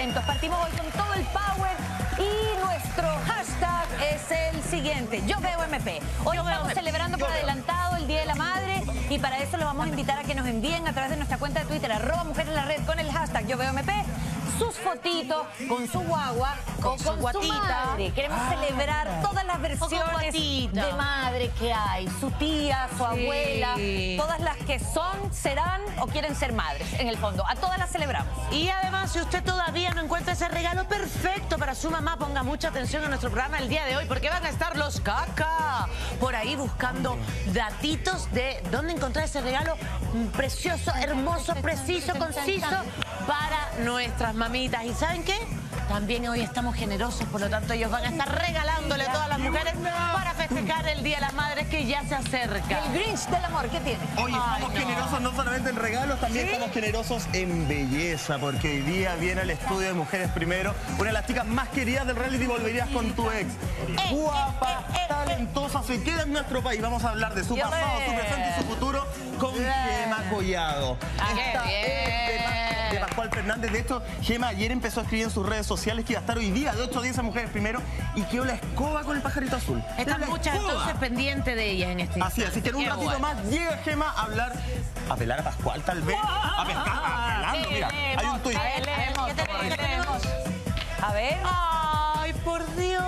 atentos. Partimos hoy con todo el power y nuestro hashtag es el siguiente. Yo veo MP. Hoy estamos celebrando por adelantado el Día de la Madre y para eso los vamos a invitar a que nos envíen a través de nuestra cuenta de Twitter, arroba mujer en la red, con el hashtag Yo veo MP sus fotitos con su guagua Con o su con su guatita. madre. Queremos celebrar todas las versiones de madre que hay. Su tía, su abuela, todas las que son, serán o quieren ser madres, en el fondo. A todas las celebramos. Y además, si usted todavía no encuentra ese regalo perfecto para su mamá, ponga mucha atención a nuestro programa el día de hoy, porque van a estar los caca por ahí buscando datitos de dónde encontrar ese regalo precioso, hermoso, preciso, conciso para nuestras mamitas. ¿Y saben qué? También hoy estamos generosos, por lo tanto ellos van a estar regalándole a todas las mujeres para festejar el Día de las Madres que ya se acerca. El Grinch del amor, ¿qué tiene? Hoy Ay, estamos no. generosos no solamente en regalos, también estamos generosos en belleza, porque hoy día viene al estudio de Mujeres Primero, una de las chicas más queridas del reality Volverías con tu ex. Guapa, talentosa, se queda en nuestro país. Vamos a hablar de su Yo pasado, su presente y su futuro con Bien. Gema Collado. Ah, Esta qué es de Pascual Fernández. De hecho, Gema ayer empezó a escribir en sus redes sociales que iba a estar hoy día de 8 a 10 a Mujeres Primero y quedó la escoba con el pajarito azul. Están muchas entonces pendientes de ellas en este Así, así que en un ratito bueno. más llega Gema a hablar, a pelar a Pascual tal vez, a pescar, a mira, hay un tuit. A ver. Ay, por Dios.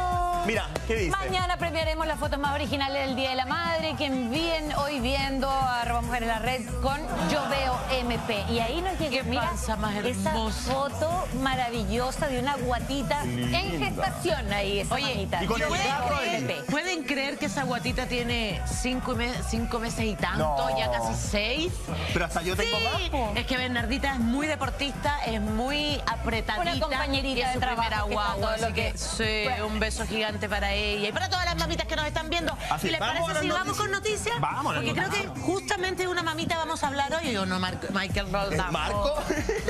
Mira, ¿qué dice? Mañana premiaremos las fotos más originales del Día de la Madre que envíen hoy viendo a arroba mujer en la red con Yo Veo MP. Y ahí nos llega, mira, panza más esa foto maravillosa de una guatita Linda. en gestación ahí, esa Oye, mamita. y con el. ¿Pueden creer que esa guatita tiene cinco, me- cinco meses y tanto, No. ya casi seis? Pero hasta yo tengo más, Sí, po. es que Bernardita es muy deportista, es muy apretadita. Una compañerita de trabajo primera guagua, así que que- sí, Bueno. un beso gigante para ella y para todas las mamitas que nos están viendo. Así, ¿Y les parece si vamos con noticias. noticias? Vamos Porque creo noticias. que justamente de una mamita vamos a hablar hoy, ¿o no, Mar- Michael Roldán? ¿Marco?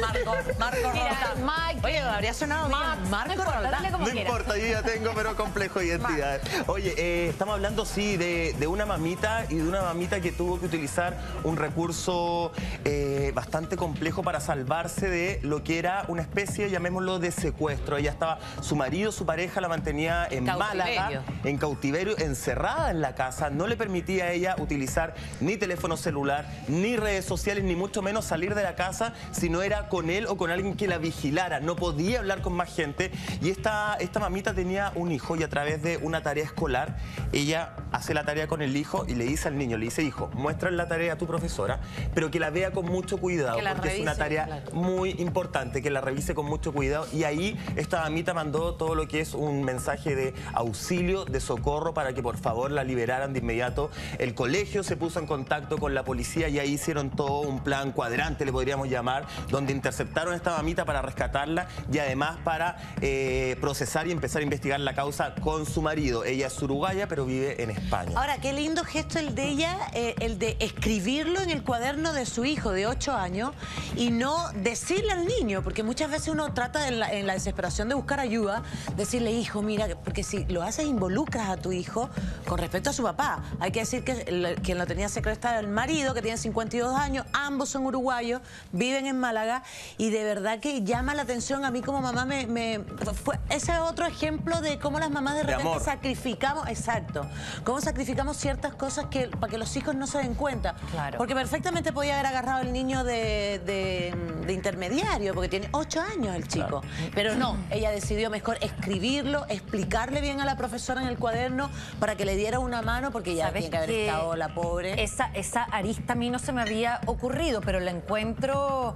Marco, Marco Roldán. Mike. Oye, habría sonado bien. Max, Marco no Roldán. como No quiera. importa, yo ya tengo, pero complejo de identidad. Oye, eh, estamos hablando, sí, de, de una mamita y de una mamita que tuvo que utilizar un recurso eh, bastante complejo para salvarse de lo que era una especie, llamémoslo, de secuestro. Ella estaba, su marido, su pareja la mantenía en Cautiverio. Málaga, en cautiverio, encerrada en la casa. No le permitía a ella utilizar ni teléfono celular, ni redes sociales, ni mucho menos salir de la casa si no era con él o con alguien que la vigilara. No podía hablar con más gente. Y esta, esta mamita tenía un hijo y a través de una tarea escolar, ella hace la tarea con el hijo y le dice al niño, le dice, hijo, muestra la tarea a tu profesora, pero que la vea con mucho cuidado, porque es una tarea claro. muy importante, que la revise con mucho cuidado. Y ahí esta mamita mandó todo lo que es un mensaje de auxilio, de socorro, para que por favor la liberaran de inmediato. El colegio se puso en contacto con la policía y ahí hicieron todo un plan cuadrante, le podríamos llamar, donde interceptaron a esta mamita para rescatarla y además para eh, procesar y empezar a investigar la causa con su marido. Ella es uruguaya, pero vive en España. Ahora, qué lindo gesto el de ella, eh, el de escribirlo en el cuaderno de su hijo de 8 años y no decirle al niño, porque muchas veces uno trata en la, en la desesperación de buscar ayuda, decirle, hijo, mira, porque si lo haces involucras a tu hijo con respecto a su papá. Hay que decir que el- quien lo tenía secuestrado era el marido, que tiene 52 años, ambos son uruguayos, viven en Málaga y de verdad que llama la atención a mí como mamá, me, me- fue, ese es otro ejemplo de cómo las mamás de repente sacrificamos, exacto, cómo sacrificamos ciertas cosas que para que los hijos no se den cuenta. Claro. Porque perfectamente podía haber agarrado el niño de, de- de intermediario, porque tiene ocho años el chico. Pero no, ella decidió mejor escribirlo, explicarle bien a la profesora en el cuaderno para que le diera una mano, porque ya ¿Sabes tiene que haber estado la pobre. Esa, esa arista a mí no se me había ocurrido, pero la encuentro...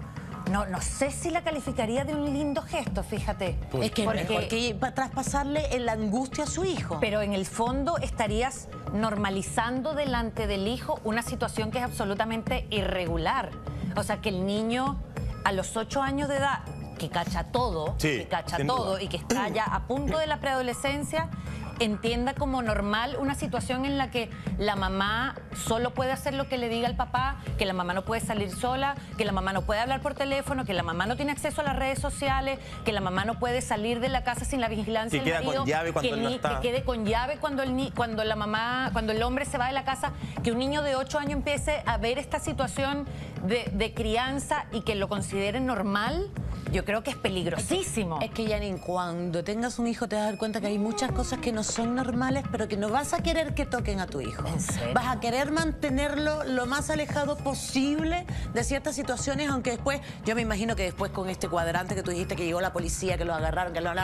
No, no sé si la calificaría de un lindo gesto, fíjate. Es que Porque- mejor que para traspasarle la angustia a su hijo. Pero en el fondo estarías normalizando delante del hijo una situación que es absolutamente irregular. O sea, que el niño a los ocho años de edad, que cacha todo, Sí, que cacha todo duda. y que está ya a punto de la preadolescencia, entienda como normal una situación en la que la mamá solo puede hacer lo que le diga el papá, que la mamá no puede salir sola, que la mamá no puede hablar por teléfono, que la mamá no tiene acceso a las redes sociales, que la mamá no puede salir de la casa sin la vigilancia Que del marido, que él no ni- está. que quede con llave cuando el ni- cuando la mamá, cuando el hombre se va de la casa, que un niño de 8 años empiece a ver esta situación de, de crianza y que lo considere normal. yo creo que es peligrosísimo. Es que, Janine, cuando tengas un hijo te vas a dar cuenta que hay muchas cosas que no son normales, pero que no vas a querer que toquen a tu hijo. Vas a querer mantenerlo lo más alejado posible de ciertas situaciones, aunque después, yo me imagino que después con este cuadrante que tú dijiste que llegó la policía, que lo agarraron, que lo...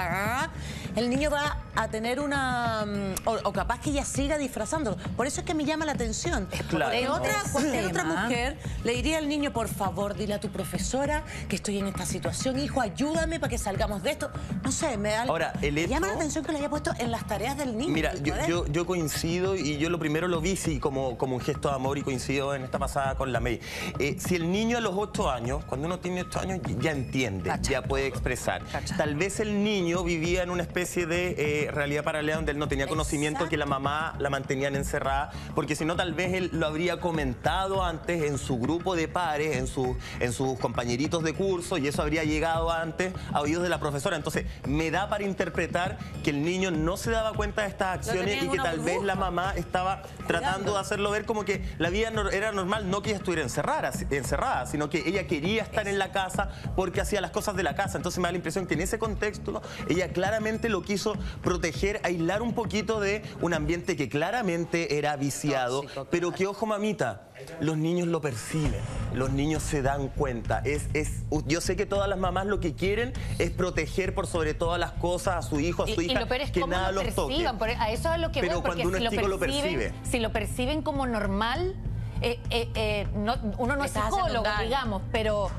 El niño va a tener una... Mm, o, capaz que ella siga disfrazando. Por eso es que me llama la atención. Claro. otra, cualquier otra mujer le diría al niño, por favor, dile a tu profesora que estoy en esta situación, hijo, ayúdame para que salgamos de esto. No sé, me da... Ahora, el llama la atención que le haya puesto en las tareas del niño. Mira, yo, yo, coincido y yo lo primero lo vi sí, como, como un gesto de amor y coincido en esta pasada con la May. Eh, si el niño a los 8 años, cuando uno tiene 8 años, ya entiende, ya puede expresar. Tal vez el niño vivía en una especie de eh, realidad paralela donde él no tenía conocimiento que la mamá la mantenían encerrada, porque si no tal vez él lo habría comentado antes en su grupo de pares, en, su, en sus compañeritos de curso y eso habría llegado antes a oídos de la profesora. Entonces me da para interpretar que el niño no se daba cuenta de estas acciones y que tal vez la mamá estaba tratando de hacerlo ver como que la vida era normal, no que ella estuviera encerrada, encerrada, sino que ella quería estar en la casa porque hacía las cosas de la casa. Entonces me da la impresión que en ese contexto ella claramente lo quiso proteger, aislar un poquito de un ambiente que claramente era viciado, pero que ojo mamita, los niños lo perciben, los niños se dan cuenta. Es, es, yo sé que todas las mamás lo que quieren es proteger por sobre todas las cosas a su hijo, a su hija, que nada los toque. E, a eso es lo que Pero cuando uno es lo, percibe. Si lo perciben como normal, eh, eh, eh, uno no es psicólogo, digamos, pero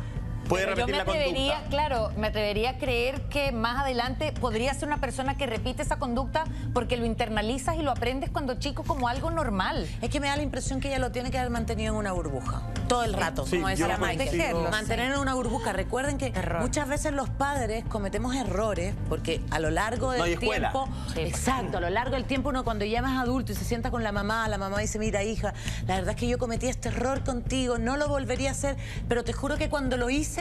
Puede repetir yo me atrevería, claro, me atrevería a creer que más adelante podría ser una persona que repite esa conducta porque lo internalizas y lo aprendes cuando chico como algo normal. Es que me da la impresión que ella lo tiene que haber mantenido en una burbuja. Todo el rato, como decía Michael. Mantener en una burbuja. Recuerden que muchas veces los padres cometemos errores porque a lo largo del tiempo... Exacto, a lo largo del tiempo uno cuando ya es adulto y se sienta con la mamá, la mamá dice, mira hija, la verdad es que yo cometí este error contigo, no lo volvería a hacer, pero te juro que cuando lo hice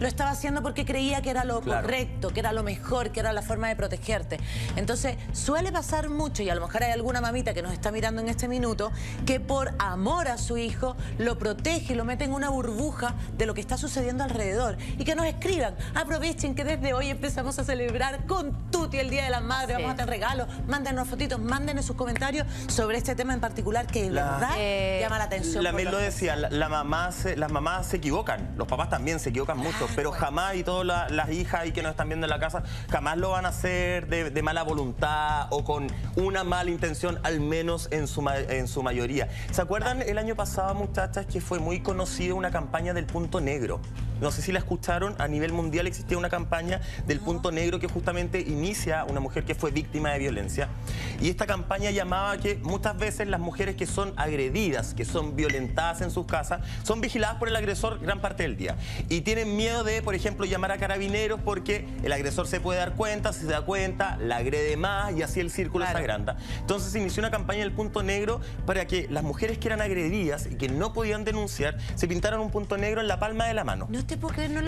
lo estaba haciendo porque creía que era lo correcto, que era lo mejor, que era la forma de protegerte. Entonces, suele pasar mucho, y a lo mejor hay alguna mamita que nos está mirando en este minuto, que por amor a su hijo lo protege y lo mete en una burbuja de lo que está sucediendo alrededor. Y que nos escriban, aprovechen que desde hoy empezamos a celebrar con Tuti el Día de la Madre, vamos a tener regalos, mándenos fotitos, mándenos sus comentarios sobre este tema en particular que la, verdad eh, llama la atención. La Mel lo decía, las mamás se equivocan, los papás también se equivocan mucho, pero jamás, y todas las hijas y que nos están viendo en la casa, jamás lo van a hacer de, mala voluntad o con una mala intención, al menos en su, en su mayoría. ¿Se acuerdan el año pasado, muchachas, que fue muy conocida una campaña del punto negro? No sé si la escucharon, a nivel mundial existía una campaña del punto negro que justamente inicia una mujer que fue víctima de violencia. Y esta campaña llamaba que muchas veces las mujeres que son agredidas, que son violentadas en sus casas, son vigiladas por el agresor gran parte del día. Y tienen miedo de, por ejemplo, llamar a carabineros porque el agresor se puede dar cuenta, si se da cuenta, la agrede más y así el círculo se agranda. Entonces se inició una campaña del punto negro para que las mujeres que eran agredidas y que no podían denunciar, se pintaran un punto negro en la palma de la mano.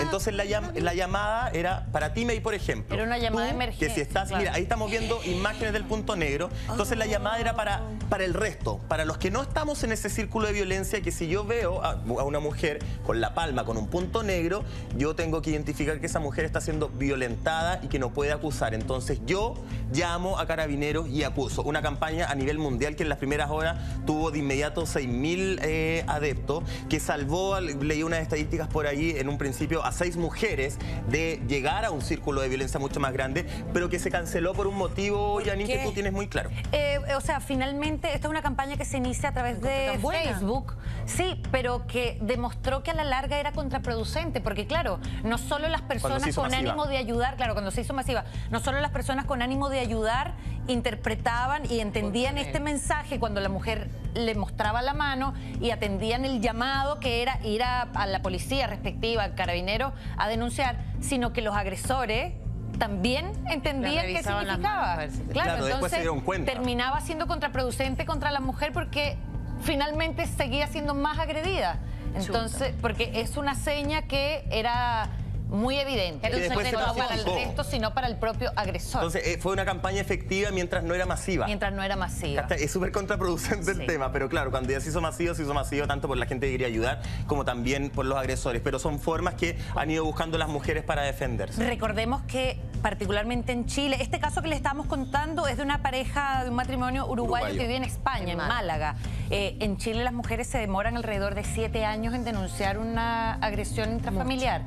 Entonces la, la, llamada era para ti, May, por ejemplo. Era una llamada de emergencia. Que si estás, mira, ahí estamos viendo imágenes del punto negro. Entonces la llamada era para, para el resto, para los que no estamos en ese círculo de violencia, que si yo veo a, una mujer con la palma, con un punto negro, yo tengo que identificar que esa mujer está siendo violentada y que no puede acusar. Entonces yo llamo a carabineros y acuso. Una campaña a nivel mundial que en las primeras horas tuvo de inmediato 6.000 eh, adeptos, que salvó, leí unas estadísticas por ahí en un principio a seis mujeres de llegar a un círculo de violencia mucho más grande, pero que se canceló por un motivo, Janine, que tú tienes muy claro. Eh, o sea, finalmente esta es una campaña que se inicia a través de Facebook, sí, pero que demostró que a la larga era contraproducente, porque claro, no solo las personas con ánimo de ayudar, claro, cuando se hizo masiva, no solo las personas con ánimo de ayudar interpretaban y entendían este mensaje cuando la mujer le mostraba la mano y atendían el llamado que era ir a, a la policía respectiva, al carabinero, a denunciar, sino que los agresores también entendían qué significaba. claro, entonces terminaba siendo contraproducente contra la mujer porque finalmente seguía siendo más agredida. Entonces, porque es una seña que era muy evidente. Se no para el resto, sino para el propio agresor. Entonces, eh, fue una campaña efectiva mientras no era masiva. mientras no era masiva. Hasta Es súper contraproducente Sí. el tema, pero claro, cuando ya se hizo masivo, se hizo masivo tanto por la gente que quería ayudar como también por los agresores. Pero son formas que han ido buscando las mujeres para defenderse. Recordemos que particularmente en Chile, este caso que le estamos contando es de una pareja, de un matrimonio uruguayo, Uruguayo. que vive en España, en, En Málaga. Eh, en Chile las mujeres se demoran alrededor de siete años en denunciar una agresión intrafamiliar.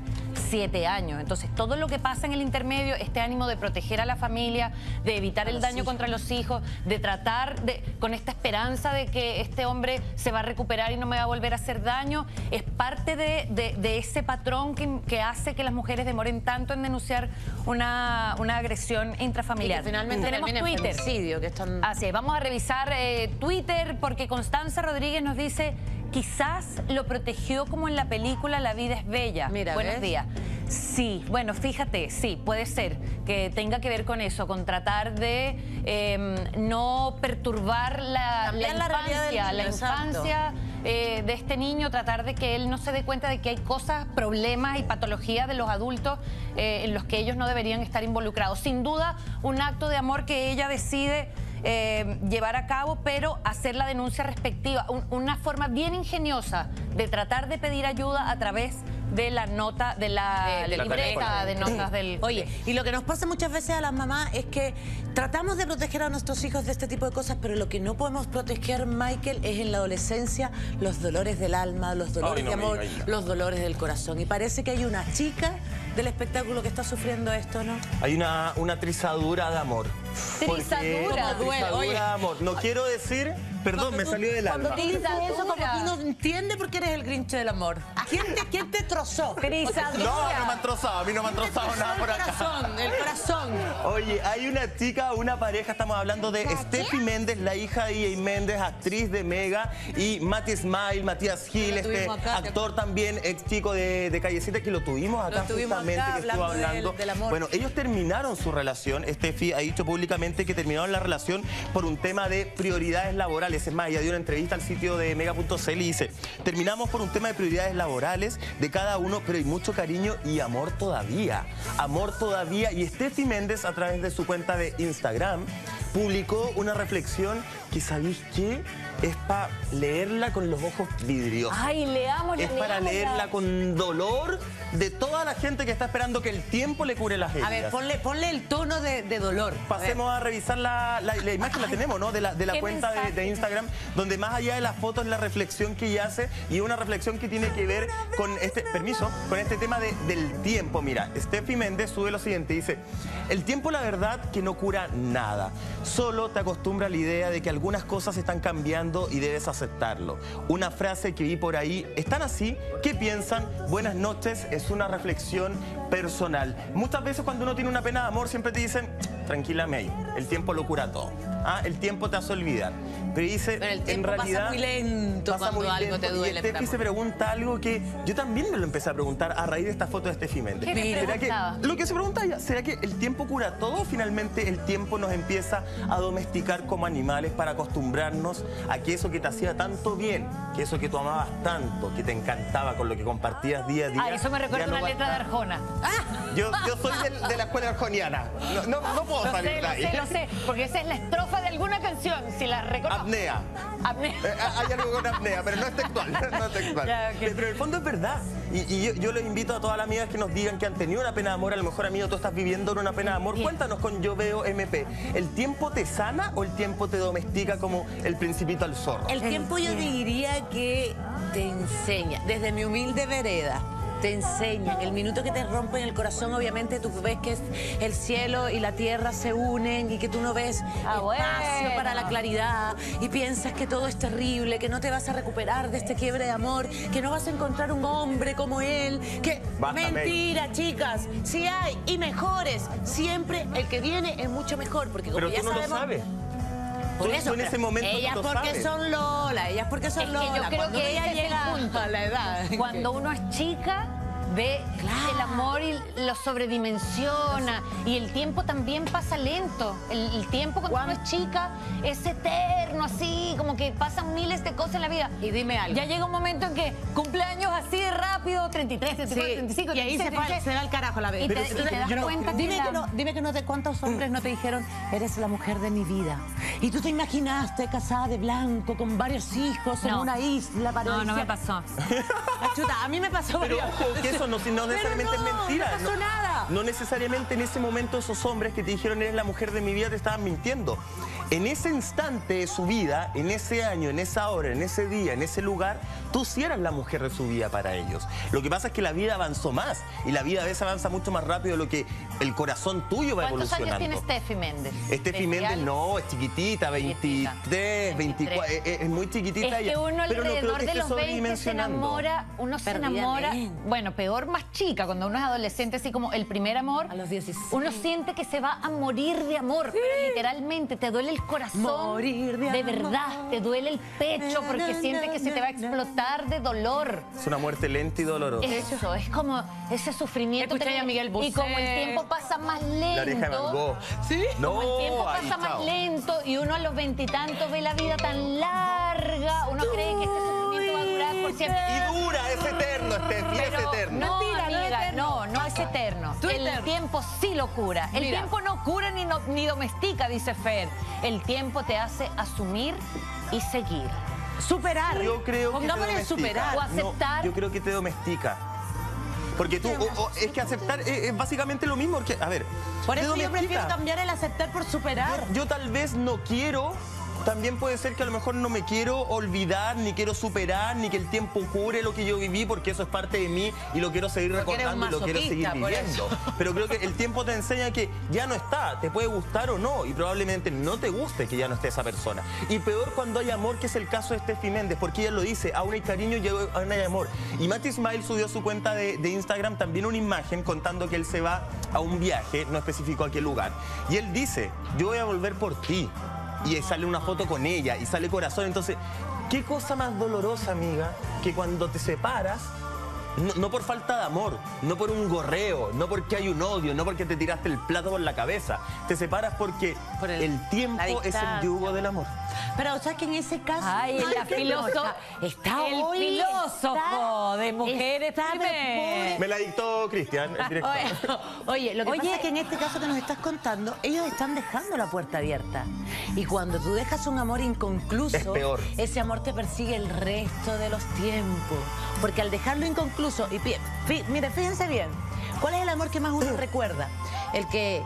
Siete años. Entonces, todo lo que pasa en el intermedio, este ánimo de proteger a la familia, de evitar el daño contra los hijos, de tratar de, con esta esperanza de que este hombre se va a recuperar y no me va a volver a hacer daño, es parte de, de- de ese patrón que, que hace que las mujeres demoren tanto en denunciar una, una agresión Y que intrafamiliar. finalmente Tenemos en Twitter. que están... Así es, vamos a revisar eh, Twitter porque Constanza Rodríguez nos dice, quizás lo protegió como en la película La vida es bella. Mira, Buenos ¿ves? días. Sí, bueno, fíjate, sí, puede ser que tenga que ver con eso, con tratar de eh, no perturbar la, infancia, la infancia eh, de este niño, tratar de que él no se dé cuenta de que hay cosas, problemas y patologías de los adultos eh, en los que ellos no deberían estar involucrados. Sin duda, un acto de amor que ella decide eh, llevar a cabo, pero hacer la denuncia respectiva. Un- una forma bien ingeniosa de tratar de pedir ayuda a través de la nota, de la, De- de la libreta de notas del... Oye, y lo que nos pasa muchas veces a las mamás es que tratamos de proteger a nuestros hijos de este tipo de cosas, pero lo que no podemos proteger, Michael, es en la adolescencia los dolores del alma, los dolores Ay, no de amor, los dolores del corazón. Y parece que hay una chica del espectáculo que está sufriendo esto, ¿no? Hay una, una trizadura de amor. Porque- Trizadura. Duele, trizadura oye. de amor. No quiero decir, perdón, me salió del alma. Cuando te dice eso, como que uno entiende por qué eres el grinch del amor. ¿Quién te, quién te trozó? No, no me han trozado, a mí no me han trozado nada por el acá. corazón, el corazón. Oye, hay una chica, una pareja, estamos hablando de Steffi Méndez, la hija de EA Méndez, actriz de Mega, y Mati Smile, Matías Gil, este acá, actor también, ex chico de, de Callecita, que lo tuvimos acá Lo tuvimos justamente, acá que estuvo hablando del- del amor. Bueno, ellos terminaron su relación, Steffi ha dicho públicamente que terminaron la relación por un tema de prioridades laborales. Es más, ella dio una entrevista al sitio de mega.cl y dice, terminamos por un tema de prioridades laborales de cada uno, pero hay mucho cariño y amor todavía. Amor todavía. Y Steffi Méndez, a través de su cuenta de Instagram, publicó una reflexión que, ¿sabéis qué? Es para leerla con los ojos vidriosos. Ay, leámosla, Es para leámosla. leerla con dolor de toda la gente que está esperando que el tiempo le cure las heridas. A ver, ponle, ponle el tono de, de dolor. Pasemos a revisar la, la- la imagen, la tenemos, ¿no? De la, de la qué cuenta de, Instagram, donde más allá de las fotos, la reflexión que ella hace y una reflexión que tiene que ver con este, permiso, con este tema de- del tiempo. Mira, Steffi Méndez sube lo siguiente, dice, el tiempo la verdad que no cura nada, solo te acostumbra a la idea de que algunas cosas están cambiando y debes aceptarlo. Una frase que vi por ahí, ¿están así? ¿Qué piensan? Buenas noches, es una reflexión personal. Muchas veces cuando uno tiene una pena de amor siempre te dicen, tranquila May, el tiempo lo cura todo. Ah, el tiempo te hace olvidar. Pero dice, Pero el en tiempo pasa realidad... muy lento pasa cuando muy algo te lento. duele, Y Steffi se pregunta algo que yo también me lo empecé a preguntar a raíz de esta foto de Steffi Méndez. ¿Qué te ¿Será que, lo que se pregunta ella, ¿será que el tiempo cura todo o finalmente el tiempo nos empieza a domesticar como animales para acostumbrarnos a que eso que te hacía tanto bien, que eso que tú amabas tanto, que te encantaba con lo que compartías día a día? Ah, eso me recuerda no una letra de? Arjona. Yo, yo soy de, la escuela arjoniana. No, no, no puedo Lo salir sé, de lo ahí. sé, lo sé, porque esa es la estrofa de alguna canción, si la reconozco. Apnea. Apnea. Eh, hay algo con apnea, pero no es textual. No es textual. Ya, ok. Pero en el fondo es verdad. Y, y yo, yo les invito a todas las amigas que nos digan que han tenido una pena de amor. A lo mejor, amigo, tú estás viviendo una pena de amor. Bien. Cuéntanos con Yo Veo MP. ¿El tiempo te sana o el tiempo te domestica como el principito al zorro? El tiempo yo diría que te enseña, desde mi humilde vereda, te enseña. El minuto que te rompen el corazón, obviamente tú ves que el cielo y la tierra se unen y que tú no ves Ah, espacio bueno. para la claridad y piensas que todo es terrible, que no te vas a recuperar de este quiebre de amor, que no vas a encontrar un hombre como él, que mentira, chicas, sí hay y mejores. Siempre el que viene es mucho mejor, porque como Pero ya tú no sabemos, lo sabes. Por Tú- eso, tú en ese momento no ellas lo porque sabes. son Lola, ellas porque son Es que yo Lola. creo Cuando que ella ese es el llega punto. a la edad. Cuando uno es chica, ve el amor y lo sobredimensiona. Y el tiempo también pasa lento. El, el tiempo cuando uno es chica es eterno, así, como que pasan miles de cosas en la vida. Y dime algo. Ya llega un momento en que cumpleaños así de rápido, 33, 34, 35, y ahí se, 36, va, se va al carajo la vida. Y te, Pero y te das no- cuenta que dime, la- que no, dime que no de cuántos hombres no te dijeron, eres la mujer de mi vida. Y tú te imaginaste casada de blanco, con varios hijos, en una isla para No, no me pasó. Chuta, a mí me pasó. Pero varias ojo, que eso no, no necesariamente no, es mentira. no pasó nada. No necesariamente en ese momento esos hombres que te dijeron eres la mujer de mi vida te estaban mintiendo. En ese instante de su vida, en ese año, en esa hora, en ese día, en ese lugar, tú sí eras la mujer de su vida para ellos. Lo que pasa es que la vida avanzó más y la vida a veces avanza mucho más rápido de lo que el corazón tuyo va ¿Cuántos años evolucionando. tiene Steffi Méndez? Steffi Méndez no, es chiquitita, 23, 24, es, es muy chiquitita Es que uno pero no creo alrededor que de los 20 se enamora, uno se enamora, bueno, peor más chica, cuando uno es adolescente, así como el primer amor, A los 16. uno siente que se va a morir de amor, pero literalmente te duele el corazón, Morir de amor. verdad, te duele el pecho porque siente que se te va a explotar de dolor. Es una muerte lenta y dolorosa. Eso, es como ese sufrimiento. Escuché a Miguel Bosé. Y como el tiempo pasa más lento. La oreja de Van Gogh. ¿Sí? No, Como el tiempo ahí, pasa más lento y uno a los veintitantos ve la vida tan larga, uno cree que este sufrimiento por siempre. Y dura, es eterno, Steffi, es eterno. no, Mentira, no es amiga, eterno. no, no es eterno. Tú El eterno. tiempo sí lo cura. El Mira. tiempo no cura ni, no- ni domestica, dice Fer. El tiempo te hace asumir y seguir. Superar. Yo creo que te superar. O aceptar. No, yo creo que te domestica. Porque tú, o- o- es que aceptar es, es básicamente lo mismo. Porque, a ver, Por eso yo prefiero cambiar el aceptar por superar. Yo tal vez no quiero, también puede ser que a lo mejor no me quiero olvidar, ni quiero superar, ni que el tiempo cure lo que yo viví, porque eso es parte de mí y lo quiero seguir Porque recordando y lo quiero seguir viviendo. Pero creo que el tiempo te enseña que ya no está, te puede gustar o no, y probablemente no te guste que ya no esté esa persona. Y peor cuando hay amor, que es el caso de Steffi Méndez, porque ella lo dice, aún hay cariño y aún hay amor. Y Mati Ismail subió a su cuenta de, de Instagram también una imagen contando que él se va a un viaje, no especificó a qué lugar. Y él dice, yo voy a volver por ti. Y sale una foto con ella y sale corazón. Entonces, ¿qué cosa más dolorosa, amiga, que cuando te separas, no, no por falta de amor, no por un gorreo, no porque hay un odio, no porque te tiraste el plato por la cabeza, te separas porque Por el- el, tiempo es el yugo del amor. Pero, o sea, que en ese caso... Ay, la. Está el hoy, filósofo de mujeres de. Me la dictó Cristian, el director. Oye, oye, lo que Oye. pasa es que en este caso que nos estás contando, ellos están dejando la puerta abierta. Y cuando tú dejas un amor inconcluso, Es peor. ese amor te persigue el resto de los tiempos. Porque al dejarlo inconcluso, y mire, fíjense bien, ¿cuál es el amor que más uno recuerda? El que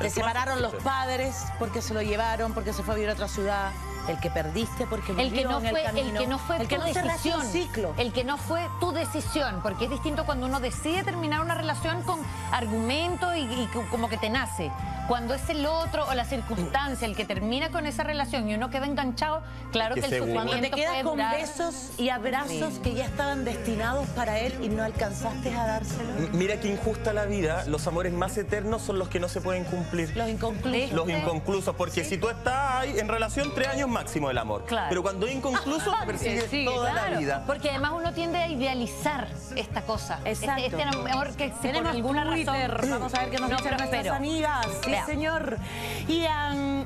te separaron los padres porque se lo llevaron, porque se fue a vivir a otra ciudad. El que perdiste porque El que no en fue, el camino. que no fue el que tu no decisión. un ciclo. El que no fue tu decisión, porque es distinto cuando uno decide terminar una relación con argumento y, y co- como que te nace. Cuando es el otro o la circunstancia el que termina con esa relación y uno queda enganchado, claro que, que el seguro. Cuando sufrimiento te quedas puede con durar. besos y abrazos que ya estaban destinados para él y no alcanzaste a dárselo. M- Mira qué injusta la vida, los amores más eternos son los que no se pueden cumplir. Los inconclusos. Los inconclusos, porque si tú estás ahí en relación tres años máximo del amor, Claro. pero cuando es inconcluso te persigue Sí, toda claro, la vida. Porque además uno tiende a idealizar esta cosa. Este- Exacto. Este, amor que si Tenemos por alguna Twitter. razón Vamos a ver qué nos no dicen nuestras amigas. Sí, Vea. señor. Y um,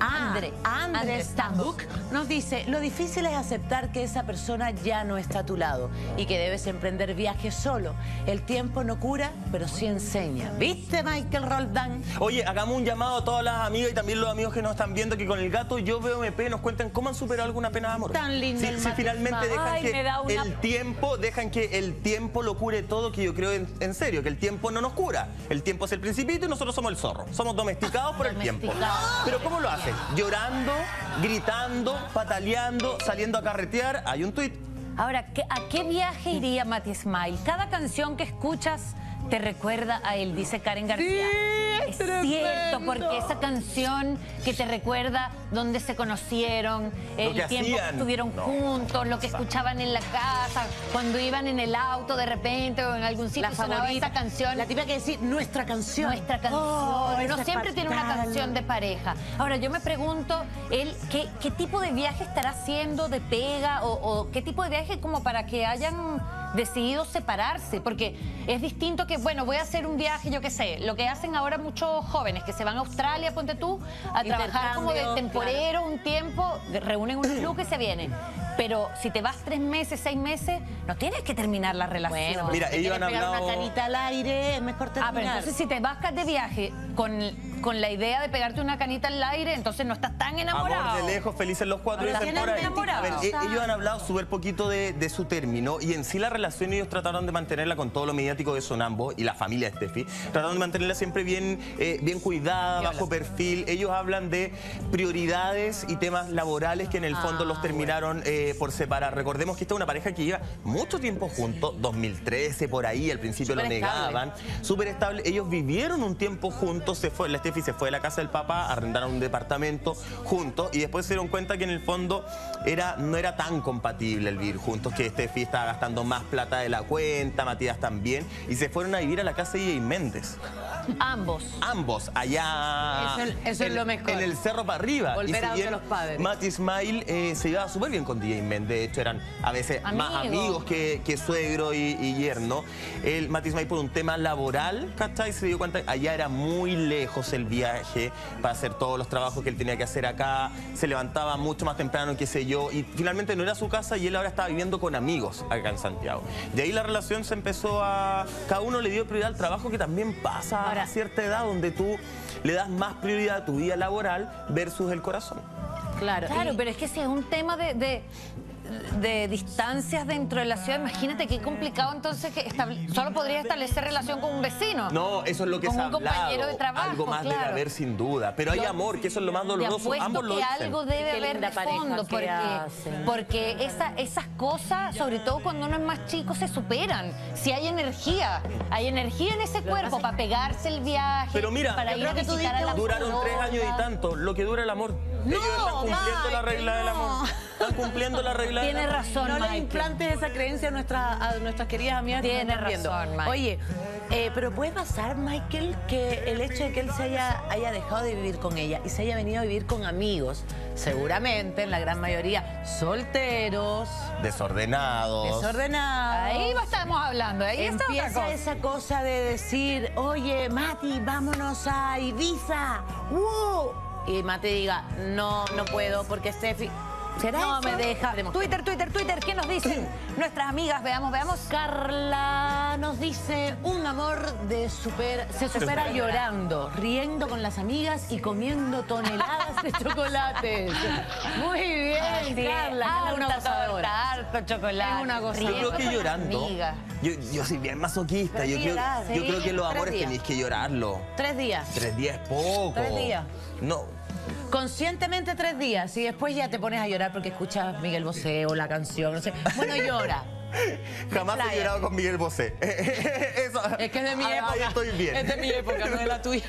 ah, Andre. Andre Andre Stambuk nos dice, lo difícil es aceptar que esa persona ya no está a tu lado y que debes emprender viajes solo. El tiempo no cura, pero sí enseña. ¿Viste, Michael Roldán? Oye, hagamos un llamado a todas las amigas y también los amigos que nos están viendo que con el gato yo veo MP nos cuentan cómo han superado alguna pena de amor. Tan lindo Si, el si finalmente dejan Ay, que me da una- el tiempo, dejan que el tiempo lo cure todo, que yo creo en, en serio, que el tiempo no nos cura. El tiempo es el principito y nosotros somos el zorro. Somos domesticados por el tiempo. Pero ¿cómo lo hacen? Llorando, gritando, pataleando, saliendo a carretear. Hay un tuit. Ahora, ¿qué- ¿a qué viaje iría Mati Smile? Cada canción que escuchas te recuerda a él, dice Karen García. es cierto, porque esa canción que te recuerda dónde se conocieron, el que tiempo que estuvieron No, juntos, lo que escuchaban en la casa, cuando iban en el auto de repente o en algún sitio La sonaba favorita. esa canción. La típica que decir, nuestra canción. Nuestra canción. Oh, es siempre tiene una canción de pareja. Ahora, yo me pregunto, él, ¿qué, qué tipo de viaje estará haciendo de pega? O, o qué tipo de viaje como para que hayan decidido separarse, porque es distinto que, bueno, voy a hacer un viaje, yo qué sé, lo que hacen ahora muchos jóvenes que se van a Australia, ponte tú, a trabajar como de temporero un tiempo, reúnen unos lucas y se vienen. Pero si te vas tres meses, seis meses, no tienes que terminar la relación. Bueno, Mira, te ellos han pegar hablado- una canita al aire, es mejor Ah, terminar. pero entonces si te vas de viaje con, con la idea de pegarte una canita al aire, entonces no estás tan enamorado. Amor de lejos, felices los cuatro. A ver, e- ellos han hablado súper poquito de, de su término y en sí la relación ellos trataron de mantenerla con todo lo mediático que son ambos y la familia de Steffi. Trataron de mantenerla siempre bien, eh, bien cuidada, bajo perfil. Ellos hablan de prioridades y temas laborales que en el fondo Ah, los terminaron eh, por separar. Recordemos que esta es una pareja que lleva mucho tiempo juntos, 2013 por ahí, al principio lo negaban súper estable. Ellos vivieron un tiempo juntos, se fue, la Steffi se fue de la casa del papá, arrendaron un departamento juntos y después se dieron cuenta que en el fondo era, no era tan compatible el vivir juntos, que Steffi estaba gastando más plata de la cuenta, Matías también, y se fueron a vivir a la casa de Méndez. Ambos. Ambos, allá Eso- eso es en, lo mejor. en el cerro para arriba. Volver y si a bien los padres. Mati Ismail eh, se llevaba súper bien con DJ Méndez, de hecho eran a veces más Amigos. amigos que, que suegro y, y yerno. El Mati Ismail por un tema laboral, ¿cachai? Se dio cuenta que allá era muy lejos el viaje para hacer todos los trabajos que él tenía que hacer acá, se levantaba mucho más temprano, qué sé yo, y finalmente no era su casa y él ahora estaba viviendo con amigos acá en Santiago. De ahí la relación se empezó a... Cada uno le dio prioridad al trabajo que también pasa Ahora- a cierta edad donde tú le das más prioridad a tu vida laboral versus el corazón. Claro, Claro, y- pero es que si es un tema de, de, de distancias dentro de la ciudad, imagínate qué complicado entonces que estable- solo podría establecer relación con un vecino. No, eso es lo que Con se ha un compañero de trabajo, Algo más debe claro. haber sin duda. Pero hay amor, que eso es lo más doloroso. Ambos lo que dicen. algo debe haber de fondo, que porque, hacen. porque esa- esas cosas, sobre todo cuando uno es más chico, se superan. Si hay energía, hay energía en ese cuerpo para pegarse el viaje, Pero mira, para yo ir a que tú visitar a la Duraron tres años y tanto, lo que dura el amor. Ellos están cumpliendo la regla del amor. Están cumpliendo la regla del Tiene amor. razón, no le implantes esa creencia a, nuestra- a nuestras queridas amigas que Tiene están viendo. razón, Mike. Oye, eh, pero puede pasar, Michael, que el hecho de que él se haya, haya dejado de vivir con ella y se haya venido a vivir con amigos, seguramente en la gran mayoría solteros, Desordenados. desordenados. Ahí estamos hablando, ahí está otra Empieza cosa. esa cosa de decir, oye, Mati, vámonos a Ibiza. ¡Wow! Y Mati diga, no, no puedo porque Steffi... ¿Será No eso? me deja. Twitter, Twitter, Twitter, ¿qué nos dicen nuestras amigas? Veamos, veamos. Carla nos dice un amor de super, se supera llorando, riendo con las amigas y comiendo toneladas de chocolates. Muy bien, Así Carla. Es una harta gozadora. harto chocolate. Es una gozadora. Yo creo que llorando. Yo, yo soy bien masoquista. Pero Yo creo, llorar, yo sí, creo que los tres amores días. tenéis que llorarlo. Tres días. Tres días es poco. Tres días. No. Conscientemente tres días y después ya te pones a llorar porque escuchas Miguel Bosé o la canción, no sé. Bueno, llora. Jamás he llorado con Miguel Bosé. Eso- Es que es de mi época. Ahí estoy bien. Es de mi época, no de la tuya.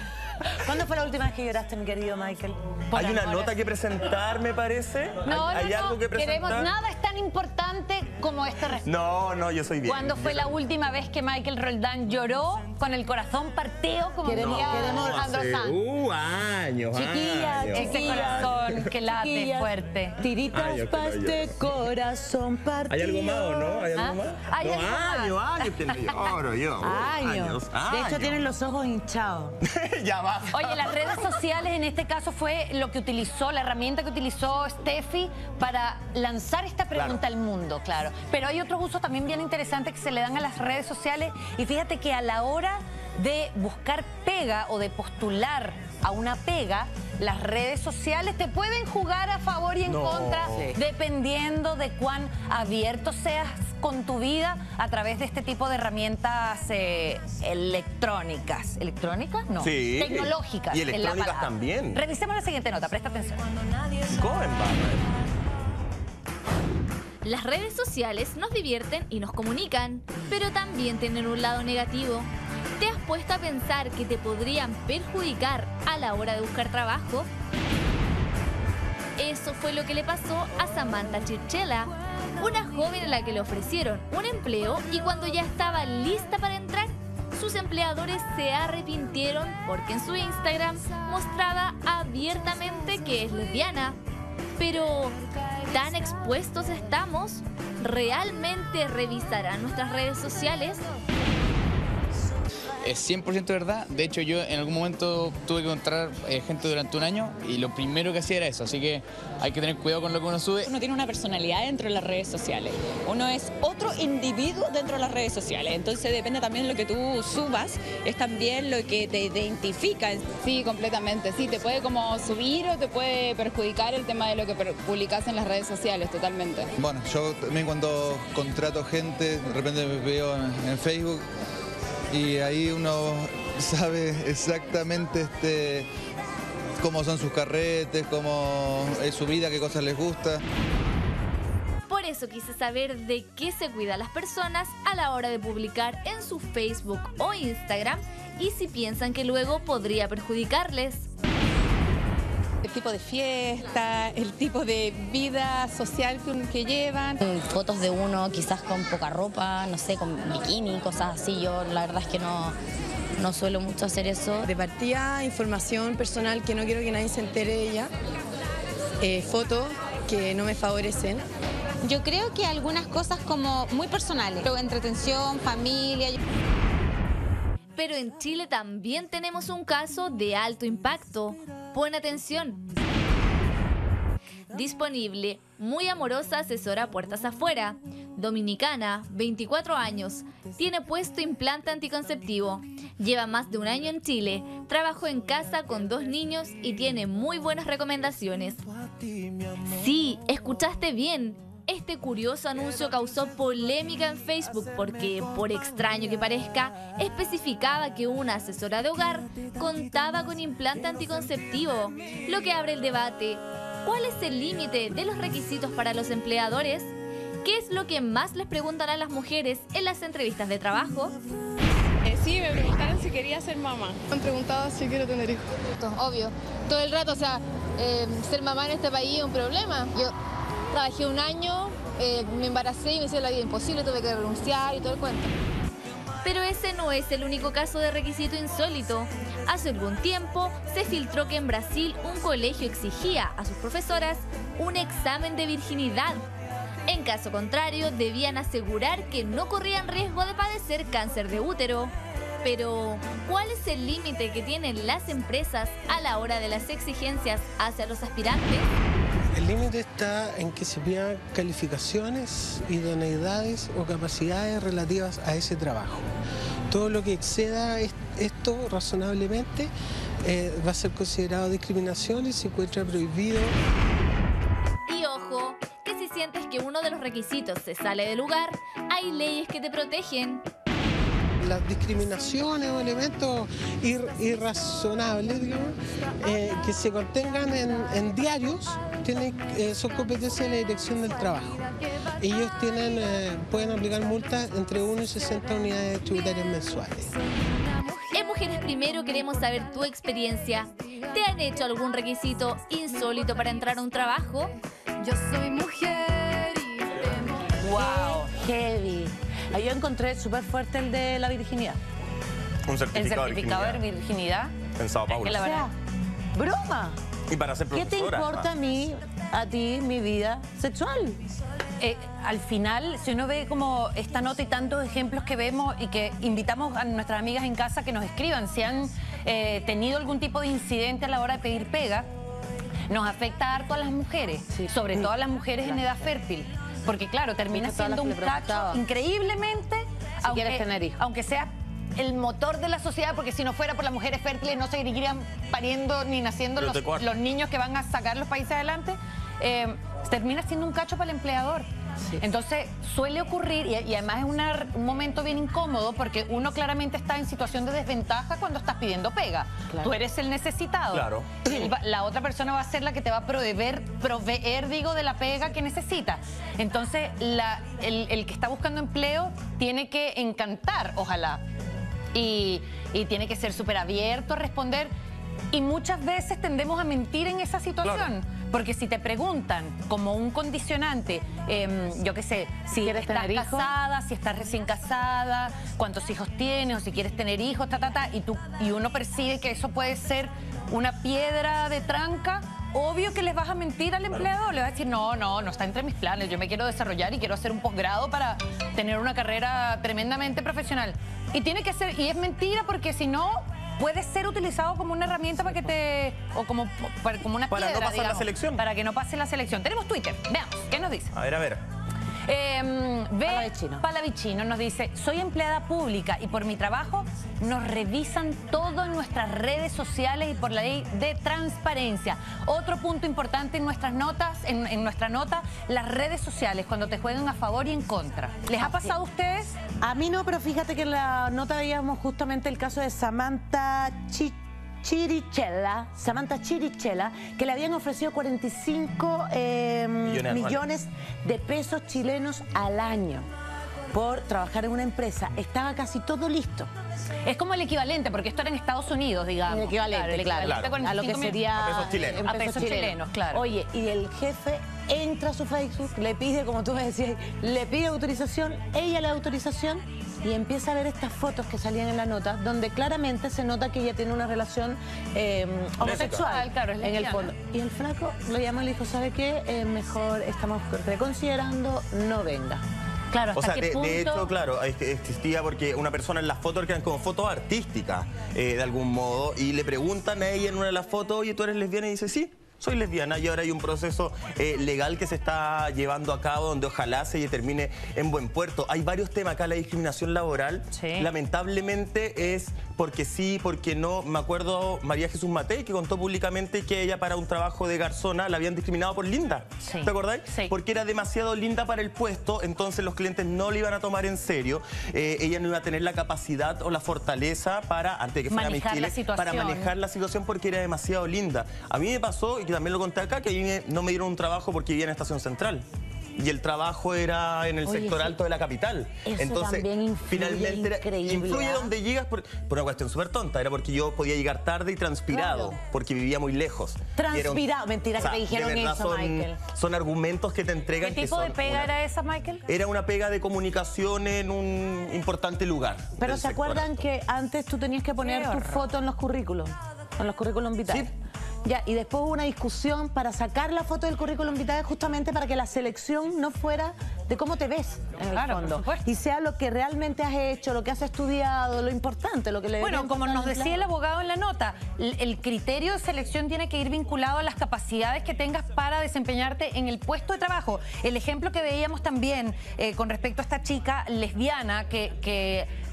¿Cuándo fue la última vez que lloraste, mi querido Michael? Hay una nota que presentar, me parece. No, ¿Hay, no, hay no. algo que presentar? Queremos, nada es tan importante como este respeto. No, no, yo soy bien. ¿Cuándo fue la última vez que Michael Roldán lloró con el corazón partido como Queremos- queremos- Alejandro Sanz? uh, años, Chiquilla, años. Ese corazón que late fuerte. Tiritas Años que pa' no este corazón partido. ¿Hay algo más o no? ¿Hay algo ¿Ah? más? Hay no, algo más. años, años que lloro yo. Años. De hecho, años. tienen los ojos hinchados. ya Oye, las redes sociales en este caso fue lo que utilizó, la herramienta que utilizó Steffi para lanzar esta pregunta Claro. al mundo, claro. Pero hay otros usos también bien interesantes que se le dan a las redes sociales y fíjate que a la hora de buscar pega o de postular a una pega, las redes sociales te pueden jugar a favor y en No. contra Sí. dependiendo de cuán abierto seas con tu vida a través de este tipo de herramientas eh, electrónicas. ¿Electrónicas? No. Sí. Tecnológicas. Y la electrónicas también. Revisemos la siguiente nota, presta atención. Las redes sociales nos divierten y nos comunican, pero también tienen un lado negativo. ¿Te has puesto a pensar que te podrían perjudicar a la hora de buscar trabajo? Eso fue lo que le pasó a Samantha Chirchella, una joven a la que le ofrecieron un empleo y cuando ya estaba lista para entrar, sus empleadores se arrepintieron porque en su Instagram mostraba abiertamente que es lesbiana. Pero, ¿Tan expuestos estamos? ¿Realmente revisarán nuestras redes sociales? Es 100% verdad. De hecho, yo en algún momento tuve que encontrar eh, gente durante un año y lo primero que hacía era eso. Así que hay que tener cuidado con lo que uno sube. Uno tiene una personalidad dentro de las redes sociales. Uno es otro individuo dentro de las redes sociales. Entonces depende también de lo que tú subas, es también lo que te identifica. Sí, completamente. Sí, te puede como subir o te puede perjudicar el tema de lo que publicas en las redes sociales, totalmente. Bueno, yo también cuando contrato gente, de repente me veo en Facebook y ahí uno sabe exactamente este, cómo son sus carretes, cómo es su vida, qué cosas les gusta. Por eso quise saber de qué se cuidan las personas a la hora de publicar en su Facebook o Instagram y si piensan que luego podría perjudicarles. El tipo de fiesta, el tipo de vida social que llevan. Fotos de uno quizás con poca ropa, no sé, con bikini, cosas así. Yo la verdad es que no, no suelo mucho hacer eso. De partida, información personal que no quiero que nadie se entere de ella. Eh, fotos que no me favorecen. Yo creo que algunas cosas como muy personales, entretención, familia. Pero en Chile también tenemos un caso de alto impacto. Pon atención. Disponible, muy amorosa asesora puertas afuera. Dominicana, 24 años. Tiene puesto implante anticonceptivo. Lleva más de un año en Chile. Trabajó en casa con dos niños y tiene muy buenas recomendaciones. Sí, escuchaste bien. Este curioso anuncio causó polémica en Facebook porque, por extraño que parezca, especificaba que una asesora de hogar contaba con implante anticonceptivo, lo que abre el debate. ¿Cuál es el límite de los requisitos para los empleadores? ¿Qué es lo que más les preguntan a las mujeres en las entrevistas de trabajo? Eh, sí, me preguntaron si quería ser mamá. Me han preguntado si quiero tener hijos. Obvio, todo el rato, o sea, eh, ser mamá en este país es un problema. Yo Trabajé un año, eh, me embaracé y me hicieron la vida imposible, tuve que renunciar y todo el cuento. Pero ese no es el único caso de requisito insólito. Hace algún tiempo se filtró que en Brasil un colegio exigía a sus profesoras un examen de virginidad. En caso contrario, debían asegurar que no corrían riesgo de padecer cáncer de útero. Pero, ¿cuál es el límite que tienen las empresas a la hora de las exigencias hacia los aspirantes? El límite está en que se pidan calificaciones, idoneidades o capacidades relativas a ese trabajo. Todo lo que exceda esto razonablemente eh, va a ser considerado discriminación y se encuentra prohibido. Y ojo, que si sientes que uno de los requisitos se sale del lugar, hay leyes que te protegen las discriminaciones o elementos irrazonables eh, que se contengan en, diarios tienen, eh, son competencias de la dirección del trabajo. Ellos tienen, eh, pueden aplicar multas entre 1 y 60 unidades tributarias mensuales. En Mujeres Primero queremos saber tu experiencia. ¿Te han hecho algún requisito insólito para entrar a un trabajo? Yo soy mujer y... ¡Wow! ¡Heavy! Ahí yo encontré súper fuerte el de la virginidad. Un certificado, el certificado de virginidad. En Sao Paulo. broma. Y para ser ¿Qué te importa a mí, a ti, mi vida sexual? Eh, al final, si uno ve como esta nota y tantos ejemplos que vemos y que invitamos a nuestras amigas en casa que nos escriban si han eh, tenido algún tipo de incidente a la hora de pedir pega, nos afecta harto a las mujeres, sobre todo a las mujeres en edad fértil. Porque claro, termina siendo un cacho increíblemente, aunque, tener aunque sea el motor de la sociedad, porque si no fuera por las mujeres fértiles no seguirían pariendo ni naciendo los, niños que van a sacar los países adelante, eh, termina siendo un cacho para el empleador. Entonces suele ocurrir, y, además es un momento bien incómodo porque uno claramente está en situación de desventaja cuando estás pidiendo pega. Tú eres el necesitado. Claro. la otra persona va a ser la que te va a proveer, proveer digo, de la pega que necesita. Entonces el, que está buscando empleo tiene que encantar, ojalá. Y, tiene que ser súper abierto a responder. Y muchas veces tendemos a mentir en esa situación. Porque si te preguntan como un condicionante, em, yo qué sé, si estás casada, si estás recién casada, cuántos hijos tienes o si quieres tener hijos, ta, ta, ta, y, tú, y uno percibe que eso puede ser una piedra de tranca, obvio que les vas a mentir al empleador. Le vas a decir, no, no, no está entre mis planes. Yo me quiero desarrollar y quiero hacer un posgrado para tener una carrera tremendamente profesional. Y tiene que ser, y es mentira porque si no, puede ser utilizado como una herramienta para que te. o como, para- como una Para no piedra, pasar la selección. Para que no pase la selección. Tenemos Twitter. Veamos, ¿qué nos dice? A ver, a ver. Eh, Palavicino nos dice, soy empleada pública y por mi trabajo nos revisan todo en nuestras redes sociales y por la ley de transparencia. Otro punto importante en nuestras notas, en, en nuestra nota, las redes sociales, cuando te juegan a favor y en contra. ¿Les ha pasado a ustedes? A mí no, pero fíjate que en la nota veíamos justamente el caso de Samantha Chi- Chirichella, Samantha Chirichella, que le habían ofrecido 45 eh, Millones de pesos chilenos al año por trabajar en una empresa. Estaba casi todo listo. Es como el equivalente, porque esto era en Estados Unidos, digamos. El equivalente, el claro, equivalente a lo que 45 mil- sería A pesos chilenos. en A pesos chilenos, claro. Oye, y el jefe entra a su Facebook, le pide, como tú me decías, le pide autorización, ella le da autorización y empieza a ver estas fotos que salían en la nota, donde claramente se nota que ella tiene una relación eh, homosexual Claro, es en el lesbiana. fondo. Y el flaco lo llama y le dijo, ¿sabe qué? Eh, mejor estamos reconsiderando, no venga. Claro, O sea, de, de hecho, claro, es- existía porque una persona en las fotos que eran como fotos artísticas, eh, de algún modo, y le preguntan a ella en una de las fotos, oye, ¿tú eres lesbiana? Y dice, sí. Soy lesbiana y ahora hay un proceso eh, legal que se está llevando a cabo donde ojalá se termine en buen puerto. Hay varios temas acá, la discriminación laboral. Lamentablemente es porque sí, porque no. Me acuerdo María Jesús Matei que contó públicamente que ella para un trabajo de garzona la habían discriminado por linda. ¿Te acordáis? Porque era demasiado linda para el puesto, entonces los clientes no le iban a tomar en serio. Eh, ella no iba a tener la capacidad o la fortaleza para, antes de que fuera Manejar la Chile, situación. para manejar la situación porque era demasiado linda. A mí me pasó, y que también lo conté acá, que a mí me- no me dieron un trabajo porque vivía en Estación Central. Y el trabajo era en el Oye, sector eso- alto de la capital. eso Entonces, también influye finalmente era- influye ¿ah? donde llegas por, por una cuestión súper tonta. Era porque yo podía llegar tarde y transpirado, Claro. porque vivía muy lejos. Transpirado. Mentira que te dijeron verdad eso, son, Michael. Son argumentos que te entregan ¿Qué que tipo de pega una- era esa, Michael? Era una pega de comunicación en un importante lugar. Pero ¿se acuerdan que antes tú tenías que poner tu foto en los currículums? En los currículum vitae. Ya, y después hubo una discusión para sacar la foto del currículum vitae justamente para que la selección no fuera de cómo te ves en el Claro, fondo. Y sea lo que realmente has hecho, lo que has estudiado, lo importante, lo que le Bueno, como nos decía el abogado en la nota, el criterio de selección tiene que ir vinculado a las capacidades que tengas para desempeñarte en el puesto de trabajo. El ejemplo que veíamos también eh, con respecto a esta chica lesbiana que... que,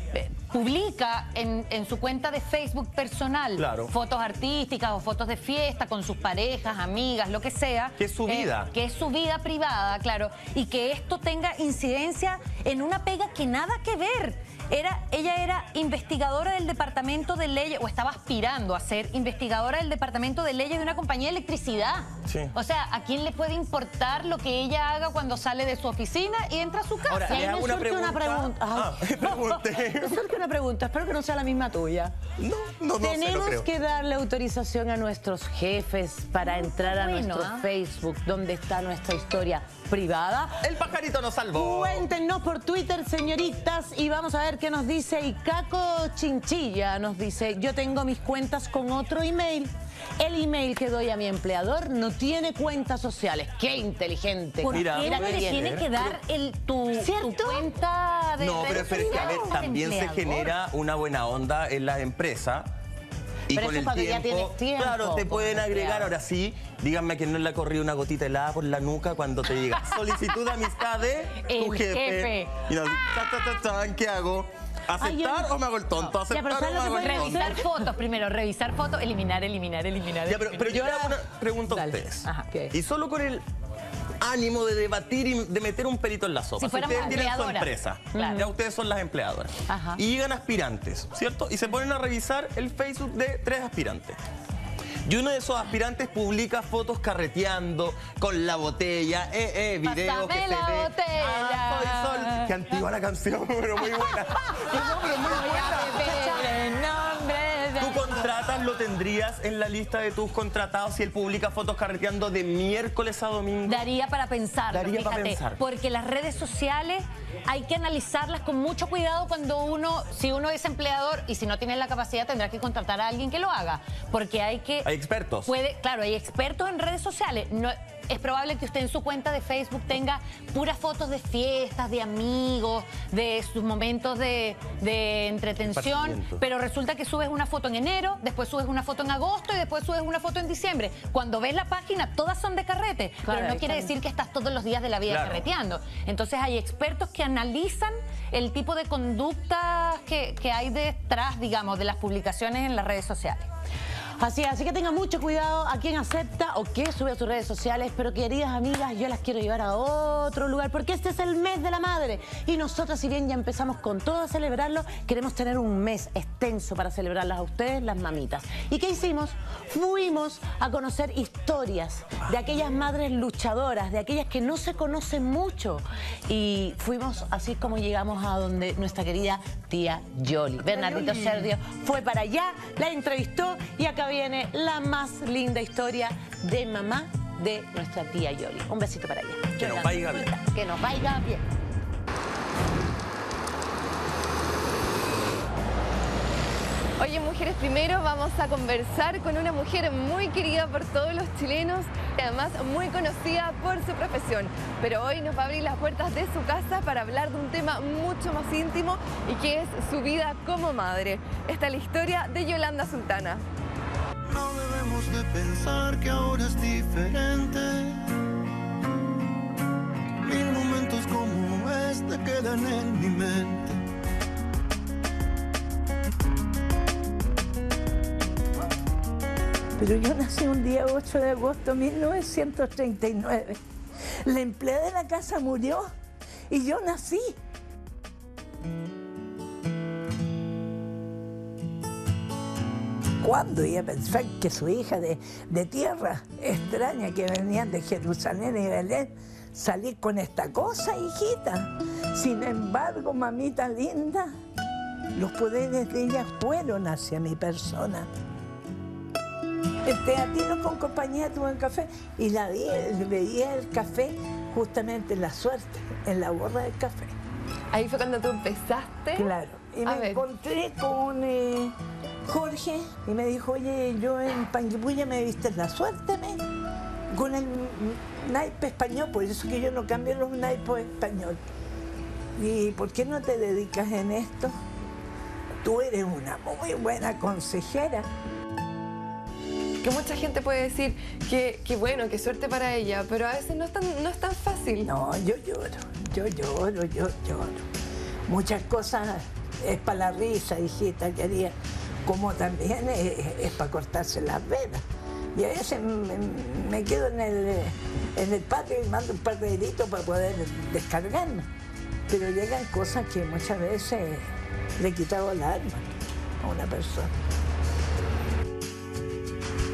publica en, en su cuenta de Facebook personal Claro. fotos artísticas o fotos de fiesta con sus parejas, amigas, lo que sea. Que es su Eh, vida. que es su vida privada, claro, y que esto tenga incidencia en una pega que nada que ver. Era, ella era investigadora del departamento de leyes, o estaba aspirando a ser investigadora del departamento de leyes de una compañía de electricidad. Sí. O sea, ¿a quién le puede importar lo que ella haga cuando sale de su oficina y entra a su casa? Ahora, Y ahí les me una surge una pregunta. pregunta. Ah. Me surge una pregunta, espero que no sea la misma tuya. No, no, no Tenemos creo. que darle autorización a nuestros jefes para entrar a Bueno, nuestro. Facebook, donde está nuestra historia privada. El pajarito nos salvó. Cuéntenos por Twitter, señoritas, y vamos a ver qué nos dice Icaco Chinchilla. Nos dice, yo tengo mis cuentas con otro email. El email que doy a mi empleador no tiene cuentas sociales. ¡Qué inteligente! ¿Por Mira, qué le bien, tiene ¿eh? que dar el, tu, tu cuenta de No, pero, pero es que, a ver, también se genera una buena onda en la empresa. Y Pero con eso el cuando ya tiempo, tienes tiempo claro, te como pueden agregar. empleado. Ahora sí, díganme que no le ha corrido una gotita helada por la nuca cuando te llega solicitud de amistad de tu jefe. jefe. Y nos ta, ta, ta, tan, ¿qué hago? Ay, yo ¿Aceptar o me hago el tonto? Ya, pero ¿Aceptar ¿sabes o me lo que hago el puede tonto? Revisar fotos primero, revisar fotos, eliminar, eliminar, eliminar. Ya, pero, pero yo le eliminar. hago una pregunta a ustedes. Ajá. Y solo con el ánimo de debatir y de meter un pelito en la sopa. Si ustedes tienen su empresa, Claro. ya ustedes son las empleadoras. Ajá. Y llegan aspirantes, ¿cierto? Y se ponen a revisar el Facebook de tres aspirantes. Y uno de esos aspirantes publica fotos carreteando con la botella, eh, eh, videos que Pásame se la ve. botella. Ah, soy sol. Qué antigua la canción, pero muy buena. No, pero muy buena. Lo tendrías en la lista de tus contratados si él publica fotos carreteando de miércoles a domingo? Daría para pensar, Daría fíjate, para pensar. porque las redes sociales hay que analizarlas con mucho cuidado cuando uno, si uno es empleador y si no tiene la capacidad tendrá que contratar a alguien que lo haga, porque hay que... Hay expertos. Puede, claro, hay expertos en redes sociales. No, es probable que usted en su cuenta de Facebook tenga puras fotos de fiestas, de amigos, de sus momentos de, de entretención, pero resulta que subes una foto en enero, después subes una foto en agosto y después subes una foto en diciembre. Cuando ves la página, todas son de carrete, Claro, pero no quiere decir que estás todos los días de la vida Claro. carreteando. Entonces hay expertos que analizan el tipo de conductas que, que hay detrás, digamos, de las publicaciones en las redes sociales. Así, así que tenga mucho cuidado a quién acepta o qué sube a sus redes sociales. Pero queridas amigas, yo las quiero llevar a otro lugar porque este es el mes de la madre. Y nosotras, si bien ya empezamos con todo a celebrarlo, queremos tener un mes extenso para celebrarlas a ustedes, las mamitas. ¿Y qué hicimos? Fuimos a conocer historias de aquellas madres luchadoras, de aquellas que no se conocen mucho. Y fuimos así como llegamos a donde nuestra querida tía Yoli. Bernardito Serdio fue para allá, la entrevistó y acá viene la más linda historia de mamá de nuestra tía Yoli. Un besito para ella. Que nos vaya bien. Que nos vaya bien. Oye, mujeres, primero vamos a conversar con una mujer muy querida por todos los chilenos y además muy conocida por su profesión. Pero hoy nos va a abrir las puertas de su casa para hablar de un tema mucho más íntimo y que es su vida como madre. Esta es la historia de Yolanda Sultana. No debemos de pensar que ahora es diferente. Mil momentos como este quedan en mi mente. Pero yo nací un día 8 de agosto de 1939. La empleada de la casa murió y yo nací. ¿Cuándo iba a pensar que su hija de, de tierra extraña que venían de Jerusalén y Belén salir con esta cosa, hijita? Sin embargo, mamita linda, los poderes de ella fueron hacia mi persona. El teatino con compañía tuvo un café y la vi, veía el café justamente en la suerte, en la borra del café. Ahí fue cuando tú empezaste. Claro. Y A me ver. encontré con eh, Jorge y me dijo, oye, yo en Panguipulli me viste la suerte, me, con el naipe español, por eso que yo no cambio los naipes español. ¿Y por qué no te dedicas en esto? Tú eres una muy buena consejera. Que mucha gente puede decir que, que bueno, que suerte para ella, pero a veces no es tan, no es tan fácil. No, yo lloro, yo lloro, yo lloro. Muchas cosas es para la risa, hijita querida, como también es, para cortarse las venas. Y a veces me, quedo en el, en el patio y mando un par de deditos para poder descargarme. Pero llegan cosas que muchas veces le he quitado el alma a una persona.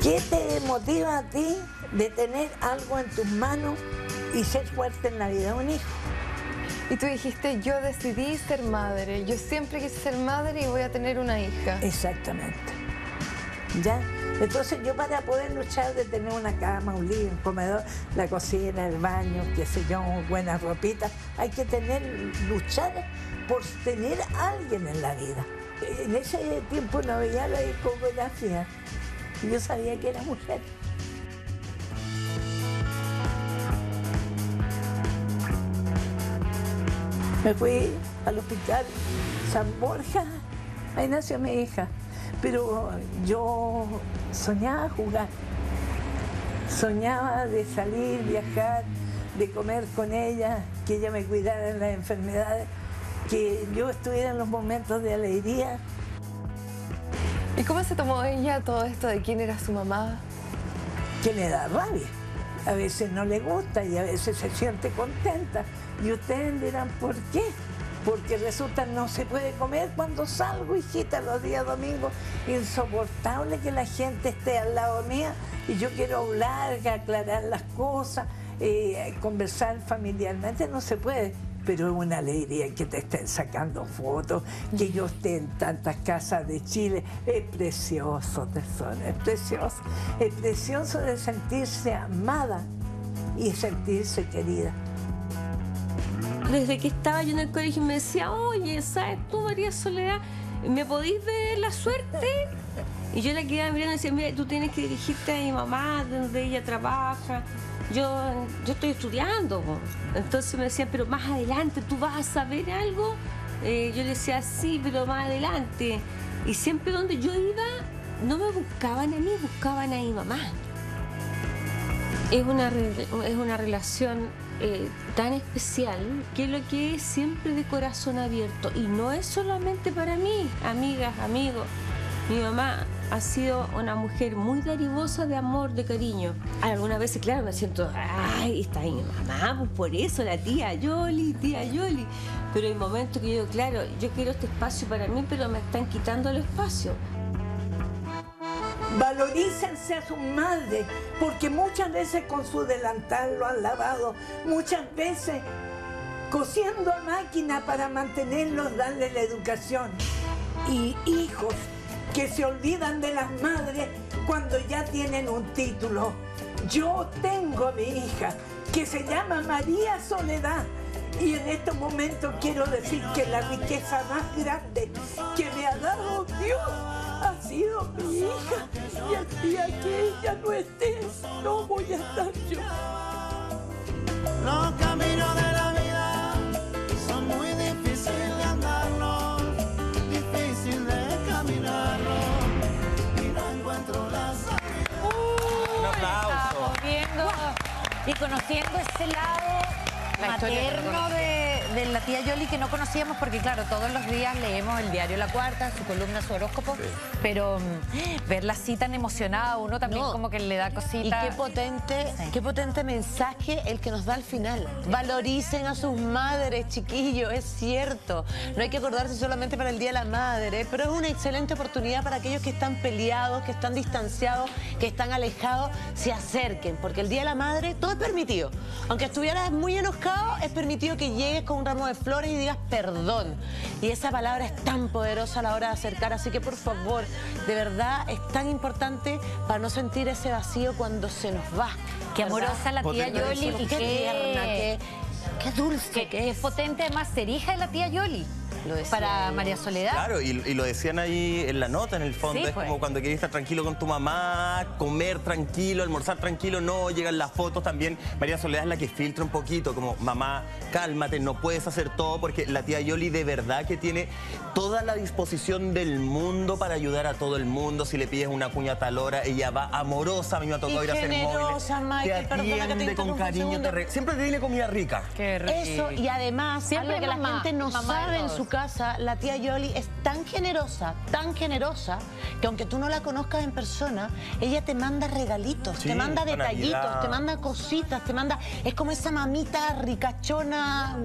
¿Qué te motiva a ti de tener algo en tus manos y ser fuerte en la vida de un hijo? Y tú dijiste, yo decidí ser madre, yo siempre quise ser madre y voy a tener una hija. Exactamente. ¿Ya? Entonces yo para poder luchar de tener una cama, un living, un comedor, la cocina, el baño, qué sé yo, buenas ropitas, hay que tener, luchar por tener a alguien en la vida. En ese tiempo no veía la discografía yo sabía que era mujer. Me fui al hospital San Borja, ahí nació mi hija, pero yo soñaba jugar, soñaba de salir, viajar, de comer con ella, que ella me cuidara en las enfermedades, que yo estuviera en los momentos de alegría. ¿Y cómo se tomó ella todo esto de quién era su mamá? que le da rabia. A veces no le gusta y a veces se siente contenta. Y ustedes dirán, ¿por qué? Porque resulta no se puede comer cuando salgo, hijita, los días domingos. Insoportable que la gente esté al lado mía y yo quiero hablar, aclarar las cosas, eh, conversar familiarmente, no se puede. pero es una alegría que te estén sacando fotos, que yo esté en tantas casas de Chile. Es precioso, tesoro, es precioso. Es precioso de sentirse amada y sentirse querida. Desde que estaba yo en el colegio me decía, oye, ¿sabes tú, María Soledad? ¿Me podéis ver la suerte? Y yo la quedaba mirando y decía, mira, tú tienes que dirigirte a mi mamá, donde ella trabaja. Yo, yo estoy estudiando. po". Entonces me decían, pero más adelante, ¿tú vas a saber algo? Eh, yo le decía, sí, pero más adelante. Y siempre donde yo iba, no me buscaban a mí, buscaban a mi mamá. Es una, es una relación eh, tan especial que lo que es siempre de corazón abierto. Y no es solamente para mí, amigas, amigos. Mi mamá ha sido una mujer muy darivosa de amor, de cariño. Algunas veces, claro, me siento, ay, está mi mamá, pues por eso la tía Yoli, tía Yoli. Pero hay momentos que yo, digo, claro, yo quiero este espacio para mí, pero me están quitando el espacio. Valorícense a sus madres, porque muchas veces con su delantal lo han lavado, muchas veces cosiendo a máquina para mantenerlos, darle la educación. Y hijos que se olvidan de las madres cuando ya tienen un título. Yo tengo a mi hija que se llama María Soledad. Y en estos momentos quiero decir que la riqueza más grande que me ha dado Dios ha sido mi hija. Y el día que ella no esté, no voy a estar yo. Los caminos de la vida son muy difíciles de andarlos, difícil de caminarlos y no encuentro la salida. Un aplauso. Estamos viendo y conociendo ese lado La materno de, de la tía Yoli que no conocíamos porque claro, todos los días leemos el diario La Cuarta, su columna, su horóscopo, pero mm, verla así tan emocionada, uno también No. como que le da Y cosita. qué potente, qué potente mensaje el que nos da al final. Valoricen a sus madres, chiquillos, es cierto. No hay que acordarse solamente para el Día de la Madre, pero es una excelente oportunidad para aquellos que están peleados, que están distanciados, que están alejados, se acerquen, porque el Día de la Madre todo es permitido. Aunque estuvieras muy enojado, es permitido que llegues con un ramo de flores y digas perdón. Y esa palabra es tan poderosa a la hora de acercar, así que por favor, de verdad es tan importante para no sentir ese vacío cuando se nos va. Qué ¿verdad? amorosa la tía Potente Yoli y qué qué- tierna, qué, qué dulce que es. es potente además ser hija de la tía Yoli. Lo decía Para. María Soledad. Claro, y, y lo decían ahí en la nota, en el fondo. Sí, es pues. como cuando quieres estar tranquilo con tu mamá, comer tranquilo, almorzar tranquilo, no, llegan las fotos también. María Soledad es la que filtra un poquito, como mamá, cálmate, no puedes hacer todo, porque la tía Yoli de verdad que tiene toda la disposición del mundo para ayudar a todo el mundo. Si le pides una cuña a tal hora, ella va amorosa, a mí me ha tocado Y ir a hacer generosa, móviles. Michael, te que te atiende con cariño, segundo. te re- siempre te tiene comida rica. Eso, y además, Siempre algo que mamá, la gente no sabe en su casa, la tía Yoli es tan generosa, tan generosa, que aunque tú no la conozcas en persona, ella te manda regalitos, Sí, te manda detallitos, Navidad. te manda cositas, te manda... Es como esa mamita ricachona...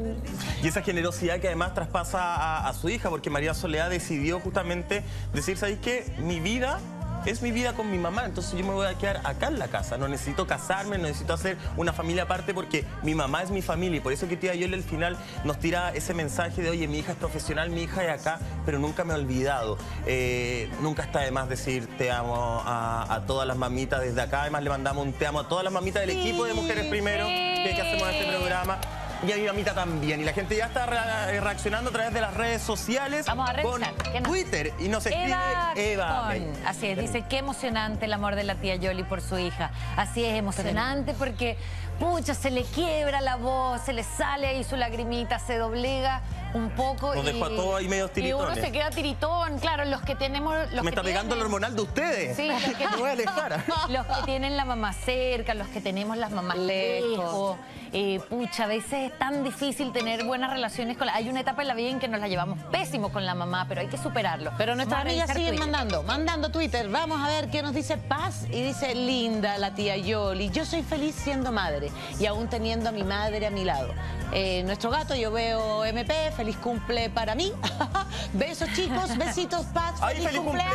Y esa generosidad que además traspasa a, a su hija, porque María Soledad decidió justamente decir, ¿sabéis qué? Mi vida es mi vida con mi mamá, entonces yo me voy a quedar acá en la casa. No necesito casarme, no necesito hacer una familia aparte porque mi mamá es mi familia. Y por eso que tía Yoli al final nos tira ese mensaje de, oye, mi hija es profesional, mi hija es acá, pero nunca me he olvidado. Eh, nunca está de más decir te amo a, a todas las mamitas desde acá. Además le mandamos un te amo a todas las mamitas del equipo de Mujeres Primero que, que hacemos este programa. Y a mi mamita también. Y la gente ya está re- reaccionando a través de las redes sociales. Vamos a con revisar. ¿Qué nos- Twitter. Y nos escribe Eva. Así es, dice, qué emocionante el amor de la tía Yoli por su hija. Así es, emocionante porque, pucha, se le quiebra la voz, se le sale ahí su lagrimita, se doblega un poco. Nos y, dejó a todos ahí medios Y uno tiritones. se queda tiritón, claro, los que tenemos... Los Me que está pegando el tienen- hormonal de ustedes. Sí, los que, voy a alejar. los que tienen la mamá cerca, los que tenemos las mamás lejos. Eh, pucha, a veces es tan difícil tener buenas relaciones con la... Hay una etapa en la vida en que nos la llevamos pésimo con la mamá, pero hay que superarlo. Pero nuestras amigas siguen Twitter. mandando, mandando Twitter. Vamos a ver qué nos dice Paz. Y dice, linda la tía Yoli. Yo soy feliz siendo madre y aún teniendo a mi madre a mi lado. Eh, nuestro gato, yo veo MP, feliz cumple para mí. Besos chicos, besitos Pat, Ay, feliz, feliz cumpleaños.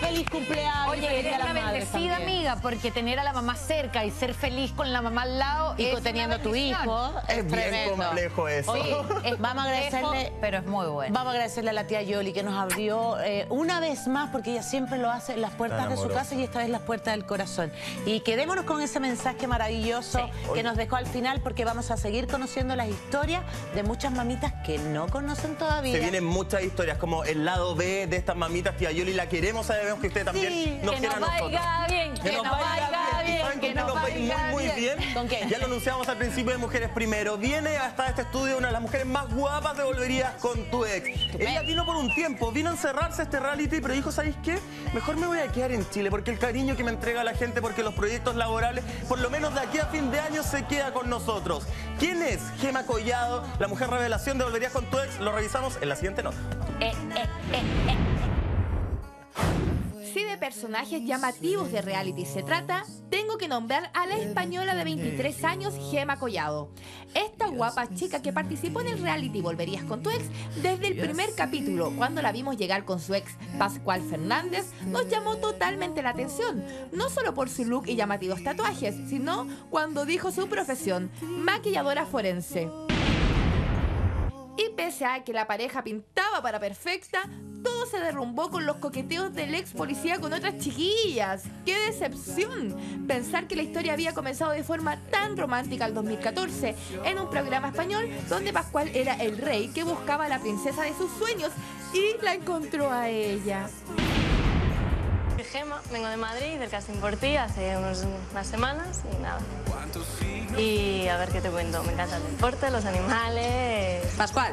Feliz cumpleaños. Oye, feliz eres una bendecida también. amiga, porque tener a la mamá cerca y ser feliz con la mamá al lado Y teniendo una tu hijo, Es es bien tremendo. complejo eso. Sí, es Vamos a complejo, agradecerle- pero es muy bueno. Vamos a agradecerle a la tía Yoli que nos abrió eh, una vez más, porque ella siempre lo hace, las puertas de su casa y esta vez las puertas del corazón. Y quedémonos con ese mensaje maravilloso que nos dejó al final, porque vamos a seguir conociendo las historias de muchas mamitas que no conocen todavía. Se vienen muchas historias, como el lado B de estas mamitas, tía Yoli, la queremos, sabemos que usted también Sí, nos que quiere a nos nosotros. vaya bien, que nos vaya ¿Y bien, saben que con qué nos nos va a ir vaya muy, muy bien? ¿Con qué? Ya lo anunciamos al principio de Mujeres Primero. Viene hasta este estudio una de las mujeres más guapas de Volverías con tu ex. Ella vino por un tiempo, vino a encerrarse a este reality, pero dijo, ¿sabéis qué? Mejor me voy a quedar en Chile, porque el cariño que me entrega la gente, porque los proyectos laborales, por lo menos de aquí a fin de año, se queda con nosotros. ¿Quién es Gema Collado, la mujer revelación de Volverías con tu ex? Lo revisamos en la siguiente nota. Eh, eh, eh, eh. Si de personajes llamativos de reality se trata, tengo que nombrar a la española de 23 años, Gema Collado. Esta guapa chica que participó en el reality Volverías con tu ex desde el primer capítulo, cuando la vimos llegar con su ex Pascual Fernández, nos llamó totalmente la atención. No solo por su look y llamativos tatuajes, sino cuando dijo su profesión, maquilladora forense. Y pese a que la pareja pintaba para perfecta, todo se derrumbó con los coqueteos del ex policía con otras chiquillas. ¡Qué decepción! Pensar que la historia había comenzado de forma tan romántica el 2014 en un programa español donde Pascual era el rey que buscaba a la princesa de sus sueños y la encontró a ella. Gema, vengo de Madrid, del casting por ti, hace unos- unas semanas y nada. Y a ver qué te cuento, me encanta el deporte, los animales. Pascual,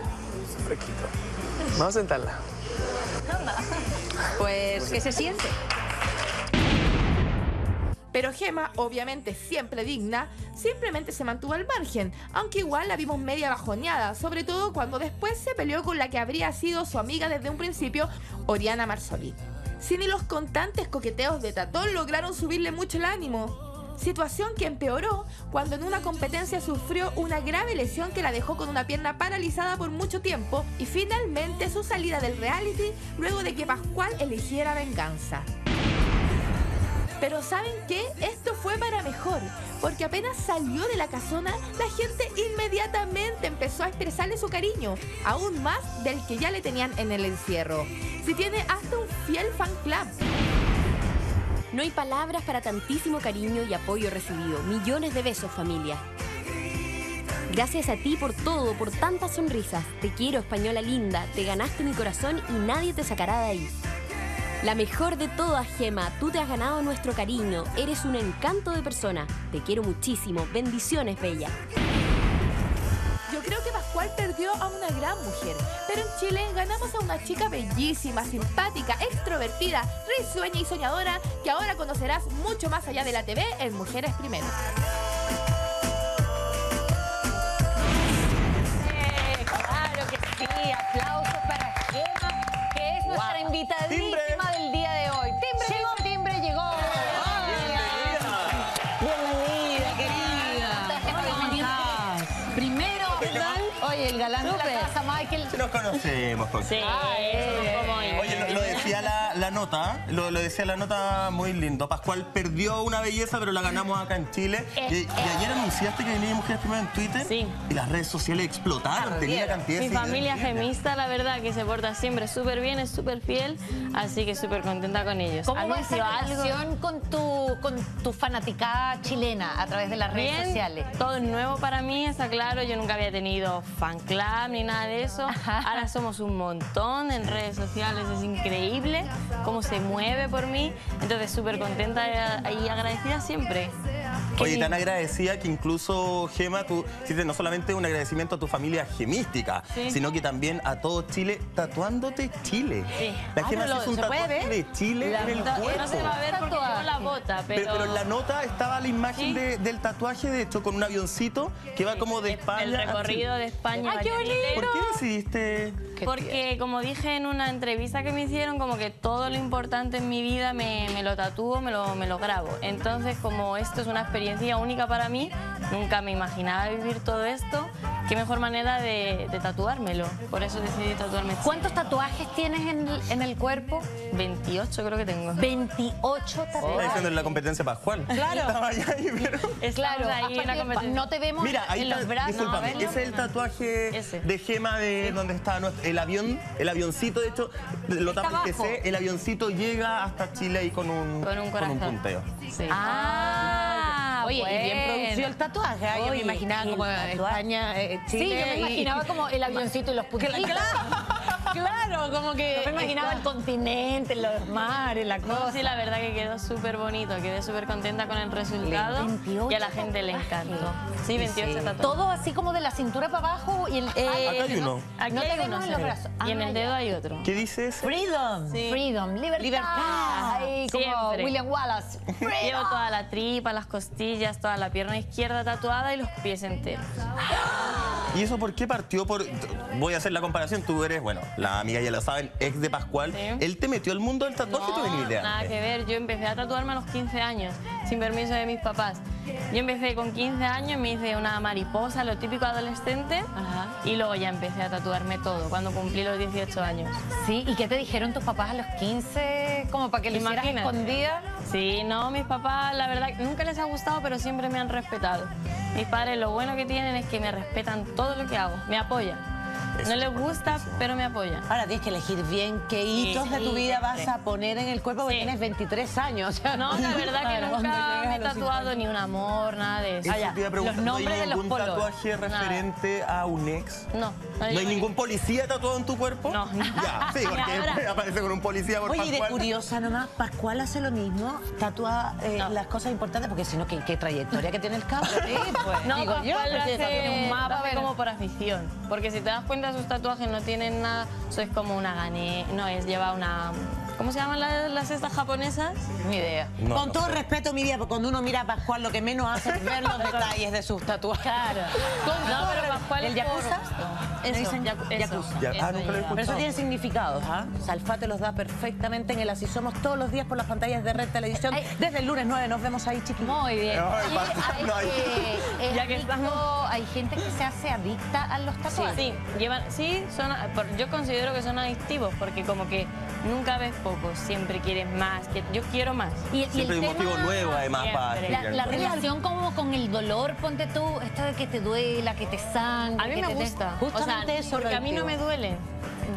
Vamos a sentarla. pues, ¿qué se siente? Pero Gema, obviamente siempre digna, simplemente se mantuvo al margen, aunque igual la vimos media bajoneada, sobre todo cuando después se peleó con la que habría sido su amiga desde un principio, Oriana Marsoli. Si ni los constantes coqueteos de Tatón lograron subirle mucho el ánimo. Situación que empeoró cuando en una competencia sufrió una grave lesión que la dejó con una pierna paralizada por mucho tiempo y finalmente su salida del reality luego de que Pascual eligiera venganza. Pero ¿saben qué? Esto fue para mejor, porque apenas salió de la casona, la gente inmediatamente empezó a expresarle su cariño, aún más del que ya le tenían en el encierro. Si tiene hasta un fiel fan club. No hay palabras para tantísimo cariño y apoyo recibido. Millones de besos, familia. Gracias a ti por todo, por tantas sonrisas. Te quiero, española linda. Te ganaste mi corazón y nadie te sacará de ahí. La mejor de todas, Gema. Tú te has ganado nuestro cariño. Eres un encanto de persona. Te quiero muchísimo. Bendiciones, bella. Yo creo que Pascual perdió a una gran mujer, pero en Chile ganamos a una chica bellísima, simpática, extrovertida, risueña y soñadora que ahora conocerás mucho más allá de la TV en Mujeres Primero. Súper. casa, Michael. Nos conocemos, José. Sí. Oye, lo, lo decía la, la nota, lo, lo decía la nota muy lindo. Pascual perdió una belleza, pero la ganamos acá en Chile. Y, y ayer anunciaste que venía Mujeres Primero en Twitter. Sí. Y las redes sociales explotaron. Tenía cantidad de Mi familia gemista, la verdad, que se porta siempre súper bien, es súper fiel, así que súper contenta con ellos. ¿Cómo va esa relación con tu, con tu fanaticada chilena a través de las redes Bien, sociales? todo es nuevo para mí, está claro. Yo nunca había tenido fan club ni nada de eso. Ahora somos un montón en redes sociales, es increíble cómo se mueve por mí. Entonces, súper contenta y agradecida siempre. Oye, tan agradecida que incluso, Gema, tú hiciste no solamente un agradecimiento a tu familia gemística, Sí. sino que también a todo Chile, tatuándote Chile. Sí. La Ah, Gema se hizo un ¿se puede tatuaje de Chile La en el cuerpo. no se va a ver porque tengo la bota, pero... Pero, pero en la nota estaba la imagen de- del tatuaje, de hecho, con un avioncito que va como de España. El recorrido de España. Ay, qué Chile. ¿Por qué decidiste? Porque como dije en una entrevista que me hicieron, como que todo lo importante en mi vida me, me lo tatúo, me lo, me lo grabo. Entonces, como esto es una experiencia única para mí, nunca me imaginaba vivir todo esto, qué mejor manera de, de tatuármelo. Por eso decidí tatuarme. ¿Cuántos tatuajes tienes en, el- en el cuerpo? 28 creo que tengo. 28 Está tatuajes. diciendo en la competencia Pascual. Claro. Estaba allá ahí, pero... Estamos ahí en la competencia. No te vemos Mira, ahí en está, los brazos. ¿no? ese es el tatuaje de gema de donde está nuestro- el avión, el avioncito, de hecho, lo Está tapan que sé, el avioncito llega hasta Chile ahí con un, Con un punteo. Ah, Oye, y bien bueno. producido el tatuaje. ¿ah? Yo me Oye, imaginaba como. España, eh, Chile. Sí, yo me y- imaginaba como el avioncito y los puntitos. Claro, como que... Yo me imaginaba el continente, los mares, la No, cosa. sí, la verdad que quedó súper bonito, quedé súper contenta con el resultado 28 y a la gente le encantó. Sí, 28 tatuajes. Todo así como de la cintura para abajo y el... Eh, Acá hay uno. Aquí no hay te uno, en los sí. brazos. Y en Ah, el ya. dedo hay otro. ¿Qué dices? Freedom. Sí. Freedom, libertad. Libertad. Ay, como Siempre. William Wallace. Llevo toda la tripa, las costillas, toda la pierna izquierda tatuada y los pies enteros. ¿Y eso por qué partió por.? Voy a hacer la comparación. Tú eres, bueno, la amiga ya lo saben, ex de Pascual. Sí. ¿Él te metió al mundo del tatuaje o tú tenías idea? nada que ver. Yo empecé a tatuarme a los 15 años, sin permiso de mis papás. Yo empecé con 15 años, me hice una mariposa, lo típico adolescente, y luego ya empecé a tatuarme todo, cuando cumplí los 18 años. Sí, ¿y qué te dijeron tus papás a los 15? Como para que lo hicieras Imagínate. escondida. Sí, no, mis papás, la verdad, nunca les ha gustado, pero siempre me han respetado. Mis padres lo bueno que tienen es que me respetan todo lo que hago, me apoyan. No les gusta, pero me apoyan. Ahora tienes que elegir bien qué hitos de tu sí, vida vas a poner en el cuerpo porque Sí. tienes 23 años. o sea, No, la verdad que Claro, nunca me he tatuado ni un amor, nada de eso. Te iba a preguntar, los ¿no hay nombres de los ningún polos. tatuaje Nada. referente a un ex? No, no, ¿No hay ningún policía tatuado en tu cuerpo? No. Ya, sí, porque Ahora- aparece con un policía por Oye, y de Pascual. curiosa nomás, Pascual hace lo mismo, tatúa eh, No. las cosas importantes, porque si no, ¿qué, qué trayectoria que tiene el cabrón? Sí, pues. No, digo yo, Pascual lo porque hace, tiene un mapa. lo como por afición. Porque si te das cuenta, sus tatuajes no tienen nada. Eso es como una gané. No, es lleva una. ¿Cómo se llaman las, las estas japonesas? Ni idea. No, Con no todo sé. respeto, mi vida, porque cuando uno mira a Pascual, lo que menos hace es ver los detalles de sus tatuajes. Claro. Con No, todo pero Pascual ¿El es por- yakuza? Eso, Dicen yaku- eso. yakuza. Ya- ah, Eso nunca lo he lleva. escuchado. Pero eso tiene significados, ¿ah? Salfate los da perfectamente en el Así Somos todos los días por las pantallas de Red Televisión. Ay. Desde el lunes 9 nos vemos ahí, chiquillos. Muy bien. Ay, Y basta, hay, no hay. eh, es Ya que rico, estamos- hay gente que se hace adicta a los tatuajes. Sí, llevan, sí son, yo considero que son adictivos porque como que nunca ves poco, siempre quieres más, que, yo quiero más. Y, y Siempre hay el un motivo nuevo, además, para. La, la el- relación como con el dolor, ponte tú, esto de que te duela, que te sangre. A mí que me te- gusta. Justamente o sea, eso Porque a mí no me duele.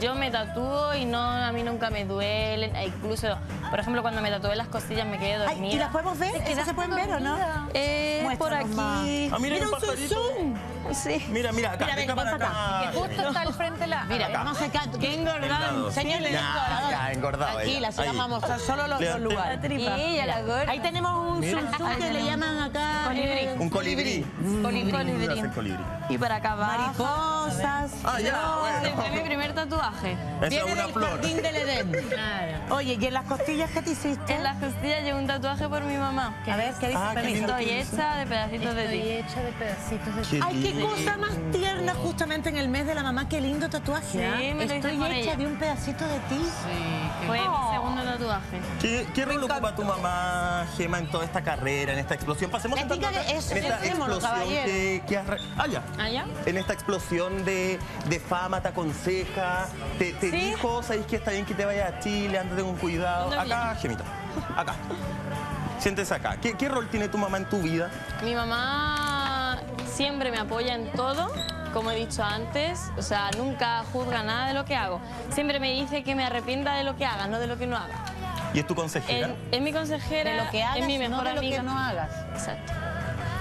Yo me tatúo y no, a mí nunca me duelen. E incluso, por ejemplo, cuando me tatué las costillas me quedé dormida. Ay, ¿Y las podemos ver? ¿Esas se pueden ver o no? Eh, por aquí. Ah, mira, hay un zoom. Sí. Mira, mira, acá, Mira, venga ven, para acá. Que justo está al frente la... Mira, Acá. vamos acá. Qué engordado. Señores, engordado. ya, engordado Tranquila, si vamos a mostrar solo los, los Levante. lugares. tripa. Sí, a la gorda. Ahí tenemos un zoom que le llaman acá... Colibrí. eh, Un colibrí. Colibrí. Colibrí. Y para acá abajo. Mariposas. Ah, ya, bueno. fue mi primer tatuaje. Viene una del flor. jardín del Edén. Oye, ¿y en las costillas qué te hiciste? En las costillas llevo un tatuaje por mi mamá. A ver, ¿qué dice? Ah. Estoy hecha de pedacitos de Estoy ti. hecha de pedacitos de... Ay, qué cosa más tierna justamente en el mes de la mamá. Qué lindo tatuaje. Sí, ¿ah? me Estoy hecha ella. de un pedacito de ti. Fue mi segundo tatuaje. ¿Qué, qué rol ocupa tu mamá, Gema, en toda esta carrera, en esta explosión? Pasemos en, Explica tanta- que eso, en esta explosión que, que has... ya. ¿Allá? En esta explosión de, de fama, te aconseja, te, te Sí. dijo, ¿sabéis que está bien que te vayas a Chile, ándate con cuidado? ¿Dónde Acá, Gemita, acá. Siéntese acá. ¿Qué, ¿Qué rol tiene tu mamá en tu vida? Mi mamá siempre me apoya en todo, como he dicho antes, o sea, nunca juzga nada de lo que hago. Siempre me dice que me arrepienta de lo que haga, no de lo que no haga. ¿Y es tu consejera? Es, es mi consejera, De lo que hagas, es mi no mejor de lo que amiga. no hagas. Exacto.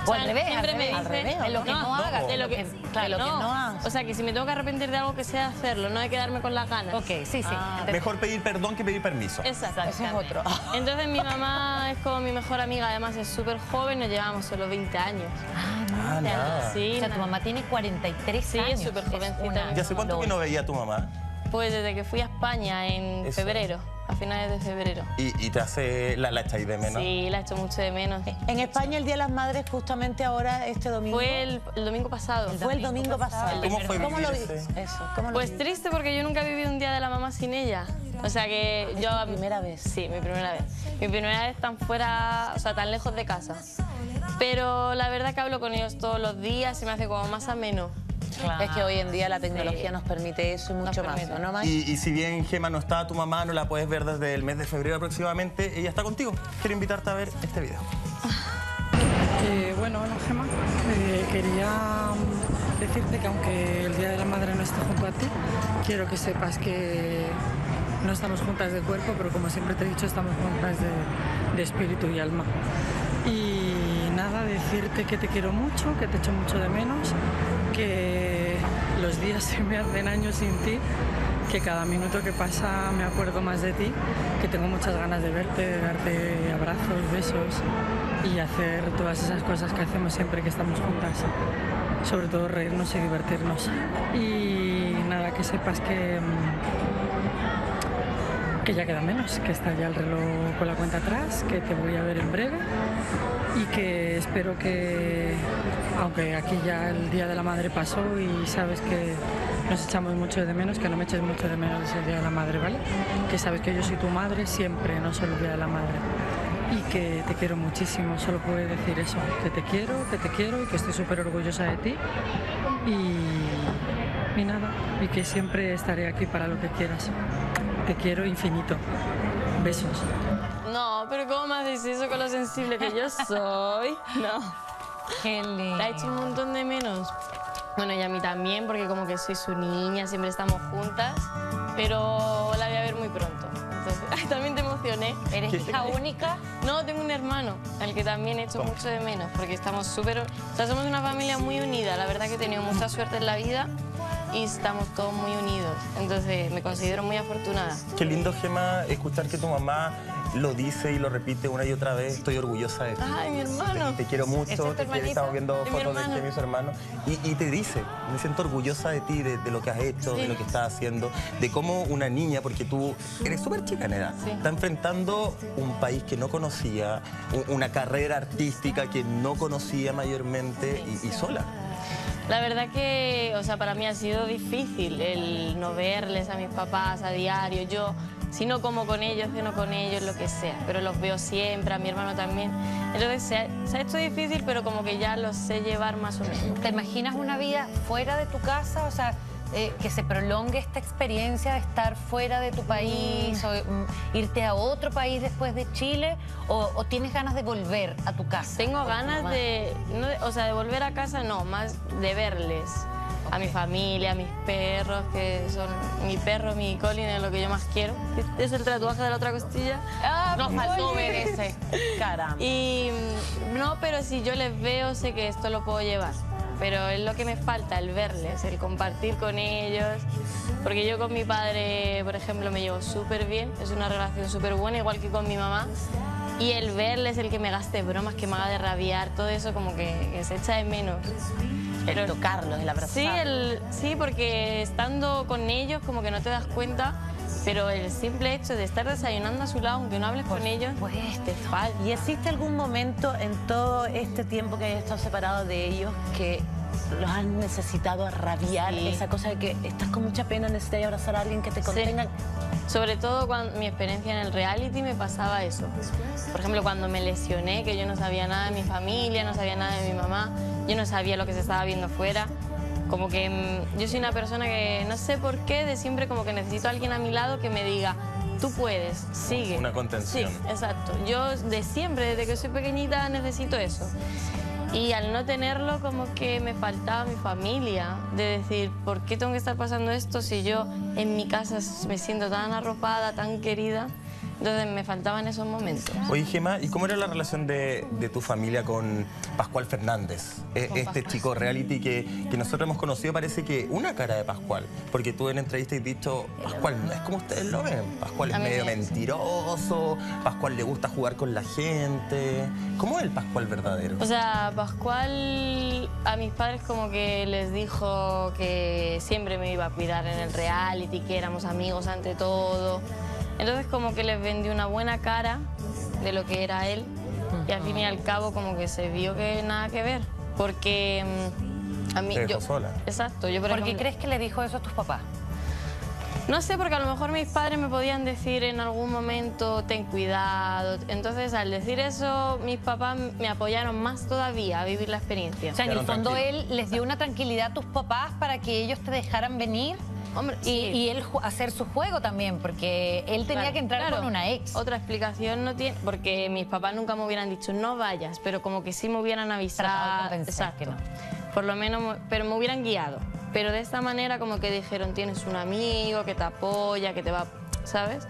O al revés, siempre al me dice al revés, de lo que no hagas, de lo que, claro, lo que no hagas. O sea, que si me tengo que arrepentir de algo que sea hacerlo, no hay que darme con las ganas. Ok, sí, sí. Te- Mejor pedir perdón que pedir permiso. Exacto. Ese es otro. Entonces mi mamá es como mi mejor amiga, además es súper joven, nos llevamos solo 20 años. Ah, nada. Sí, o sea, tu mamá tiene 43 Sí, años. es súper jovencita. ¿Y hace cuánto que no veía a tu mamá? Pues desde que fui a España en Eso. febrero, a finales de febrero. Y, y te hace la, la echáis de menos. Sí, la he hecho mucho de menos. En España el Día de las Madres justamente ahora, este domingo. Fue el, el domingo pasado. Fue el domingo pasado. ¿Cómo fue ¿Cómo lo? Eso, ¿cómo lo Pues triste porque yo nunca he vivido un día de la mamá sin ella. O sea que ¿Es yo... tu primera vez? Sí, mi primera vez. Mi primera vez tan fuera, o sea, tan lejos de casa. Pero la verdad que hablo con ellos todos los días y me hace como más ameno. Es que hoy en día la tecnología Sí. nos permite eso y mucho más, ¿o ¿no, May? Y, y si bien Gema no está, tu mamá no la puedes ver desde el mes de febrero aproximadamente, ella está contigo. Quiero invitarte a ver este video. Eh, bueno, hola Gemma. Eh, quería mm, decirte que aunque el Día de la Madre no esté junto a ti, quiero que sepas que no estamos juntas de cuerpo, pero como siempre te he dicho, estamos juntas de, de espíritu y alma. Y nada, decirte que te quiero mucho, que te echo mucho de menos, que los días se me hacen años sin ti, que cada minuto que pasa me acuerdo más de ti, que tengo muchas ganas de verte, de darte abrazos, besos y hacer todas esas cosas que hacemos siempre que estamos juntas. Sobre todo reírnos y divertirnos. Y nada, que sepas que, mm, que ya queda menos, que está ya el reloj con la cuenta atrás, que te voy a ver en breve y que espero que, aunque aquí ya el Día de la Madre pasó y sabes que nos echamos mucho de menos, que no me eches mucho de menos el Día de la Madre, ¿vale? Que sabes que yo soy tu madre siempre, no solo el Día de la Madre. Y que te quiero muchísimo, solo puedo decir eso, que te quiero, que te quiero y que estoy súper orgullosa de ti. Y, y nada, y que siempre estaré aquí para lo que quieras. Te quiero infinito. Besos. No, pero ¿cómo me haces eso con lo sensible que yo soy? No. Qué lindo. La he hecho un montón de menos. Bueno, y a mí también, porque como que soy su niña, siempre estamos juntas, pero la voy a ver muy pronto. Entonces, ay, también te emocioné. ¿Eres hija única? No, tengo un hermano, al que también he hecho mucho de menos, porque estamos súper... O sea, somos una familia muy unida. La verdad que he tenido mucha suerte en la vida y estamos todos muy unidos. Entonces, me considero muy afortunada. Qué lindo, Gema, escuchar que tu mamá lo dice y lo repite una y otra vez. Estoy orgullosa de ti. Ay, mi hermano. Te, te quiero mucho, Ese es tu te quiero, hermanito, estamos viendo mi fotos de hermano. Gema y su hermano. Y, y te dice, me siento orgullosa de ti, de, de lo que has hecho, de lo que estás haciendo, de cómo una niña, porque tú eres súper chica en edad, Sí. está enfrentando un país que no conocía, una carrera artística que no conocía mayormente y, y sola. La verdad que, o sea, para mí ha sido difícil el no verles a mis papás a diario. Yo, si no como con ellos, ceno con ellos, lo que sea. Pero los veo siempre, a mi hermano también. Entonces se ha, se ha hecho difícil, pero como que ya los sé llevar más o menos. ¿Te imaginas una vida fuera de tu casa? O sea, eh, que se prolongue esta experiencia de estar fuera de tu país o mm, irte a otro país después de Chile o, o tienes ganas de volver a tu casa? Tengo ganas de, no o sea, de volver a casa, no, más de verles. A mi familia, a mis perros, que son mi perro, mi Colin, es lo que yo más quiero. Es el tatuaje de la otra costilla. Ah, Nos faltó ver ese. Caramba. Y mm, no, pero si yo les veo, sé que esto lo puedo llevar. Pero es lo que me falta, el verles, el compartir con ellos. Porque yo con mi padre, por ejemplo, me llevo súper bien, es una relación súper buena, igual que con mi mamá. Y el verles, el que me gaste bromas, que me haga de rabiar, todo eso como que, que se echa de menos. El tocarlos, el abrazarlos. Sí, el, sí, porque estando con ellos como que no te das cuenta, pero el simple hecho de estar desayunando a su lado, aunque no hables con ellos, te falta. ¿Y existe algún momento en todo este tiempo que hayas estado separado de ellos que los han necesitado rabiar? Sí. Esa cosa de que estás con mucha pena, necesitas abrazar a alguien que te contenga. Sobre todo cuando mi experiencia en el reality me pasaba eso. Por ejemplo, cuando me lesioné, que yo no sabía nada de mi familia, no sabía nada de mi mamá, yo no sabía lo que se estaba viendo fuera. Como que mm, yo soy una persona que no sé por qué, de siempre como que necesito a alguien a mi lado que me diga, tú puedes, sigue. Una contención. Sí, exacto. Yo de siempre, desde que soy pequeñita, necesito eso. Y al no tenerlo, como que me faltaba mi familia, de decir, ¿por qué tengo que estar pasando esto si yo en mi casa me siento tan arropada, tan querida? Entonces me faltaban esos momentos. Oye, Gema, ¿y cómo era la relación de, de tu familia con Pascual Fernández? E- Con este Pascual. chico reality que, que nosotros hemos conocido parece que una cara de Pascual, porque tú en entrevista has dicho, Pascual no es como ustedes lo ven, Pascual es medio me- mentiroso, Pascual le gusta jugar con la gente. ¿Cómo es el Pascual verdadero? O sea, Pascual a mis padres como que les dijo que siempre me iba a cuidar en el reality, que éramos amigos ante todo. Entonces como que les vendí una buena cara de lo que era él y al fin y al cabo como que se vio que nada que ver. Porque mm, a mí... Te dejó yo- sola. Exacto, yo por ¿Por qué crees que le dijo eso a tus papás? No sé, porque a lo mejor mis padres me podían decir en algún momento, ten cuidado. Entonces, al decir eso, mis papás me apoyaron más todavía a vivir la experiencia. O sea, en el fondo él les dio una tranquilidad a tus papás para que ellos te dejaran venir Hombre, y, sí. y él hacer su juego también, porque él tenía Claro, que entrar claro. con una ex. Otra explicación no tiene, porque mis papás nunca me hubieran dicho no vayas, pero como que sí me hubieran avisado. convencer que Exacto. Por lo menos, me- pero me hubieran guiado. Pero de esta manera como que dijeron tienes un amigo que te apoya, que te va, ¿sabes?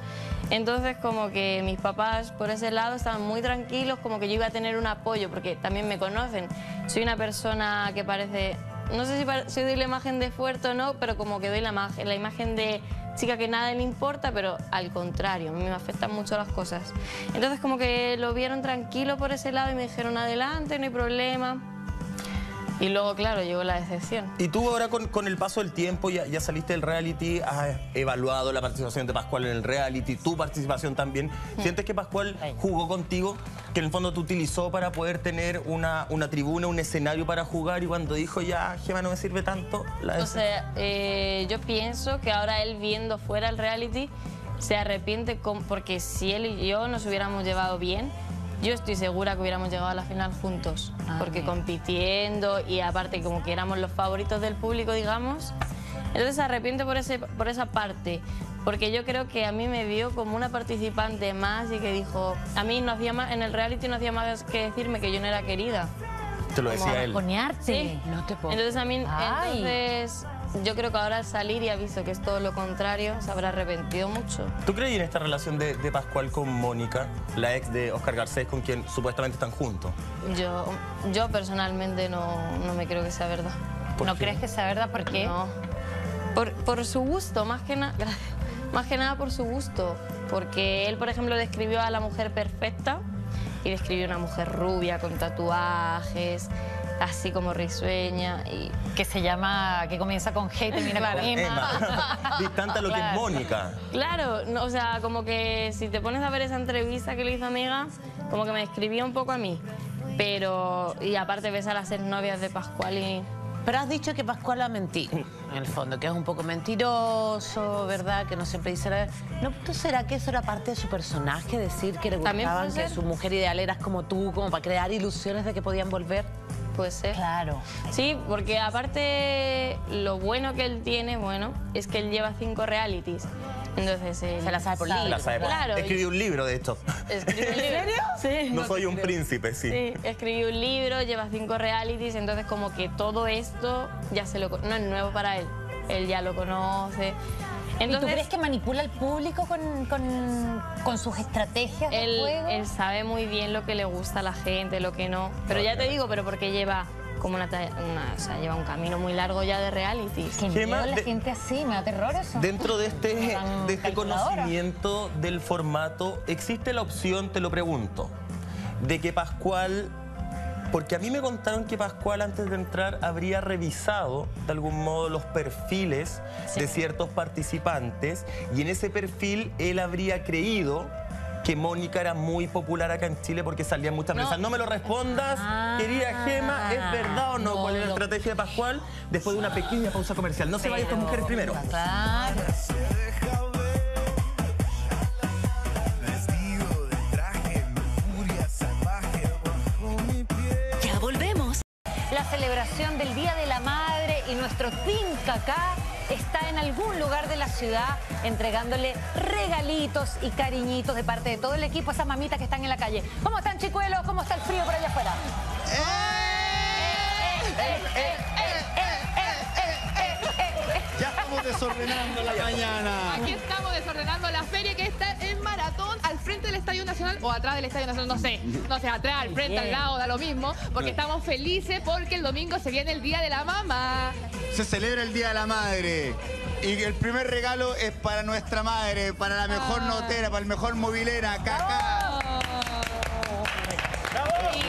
Entonces como que mis papás por ese lado estaban muy tranquilos, como que yo iba a tener un apoyo, porque también me conocen. Soy una persona que parece, no sé si, doy la imagen de fuerte o no, pero como que doy la, imagen- la imagen de chica que nada le importa, pero al contrario, a mí me afectan mucho las cosas. Entonces como que lo vieron tranquilo por ese lado y me dijeron adelante, no hay problema. Y luego, claro, llegó la decepción. Y tú ahora con, con el paso del tiempo ya, ya saliste del reality, has evaluado la participación de Pascual en el reality, tu participación también. ¿Sientes que Pascual jugó contigo? Que en el fondo te utilizó para poder tener una, una tribuna, un escenario para jugar y cuando dijo ya, Gema no me sirve tanto, la O sea, eh, yo pienso que ahora él viendo fuera el reality se arrepiente con- porque si él y yo nos hubiéramos llevado bien, yo estoy segura que hubiéramos llegado a la final juntos. porque compitiendo y aparte como que éramos los favoritos del público, digamos. Entonces se arrepiente por, ese, por esa parte. Porque yo creo que a mí me vio como una participante más y que dijo, a mí no hacía más, en el reality no hacía más que decirme que yo no era querida. Te lo Como decía él. Sí. No te puedo. Entonces a mí, Ay. entonces yo creo que ahora al salir y ha visto que es todo lo contrario, se habrá arrepentido mucho. ¿Tú crees en esta relación de, de Pascual con Mónica, la ex de Oscar Garcés, con quien supuestamente están juntos? Yo, yo personalmente no, no me creo que sea verdad. ¿Por ¿No qué? crees que sea verdad? ¿Por qué? No. Por, por su gusto, más que, na- más que nada por su gusto. Porque él, por ejemplo, describió a la mujer perfecta y describió una mujer rubia con tatuajes, así como risueña y... Que se llama, que comienza con G y termina Claro. con Emma. Emma. Distante a lo que es. Mónica. Claro, no, o sea, como que si te pones a ver esa entrevista que le hizo amiga, como que me describía un poco a mí. Pero, y aparte ves a las novias de Pascual y... Pero has dicho que Pascual ha mentido, en el fondo, que es un poco mentiroso, ¿verdad? Que no siempre dice la ¿No ¿tú será que eso era parte de su personaje? Decir que le gustaban, que su mujer ideal eras como tú, como para crear ilusiones de que podían volver. Puede ser. Claro. Sí, porque aparte lo bueno que él tiene, bueno, es que él lleva cinco realities. Entonces él Se la sabe por libro. La sabe por- Claro. Escribí un libro de esto. Escribió un libro. Sí. No soy un príncipe, sí. Sí, escribió un libro, lleva cinco realities, entonces como que todo esto ya se lo... No es nuevo para él, él ya lo conoce. ¿Y Entonces, tú crees que manipula al público con, con- con sus estrategias de él, juego? él sabe muy bien lo que le gusta a la gente, lo que no. Pero ya te digo, pero porque lleva como una, o sea, lleva un camino muy largo ya de realities. Qué Gema, miedo la de- gente así, me da terror eso. Dentro de este, de este conocimiento del formato, ¿existe la opción, te lo pregunto, de que Pascual, porque a mí me contaron que Pascual antes de entrar habría revisado de algún modo los perfiles de ciertos participantes y en ese perfil él habría creído que Mónica era muy popular acá en Chile porque salía en muchas No. No me lo respondas, Ah, querida Gema, ¿es verdad o no? no ¿Cuál es la estrategia de Pascual? Después de una pequeña pausa comercial. No se vayan estas mujeres primero. Claro. Ya volvemos. La celebración del Día de la Madre y nuestro Team Cacá está en algún lugar de la ciudad entregándole regalitos y cariñitos de parte de todo el equipo a esas mamitas que están en la calle. ¿Cómo están, chicuelos? ¿Cómo está el frío por allá afuera? Ya estamos desordenando la mañana. Aquí estamos desordenando la feria que está en Maratón, del Estadio Nacional o atrás del Estadio Nacional, no sé. No sé, atrás, al frente, al lado, da lo mismo. Porque estamos felices porque el domingo se viene el Día de la Mamá. Se celebra el Día de la Madre. Y el primer regalo es para nuestra madre, para la mejor notera, para el mejor movilera, caca.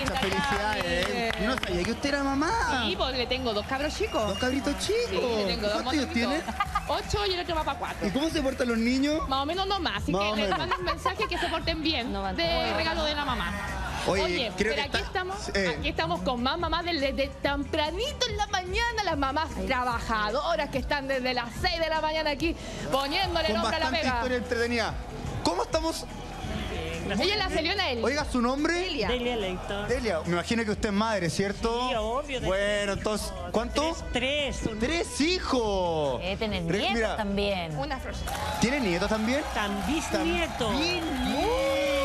Muchas felicidades. ¿eh? Yo no sabía que usted era mamá. Sí, porque le tengo dos cabros chicos. Dos cabritos chicos. Sí, le tengo dos ¿Cuántos años tiene? montonitos. Ocho y el otro va para cuatro. ¿Y cómo se portan los niños? Más o menos no más, así Más que les mando un mensaje que se porten bien de regalo de la mamá. Oye, Oye, creo pero que aquí está- estamos, eh. aquí estamos con más mamás desde, desde tempranito en la mañana, las mamás trabajadoras que están desde las 6 de la mañana aquí poniéndole Con nombre a la bastante pega. historia entretenida. ¿Cómo estamos? Ella es la Celiona Eli. Oiga, ¿su nombre? Delia. Delia Leighton. Delia, me imagino que usted es madre, ¿cierto? Sí, obvio. Bueno, entonces, ¿cuánto? Tres. ¡Tres hijos! Eh, tienen nietos mira, también. Una flor. ¿Tiene nietos también? Tan bisnieto. Mira,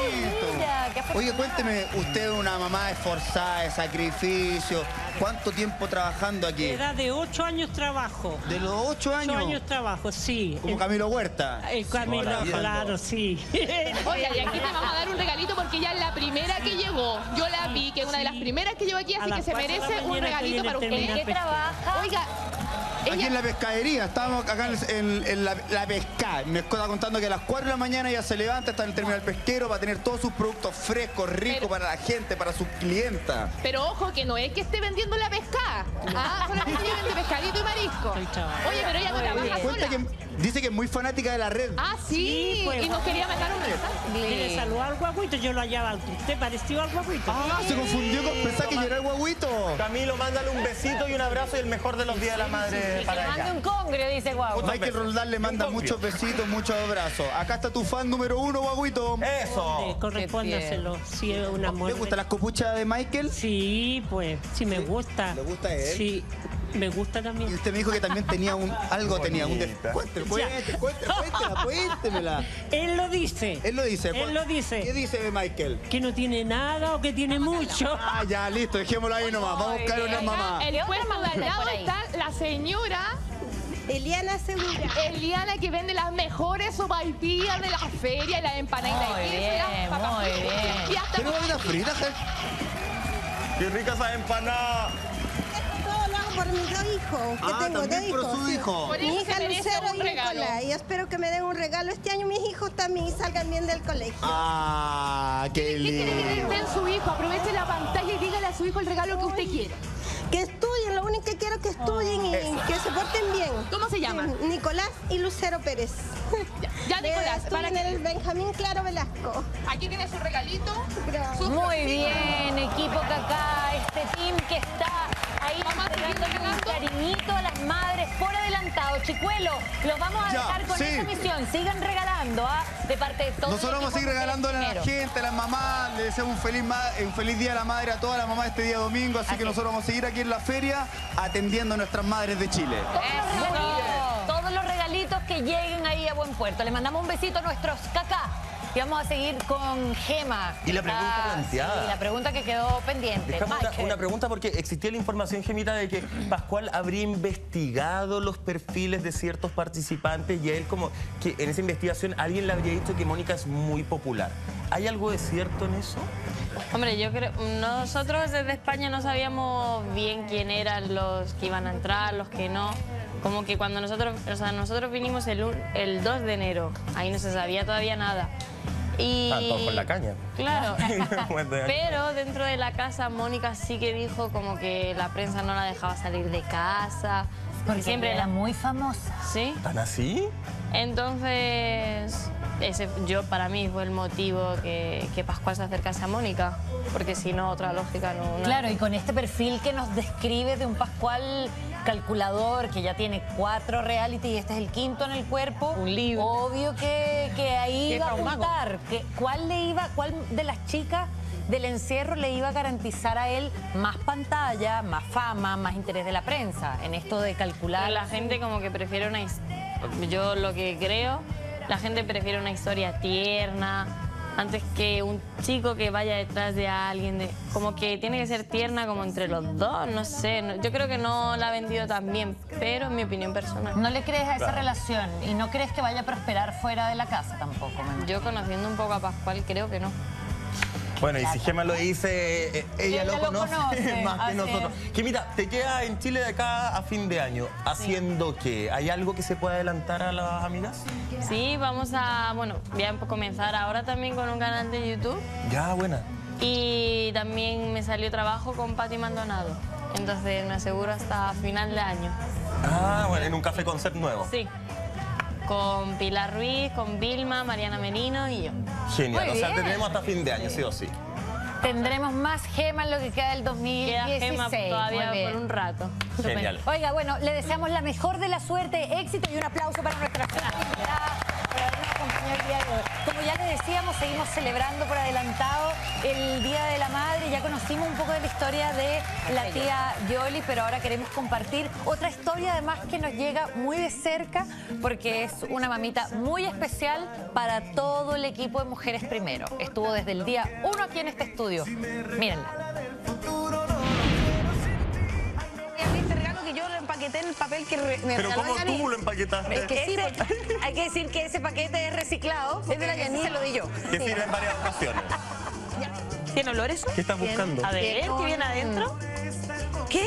Oye, cuénteme, usted es una mamá esforzada, de sacrificio. ¿Cuánto tiempo trabajando aquí? Edad de ocho años trabajo. ¿De los ocho años? Ocho años trabajo, sí. Como Camilo Huerta. El Camilo, Hola. claro, sí. Oye, y aquí te vamos a dar un regalito porque ella es la primera que llegó. Yo la vi, que es una de las primeras que llegó aquí, así que se de merece un regalito para usted. terminar ¿En qué trabaja? Oiga, Aquí ella en la pescadería, estábamos acá en, en- en la, la pesca. Me está contando que a las 4 de la mañana ya se levanta, está en el terminal pesquero para tener todos sus productos frescos, ricos Pero- para la gente, para sus clientas. Pero ojo que no es que esté vendiendo la pesca. Ah, solamente ella vende pescadito y marisco. Oye, pero ella no trabaja sola. que dice que es muy fanática de la red. Ah, sí. Sí, pues, y nos quería mandar un mensaje. ¿Quiere saludar al guaguito? Yo lo hallaba. ¿Usted pareció al guaguito? Ah, se confundió con pensaba que yo era el guaguito. Camilo, mándale un besito y un abrazo y el mejor de los días de la madre Que para mande ella. un congrio, dice guau. Michael. Roldán le manda muchos besitos, muchos abrazos. Acá está tu fan número uno, guaguito. Eso. Correspóndaselo. Sí, es un amor. ¿Le gustan las copuchas de Michael? Sí, pues, sí me gusta. ¿Le gusta a él? Sí, me gusta Y también. usted me dijo que también tenía un algo tenía un des- Bonita. Cuénteme, cuénteme, cuénteme, cuéntela, cuéntemela. Él lo dice. Él lo dice. Él lo dice. ¿Qué dice de Michael? Que no tiene nada o que tiene mucho. Ah, ya, listo, dejémoslo ahí nomás. Vamos a buscar una mamá. El ¿Qué otra puesto de mamá al lado está la señora Eliana Segura. Eliana que vende las mejores sopaipillas de la feria, las empanaditas Muy queso, bien, muy bien. Y hasta ¿Qué no va a frita, Ger? Qué rica esa empanada. Por mis dos hijos, que Ah, tengo dos también por hijos. su hijo. Por Mi hija Lucero y. Nicolás. Y espero que me den un regalo este año mis hijos también salgan bien del colegio. Ah, qué ¿Qué quiere que le lindo. den su hijo? Aproveche la pantalla y dígale a su hijo el regalo que usted quiere. Que estudien, lo único que quiero es que estudien y que se porten bien. ¿Cómo se llama? Sí, Nicolás y Lucero Pérez. Ya, ya, Nicolás, para que el Benjamín Claro Velasco. aquí tiene su regalito. Gracias. Muy bien, equipo Cacá, este team que está ahí Vamos un regalando. cariñito a las madres por adelantado. Chicuelo, los vamos a Ya, dejar con sí. esa misión. Sigan regalando, ¿ah? De parte de todos. Nosotros vamos a seguir regalando a la gente, a las mamás. Le deseamos un feliz, ma- un feliz día a la madre a todas las mamás este día domingo. Así, que nosotros vamos a seguir aquí en la feria atendiendo a nuestras madres de Chile. Todos los regalitos que lleguen ahí a buen puerto. Les mandamos un besito a nuestros Cacá. Y vamos a seguir con Gema. Y la pregunta Ah, planteada. sí, la pregunta que quedó pendiente. Una, una pregunta porque existía la información, Gemita, de que Pascual habría investigado los perfiles de ciertos participantes y a él como que en esa investigación alguien le habría dicho que Mónica es muy popular. ¿Hay algo de cierto en eso? Hombre, yo creo, nosotros desde España no sabíamos bien quién eran los que iban a entrar, los que no. Como que cuando nosotros, o sea, nosotros vinimos el, un- el 2 de enero, ahí no se sabía todavía nada. Y, Estaban todos con la caña. Claro. Pero dentro de la casa, Mónica sí que dijo como que la prensa no la dejaba salir de casa. Porque siempre era la- muy famosa. Sí. ¿Tan así? Entonces, ese yo para mí fue el motivo que, que Pascual se acercase a Mónica, porque si no, otra lógica no. no- Claro, y con este perfil que nos describe de un Pascual calculador que ya tiene cuatro reality y este es el quinto en el cuerpo. Un libro. Obvio que, que ahí iba a apuntar. Que, ¿Cuál le iba, cuál de las chicas del encierro le iba a garantizar a él más pantalla, más fama, más interés de la prensa en esto de calcular? La gente como que prefiere una... his- Yo lo que creo, la gente prefiere una historia tierna, antes que un chico que vaya detrás de alguien. De, como que tiene que ser tierna como entre los dos, no sé. no- yo creo que no la ha vendido tan bien, pero en mi opinión personal. ¿No le crees a esa Claro. relación y no crees que vaya a prosperar fuera de la casa tampoco? Yo conociendo un poco a Pascual creo que no. Bueno, y si Gema lo dice, eh, ella, Ella lo lo conoce, conoce, más que nosotros. Gemita, te queda en Chile de acá a fin de año. ¿Haciendo qué? ¿Hay algo que se pueda adelantar a las amigas? Sí, vamos a, bueno, voy a comenzar ahora también con un canal de YouTube Ya, buena. y también me salió trabajo con Patti Maldonado. Entonces me aseguro hasta final de año. Ah, bueno, en un café concert nuevo. Sí. Con Pilar Ruiz, con Vilma, Mariana Merino y yo. Genial, Muy o sea, bien. te tenemos hasta fin de año, sí o sí. Tendremos más Gema en lo que queda del Queda 2016. Gema todavía por un rato. Genial. Oiga, bueno, le deseamos la mejor de la suerte, éxito y un aplauso para nuestra invitada por habernos acompañado el día de hoy. Como ya le decíamos, seguimos celebrando por adelantado el Día de la Madre. Ya conocimos un poco de la historia de la tía Yoli, pero ahora queremos compartir otra historia además que nos llega muy de cerca porque es una mamita muy especial para todo el equipo de Mujeres Primero. Estuvo desde el día uno aquí en este estudio. Mírenla. Este que yo lo empaqueté en el papel que re- me Pero regaló ¿cómo tú lo empaquetaste? Es que sí, Ese- porque- hay que decir que ese paquete es reciclado. Es de la Yanni. Se lo di yo. Que sirve en varias ocasiones. ¿Tiene olor eso? ¿Qué estás buscando? A ver, ¿qué viene adentro? ¿Qué?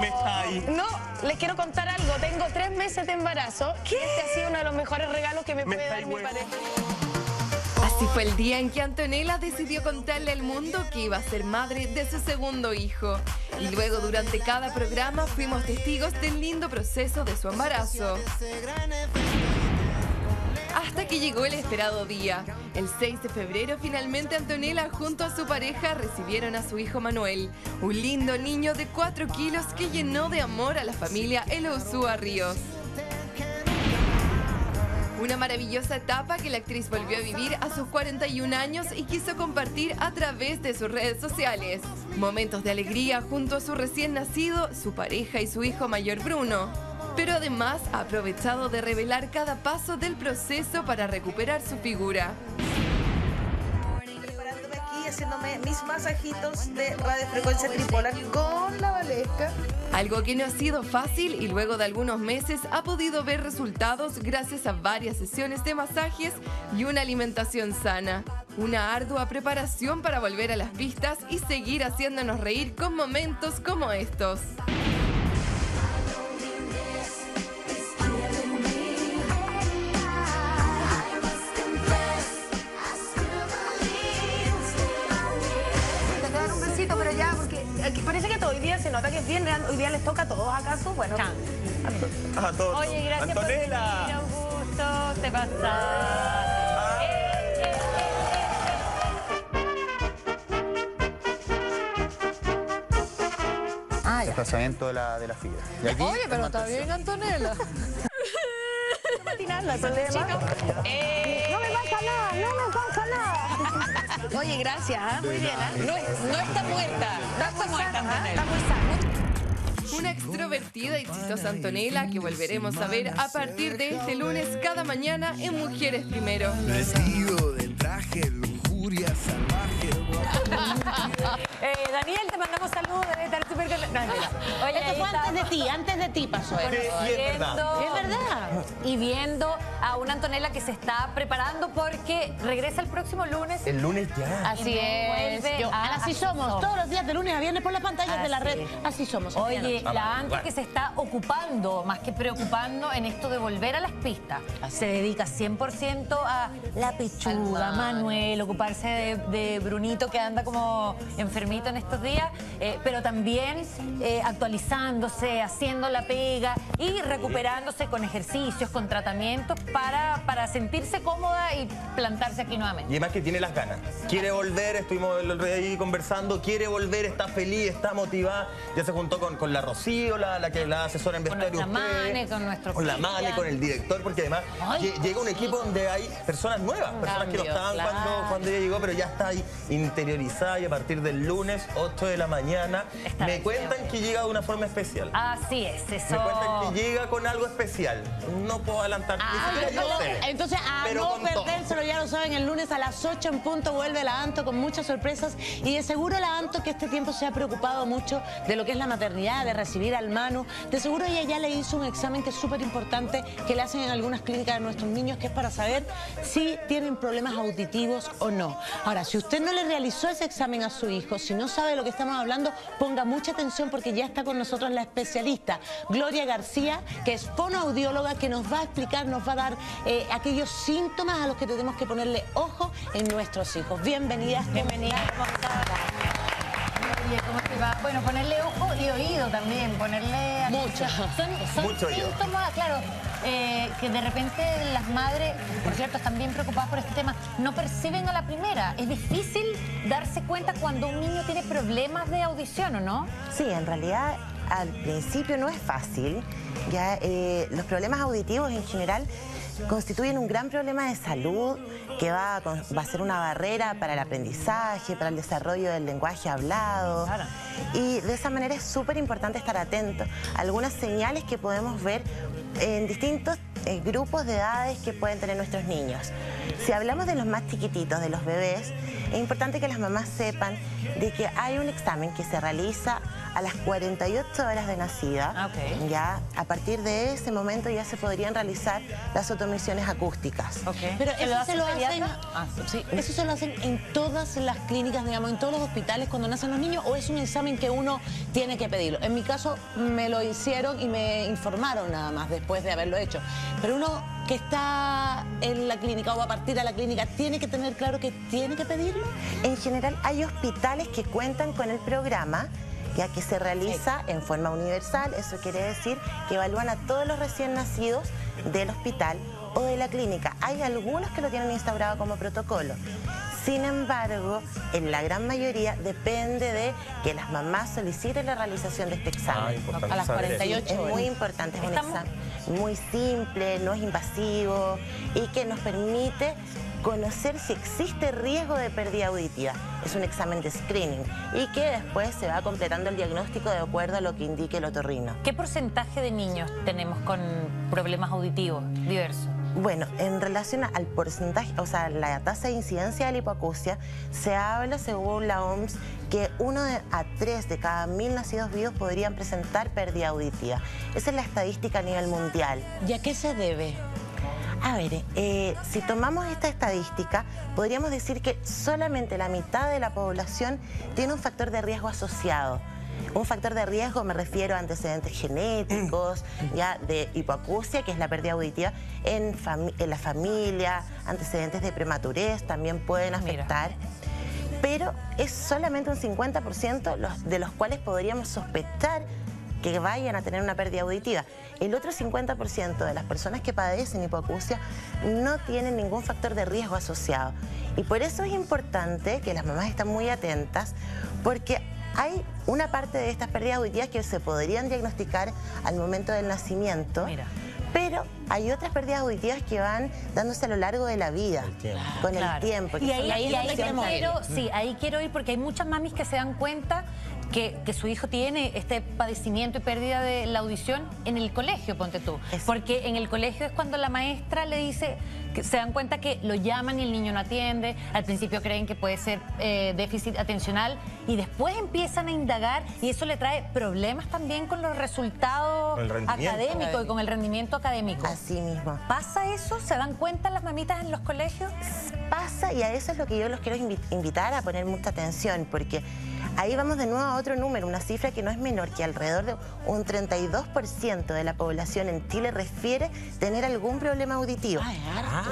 Me está ahí. No, les quiero contar algo. Tengo tres meses de embarazo. ¿Qué? Este ha sido uno de los mejores regalos que me, Me puede dar mi huevo. pareja. Así fue el día en que Antonella decidió contarle al mundo que iba a ser madre de su segundo hijo. Y luego durante cada programa fuimos testigos del lindo proceso de su embarazo. Hasta que llegó el esperado día. El 6 de febrero finalmente Antonella junto a su pareja recibieron a su hijo Manuel, un lindo niño de 4 kilos que llenó de amor a la familia Elousúa Ríos. Una maravillosa etapa que la actriz volvió a vivir a sus 41 años y quiso compartir a través de sus redes sociales. Momentos de alegría junto a su recién nacido, su pareja y su hijo mayor Bruno. Pero además ha aprovechado de revelar cada paso del proceso para recuperar su figura. Haciéndome mis masajitos de radiofrecuencia tripolar con la Valesca. Algo que no ha sido fácil y luego de algunos meses ha podido ver resultados gracias a varias sesiones de masajes y una alimentación sana. Una ardua preparación para volver a las pistas y seguir haciéndonos reír con momentos como estos. Día se nota que es bien real. Hoy día les toca a todos acaso. Bueno, A todos. Oye, gracias por venir, Antonella. Augusto. Te pasa. Ah, Desplazamiento de la, de la fibra. Y aquí, Oye, pero está bien, Antonella. Matinal, no hay problema. No me pasa nada, no me pasa nada. Oye, gracias, ¿ah? muy bien. ¿ah? No, no está muerta. No está muerta, ¿ah? Antonella. Está muy. Una extrovertida y chistosa Antonella que volveremos a ver a partir de este lunes cada mañana en Mujeres Primero. Vestido de traje, lujuria salvaje. Eh, Daniel, te mandamos saludos. Debe No. Oye, Esto fue antes de ti, antes de ti pasó Sí, y es verdad. Es verdad. Y viendo a una Antonella que se está preparando porque regresa el próximo lunes. El lunes ya. Así es. vuelve Yo- a así Así somos, Somos. todos los días de lunes a viernes por las pantallas de la red. Así somos. Oye, la Anto bueno. que se está ocupando, más que preocupando, en esto de volver a las pistas. Se dedica 100% a la pechuga, Manuel, ocuparse de, de Brunito que anda como enfermito en estos días, eh, pero también eh, actualizándose, haciendo la pega y recuperándose con ejercicios, con tratamientos para, para sentirse cómoda y plantarse aquí nuevamente. Y además que tiene las ganas. Quiere volver, estuvimos ahí conversando, quiere volver, está feliz, está motivada. Ya se juntó con, con la Rocío, la, la que la asesora en Con vestuario. nuestra usted, Mane, con nuestro Con la. Mane, con el director, porque además Ay, llega un equipo donde hay personas nuevas, personas que no estaban claro. cuando, cuando ella llegó, pero ya está ahí interiorizada y a partir del lunes, 8 de la mañana, Estará me cuentan que llega de una forma especial. Así es, eso. Me cuentan que llega con algo especial. No puedo adelantar, Ah, ni siquiera yo sé. entonces, a Pero no perdérselo, ya lo saben, el lunes a las 8 en punto vuelve la Anto con muchas sorpresas y de seguro la Anto que este tiempo se ha preocupado mucho de lo que es la maternidad, de recibir al Manu. De seguro ella ya le hizo un examen que es súper importante que le hacen en algunas clínicas de nuestros niños, que es para saber si tienen problemas auditivos o no. Ahora, si usted no le realizó ese examen a su hijo, si no sabe de lo que estamos hablando, ponga mucha atención porque ya está con nosotros la especialista Gloria García, que es fonoaudióloga, que nos va a explicar, nos va a dar eh, aquellos síntomas a los que tenemos que ponerle ojo en nuestros hijos. Bienvenidas, bienvenidas. Oye, ¿cómo te va? Bueno, ponerle ojo y oído también, ponerle... Mucho. Son, son Mucho oído. síntomas, claro, eh, que de repente las madres, por cierto, están bien preocupadas por este tema, no perciben a la primera. Es difícil darse cuenta cuando un niño tiene problemas de audición, ¿o no? Sí, en realidad al principio no es fácil. Ya eh, los problemas auditivos en general constituyen un gran problema de salud que va a, va a ser una barrera para el aprendizaje, para el desarrollo del lenguaje hablado. Y de esa manera es súper importante estar atento a algunas señales que podemos ver en distintos eh, grupos de edades que pueden tener nuestros niños. Si hablamos de los más chiquititos, de los bebés, es importante que las mamás sepan de que hay un examen que se realiza a las 48 horas de nacida. Ya a partir de ese momento ya se podrían realizar las otomisiones acústicas. Pero ¿Se lo eso hace se lo hacen, ah, sí, eso se lo hacen en todas las clínicas, digamos, en todos los hospitales cuando nacen los niños, o es un examen que uno tiene que pedirlo. En mi caso me lo hicieron y me informaron nada más después de haberlo hecho. Pero uno que está en la clínica o va a partir a la clínica tiene que tener claro que tiene que pedirlo. En general hay hospitales que cuentan con el programa ya que se realiza en forma universal, eso quiere decir que evalúan a todos los recién nacidos del hospital o de la clínica. Hay algunos que lo tienen instaurado como protocolo. Sin embargo, en la gran mayoría depende de que las mamás soliciten la realización de este examen. Ah, A las saber eso. 48 Es muy importante, es un Estamos- examen muy simple, no es invasivo y que nos permite conocer si existe riesgo de pérdida auditiva. Es un examen de screening y que después se va completando el diagnóstico de acuerdo a lo que indique el otorrino. ¿Qué porcentaje de niños tenemos con problemas auditivos diversos? Bueno, en relación al porcentaje, o sea, la tasa de incidencia de la hipoacusia, se habla, según la OMS, que uno de- a tres de cada mil nacidos vivos podrían presentar pérdida auditiva. Esa es la estadística a nivel mundial. ¿Y a qué se debe? A ver, eh, si tomamos esta estadística, podríamos decir que solamente la mitad de la población tiene un factor de riesgo asociado. Un factor de riesgo me refiero a antecedentes genéticos, ya de hipoacusia, que es la pérdida auditiva, en, la familia, antecedentes de prematurez también pueden afectar. Pero es solamente un 50% los- de los cuales podríamos sospechar que vayan a tener una pérdida auditiva. El otro 50% de las personas que padecen hipoacusia no tienen ningún factor de riesgo asociado. Y por eso es importante que las mamás estén muy atentas porque hay una parte de estas pérdidas auditivas que se podrían diagnosticar al momento del nacimiento. Pero hay otras pérdidas auditivas que van dándose a lo largo de la vida, con Claro. el tiempo. Y ahí, quiero, sí, ahí quiero ir porque hay muchas mamis que se dan cuenta que, que su hijo tiene este padecimiento y pérdida de la audición en el colegio, ponte tú. Porque en el colegio es cuando la maestra le dice, que se dan cuenta que lo llaman y el niño no atiende. Al principio creen que puede ser eh, déficit atencional y después empiezan a indagar y eso le trae problemas también con los resultados académicos y con el rendimiento académico. Así mismo. ¿Pasa eso? ¿Se dan cuenta las mamitas en los colegios? Pasa y a eso es lo que yo los quiero invi- invitar a poner mucha atención, porque ahí vamos de nuevo a otro número, una cifra que no es menor, que alrededor de un 32% de la población en Chile refiere tener algún problema auditivo.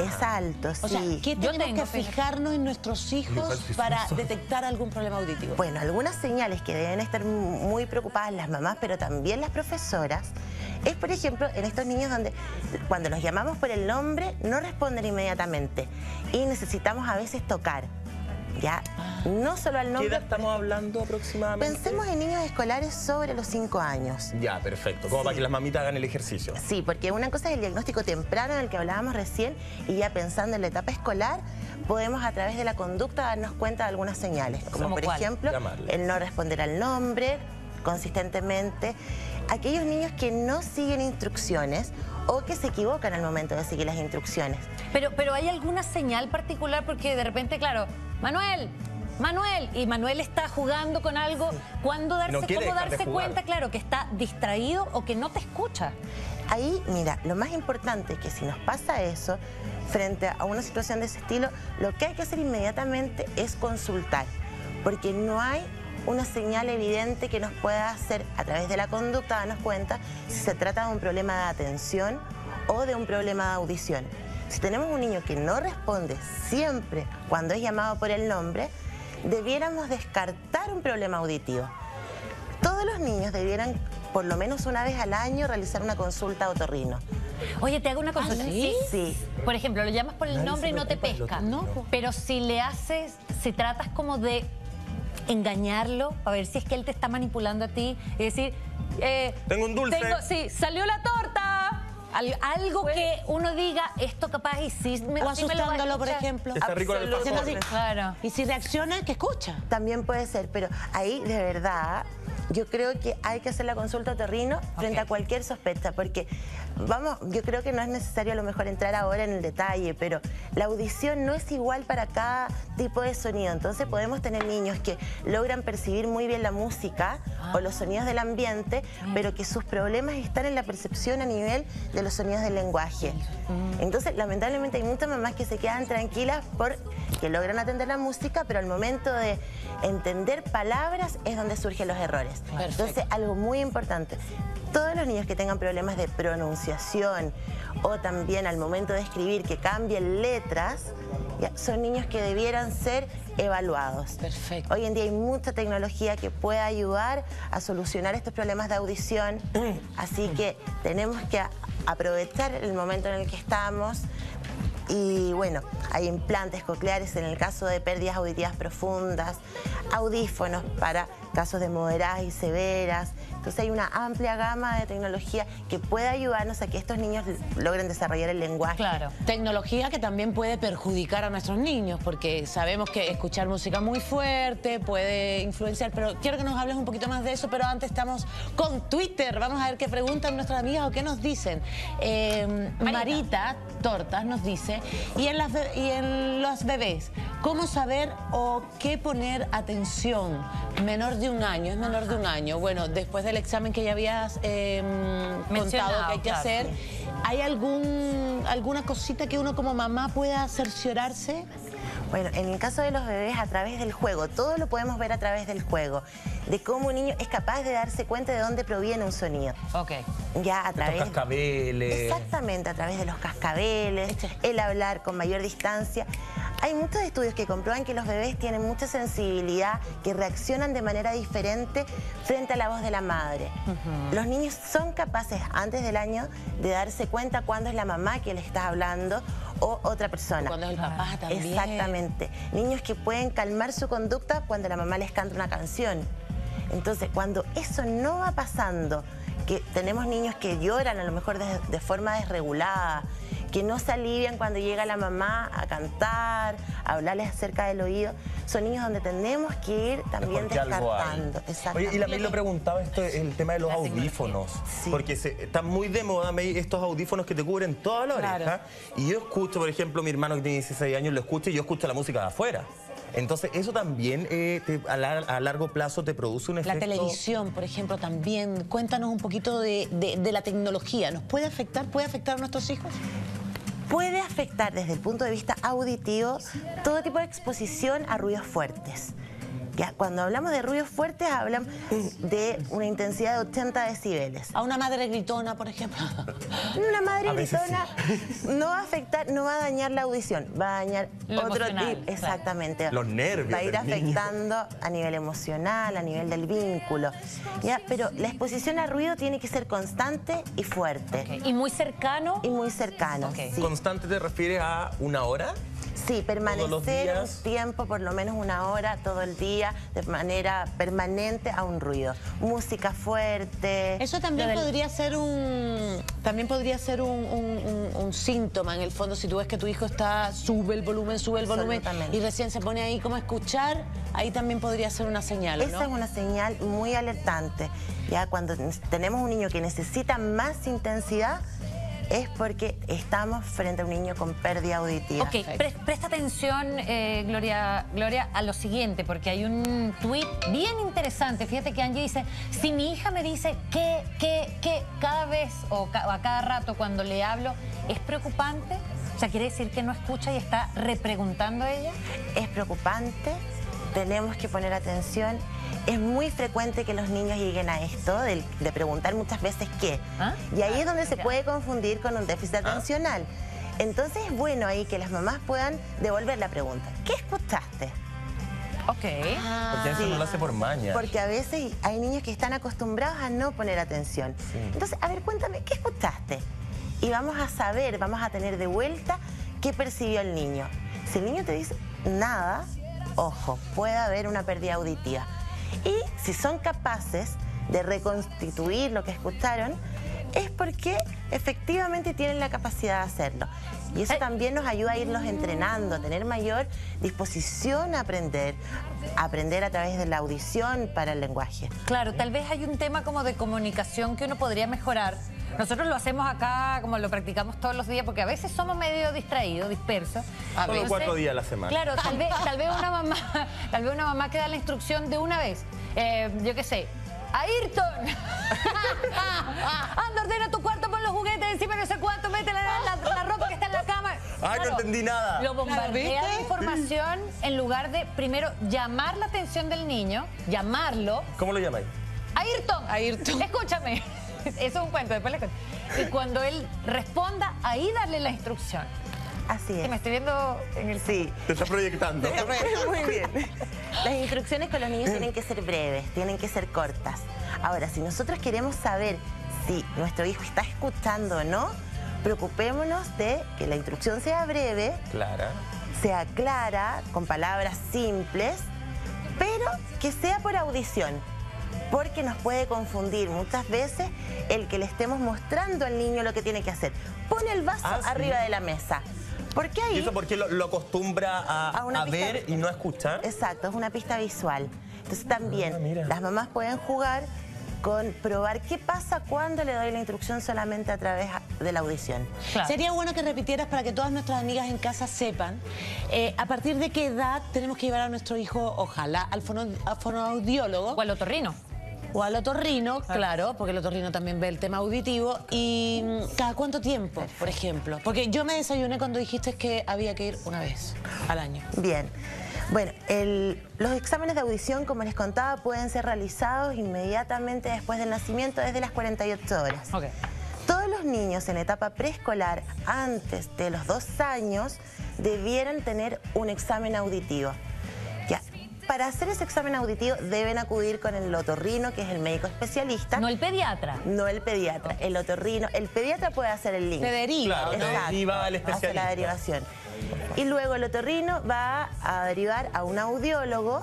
Es alto, sí. O sea, ¿qué Yo tenemos tengo, que fijarnos en nuestros hijos para detectar algún problema auditivo? Bueno, algunas señales que deben estar muy preocupadas las mamás, pero también las profesoras, es por ejemplo en estos niños donde cuando los llamamos por el nombre no responden inmediatamente y necesitamos a veces tocar. Ya, no solo al ¿Qué nombre. edad estamos hablando aproximadamente? Pensemos en niños escolares sobre los 5 años. Ya, perfecto. Como para que las mamitas hagan el ejercicio. Sí, porque una cosa es el diagnóstico temprano del que hablábamos recién y ya pensando en la etapa escolar, podemos a través de la conducta darnos cuenta de algunas señales, como ¿Como por cuál? ejemplo Llamarle. el no responder al nombre consistentemente, aquellos niños que no siguen instrucciones o que se equivocan al momento de seguir las instrucciones. Pero, pero hay alguna señal particular porque de repente, claro, Manuel, Manuel, y Manuel está jugando con algo. ¿Cuándo darse, No cómo de darse cuenta, claro, que está distraído o que no te escucha? Ahí, mira, lo más importante es que si nos pasa eso, frente a una situación de ese estilo, lo que hay que hacer inmediatamente es consultar, porque no hay una señal evidente que nos pueda hacer, a través de la conducta, darnos cuenta si se trata de un problema de atención o de un problema de audición. Si tenemos un niño que no responde siempre cuando es llamado por el nombre, debiéramos descartar un problema auditivo. Todos los niños debieran, por lo menos una vez al año, realizar una consulta a otorrino. Oye, te hago una cosa. ¿Ah, sí? Sí. Por ejemplo, lo llamas por el Nadie nombre y no te pesca. otro. Pero si le haces, si tratas como de engañarlo, a ver si es que él te está manipulando a ti y decir, eh, Tengo un dulce. tengo- sí, salió la torta. Al- algo que uno diga, esto capaz y sí me O sí me asustándolo, por ejemplo. Está rico el así. Claro. Y si reacciona, que escucha. También puede ser, pero ahí de verdad yo creo que hay que hacer la consulta otorrino frente a cualquier sospecha, porque vamos, yo creo que no es necesario a lo mejor entrar ahora en el detalle, pero la audición no es igual para cada tipo de sonido. Entonces podemos tener niños que logran percibir muy bien la música o los sonidos del ambiente, pero que sus problemas están en la percepción a nivel de los sonidos del lenguaje. Entonces, lamentablemente hay muchas mamás que se quedan tranquilas porque logran atender la música, pero al momento de entender palabras es donde surgen los errores. Entonces, algo muy importante, todos los niños que tengan problemas de pronunciación o también al momento de escribir que cambien letras, ya, son niños que debieran ser evaluados. Perfecto. Hoy en día hay mucha tecnología que puede ayudar a solucionar estos problemas de audición, así que tenemos que aprovechar el momento en el que estamos. Y bueno, hay implantes cocleares en el caso de pérdidas auditivas profundas, audífonos para casos de moderadas y severas. Entonces hay una amplia gama de tecnología que puede ayudarnos a que estos niños logren desarrollar el lenguaje. Claro. Tecnología que también puede perjudicar a nuestros niños, porque sabemos que escuchar música muy fuerte puede influenciar, pero quiero que nos hables un poquito más de eso, pero antes estamos con Twitter. Vamos a ver qué preguntan nuestras amigas o qué nos dicen. Eh, Marita. Tortas nos dice, y en, las y en los bebés, ¿cómo saber o qué poner atención? Menor de un año, es menor de un año. Bueno, después del examen que ya habías eh, contado Mencionado, que hay que claro. hacer, ¿Hay algún, alguna cosita que uno como mamá pueda cerciorarse? Bueno, en el caso de los bebés a través del juego, todo lo podemos ver a través del juego, de cómo un niño es capaz de darse cuenta de dónde proviene un sonido. Ok. Ya a través... cascabeles. Exactamente, a través de los cascabeles, el hablar con mayor distancia. Hay muchos estudios que comprueban que los bebés tienen mucha sensibilidad, que reaccionan de manera diferente frente a la voz de la madre. Los niños son capaces antes del año de darse cuenta cuándo es la mamá que les está hablando o otra persona. Cuando es el papá también. Exactamente. Niños que pueden calmar su conducta cuando la mamá les canta una canción. Entonces, cuando eso no va pasando, que tenemos niños que lloran a lo mejor de, de forma desregulada, que no se alivian cuando llega la mamá a cantar, a hablarles acerca del oído, son niños donde tenemos que ir también descartando. Oye, y la May lo preguntaba, esto es el tema de los audífonos. Porque se, está muy de moda, May, estos audífonos que te cubren toda la Claro. oreja. Y yo escucho, por ejemplo, mi hermano que tiene 16 años lo escucha y yo escucho la música de afuera. Entonces, eso también eh, te- a, lar- a largo plazo te produce un La efecto... televisión, por ejemplo, también. Cuéntanos un poquito de, de- de la tecnología. ¿Nos puede afectar? ¿Puede afectar a nuestros hijos? Puede afectar desde el punto de vista auditivo todo tipo de exposición a ruidos fuertes. Ya, cuando hablamos de ruidos fuertes, hablamos de una intensidad de 80 decibeles. A una madre gritona, por ejemplo. Una madre A gritona no va a afectar, no va a dañar la audición, va a dañar Lo otro tipo. claro. Exactamente. Los nervios Va a ir del niño. afectando a nivel emocional, a nivel del vínculo. ¿ya? Pero la exposición al ruido tiene que ser constante y fuerte. ¿Y muy cercano? Y muy cercano. sí. ¿Constante te refieres a una hora? Sí, permanecer un tiempo, por lo menos una hora, todo el día, de manera permanente a un ruido. Música fuerte. Eso también podría ser un también podría ser un, un- un- un síntoma en el fondo si tú ves que tu hijo está sube el volumen sube el volumen y recién se pone ahí como a escuchar ahí también podría ser una señal ¿o Esa ¿no? es una señal muy alertante. Ya cuando tenemos un niño que necesita más intensidad, es porque estamos frente a un niño con pérdida auditiva. Ok, pre- presta atención, eh, Gloria, Gloria, a lo siguiente, porque hay un tuit bien interesante. Fíjate que Angie dice, si mi hija me dice que, que, que cada vez o, ca- o a cada rato cuando le hablo, ¿es preocupante? O sea, ¿quiere decir que no escucha y está repreguntando a ella? Es preocupante, tenemos que poner atención. Es muy frecuente que los niños lleguen a esto, de, preguntar muchas veces qué. ¿Ah? Y ahí es donde se puede confundir con un déficit atencional. Entonces es bueno ahí que las mamás puedan devolver la pregunta. ¿Qué escuchaste? Ok. Porque eso no lo hace por maña. Porque a veces hay niños que están acostumbrados a no poner atención. Entonces, a ver, cuéntame, ¿qué escuchaste? y vamos a saber, vamos a tener de vuelta qué percibió el niño. Si el niño te dice nada, ojo, puede haber una pérdida auditiva. Y si son capaces de reconstituir lo que escucharon, es porque efectivamente tienen la capacidad de hacerlo. Y eso también nos ayuda a irlos entrenando, a tener mayor disposición a aprender, a aprender a través de la audición para el lenguaje. Claro, tal vez hay un tema como de comunicación que uno podría mejorar. Nosotros lo hacemos acá, como lo practicamos todos los días, porque a veces somos medio distraídos, dispersos. Solo Entonces, cuatro días a la semana. Claro, tal vez, tal vez una mamá, tal vez una mamá que da la instrucción de una vez. Eh, yo qué sé. Ayrton, anda, ordena tu cuarto, pon los juguetes encima no sé cuánto, mete la, la- la ropa que está en la cama. Ay, no entendí nada. Lo bombardea de información en lugar de, primero, llamar la atención del niño, llamarlo. ¿Cómo lo llamáis? Ayrton, Ayrton. escúchame. Eso es un cuento, después le cuento. Y cuando él responda, ahí darle la instrucción. Así es. me estoy viendo en el... Sí. Te está proyectando. Muy bien. Las instrucciones con los niños tienen que ser breves, tienen que ser cortas. Ahora, si nosotros queremos saber si nuestro hijo está escuchando o no, preocupémonos de que la instrucción sea breve, Clara. sea clara, con palabras simples, pero que sea por audición. Porque nos puede confundir muchas veces el que le estemos mostrando al niño lo que tiene que hacer. Pone el vaso Ah, sí. arriba de la mesa. Porque ahí... ¿Y eso porque lo, lo acostumbra a, ver y no a escuchar? Exacto, es una pista visual. Entonces también Ah, las mamás pueden jugar con probar qué pasa cuando le doy la instrucción solamente a través de la audición. Sería bueno que repitieras para que todas nuestras amigas en casa sepan eh, a partir de qué edad tenemos que llevar a nuestro hijo, ojalá, al fonoaudiólogo. O al otorrino. O al otorrino, claro, porque el otorrino también ve el tema auditivo. ¿Y mm, cada cuánto tiempo, por ejemplo? Porque yo me desayuné cuando dijiste que había que ir una vez al año. Bien. Bueno, el- los exámenes de audición, como les contaba, pueden ser realizados inmediatamente después del nacimiento, desde las 48 horas. Todos los niños en etapa preescolar, antes de los dos años, debieran tener un examen auditivo. Para hacer ese examen auditivo deben acudir con el otorrino, que es el médico especialista. No el pediatra. No el pediatra, el otorrino. El pediatra puede hacer el link. Te deriva, Claro, Exacto. deriva al Hace la especialista. derivación. Y luego el otorrino va a derivar a un audiólogo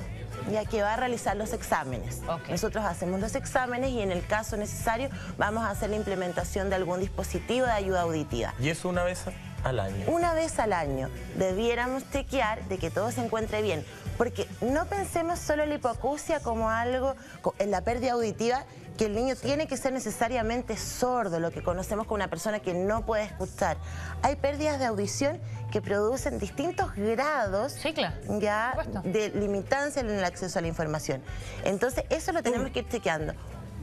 ya que va a realizar los exámenes. Nosotros hacemos los exámenes y en el caso necesario vamos a hacer la implementación de algún dispositivo de ayuda auditiva. Y eso una vez al año. Una vez al año debiéramos chequear de que todo se encuentre bien, porque no pensemos solo en la hipoacusia como algo, en la pérdida auditiva, que el niño tiene que ser necesariamente sordo, lo que conocemos como una persona que no puede escuchar. Hay pérdidas de audición que producen distintos grados ya de limitancia en el acceso a la información. Entonces, eso lo tenemos que ir chequeando.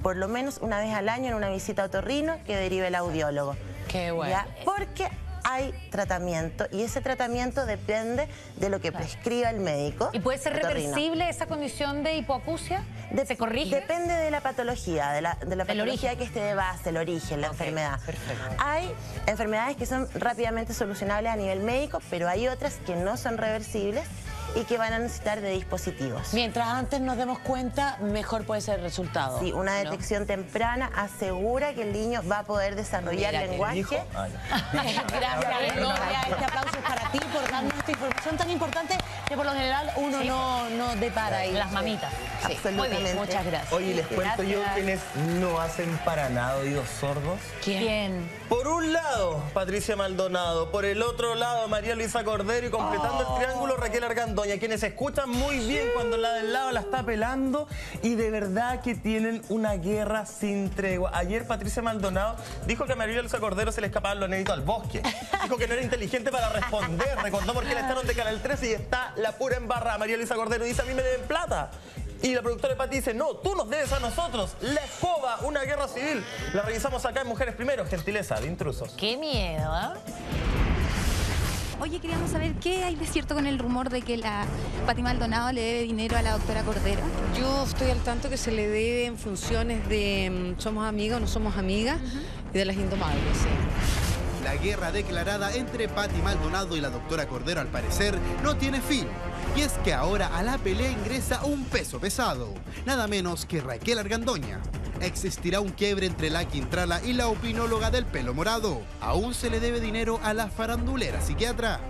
Por lo menos una vez al año en una visita a otorrino que derive el audiólogo. Qué bueno. ¿Ya? Porque hay tratamiento y ese tratamiento depende de lo que prescriba el médico. ¿Y puede ser otorrino. reversible esa condición de hipoacusia? ¿Se corrige? Depende de la patología, de la, de la patología que esté de base, el origen, la enfermedad. Hay enfermedades que son rápidamente solucionables a nivel médico, pero hay otras que no son reversibles y que van a necesitar de dispositivos. Mientras antes nos demos cuenta, mejor puede ser el resultado. Sí, una ¿no? detección temprana asegura que el niño va a poder desarrollar Mira qué lenguaje. dijo. Gracias, Gloria. Este aplauso es para ti por darnos esta información tan importante que por lo general uno Sí. no, no depara ahí. Las mamitas. Sí. Muy bien, muchas gracias. Oye, les cuento yo quienes no hacen para nada oídos sordos. ¿Quién? Por un lado, Patricia Maldonado. Por el otro lado, María Luisa Cordero. Y completando el triángulo, Raquel Argandoña. Quienes escuchan muy bien cuando la del lado la está pelando. Y de verdad que tienen una guerra sin tregua. Ayer Patricia Maldonado dijo que a María Luisa Cordero se le escapaban los nenitos al bosque. Dijo que no era inteligente para responder. Recordó por qué le estaron de Canal 13 y está la pura embarrada. María Luisa Cordero dice, a mí me deben plata. Y la productora de Pati dice, no, tú nos debes a nosotros. La escoba, una guerra civil. La revisamos acá en Mujeres Primero. Gentileza de intrusos. Qué miedo, ¿ah? Oye, queríamos saber qué hay de cierto con el rumor de que la Pati Maldonado le debe dinero a la doctora Cordero. Yo estoy al tanto que se le debe en funciones de mm, somos amigas o no somos amigas y de las indomables. sí. La guerra declarada entre Patti Maldonado y la doctora Cordero al parecer no tiene fin. Y es que ahora a la pelea ingresa un peso pesado, nada menos que Raquel Argandoña. existirá un quiebre entre la Quintrala y la opinóloga del pelo morado. Aún se le debe dinero a la farandulera psiquiatra.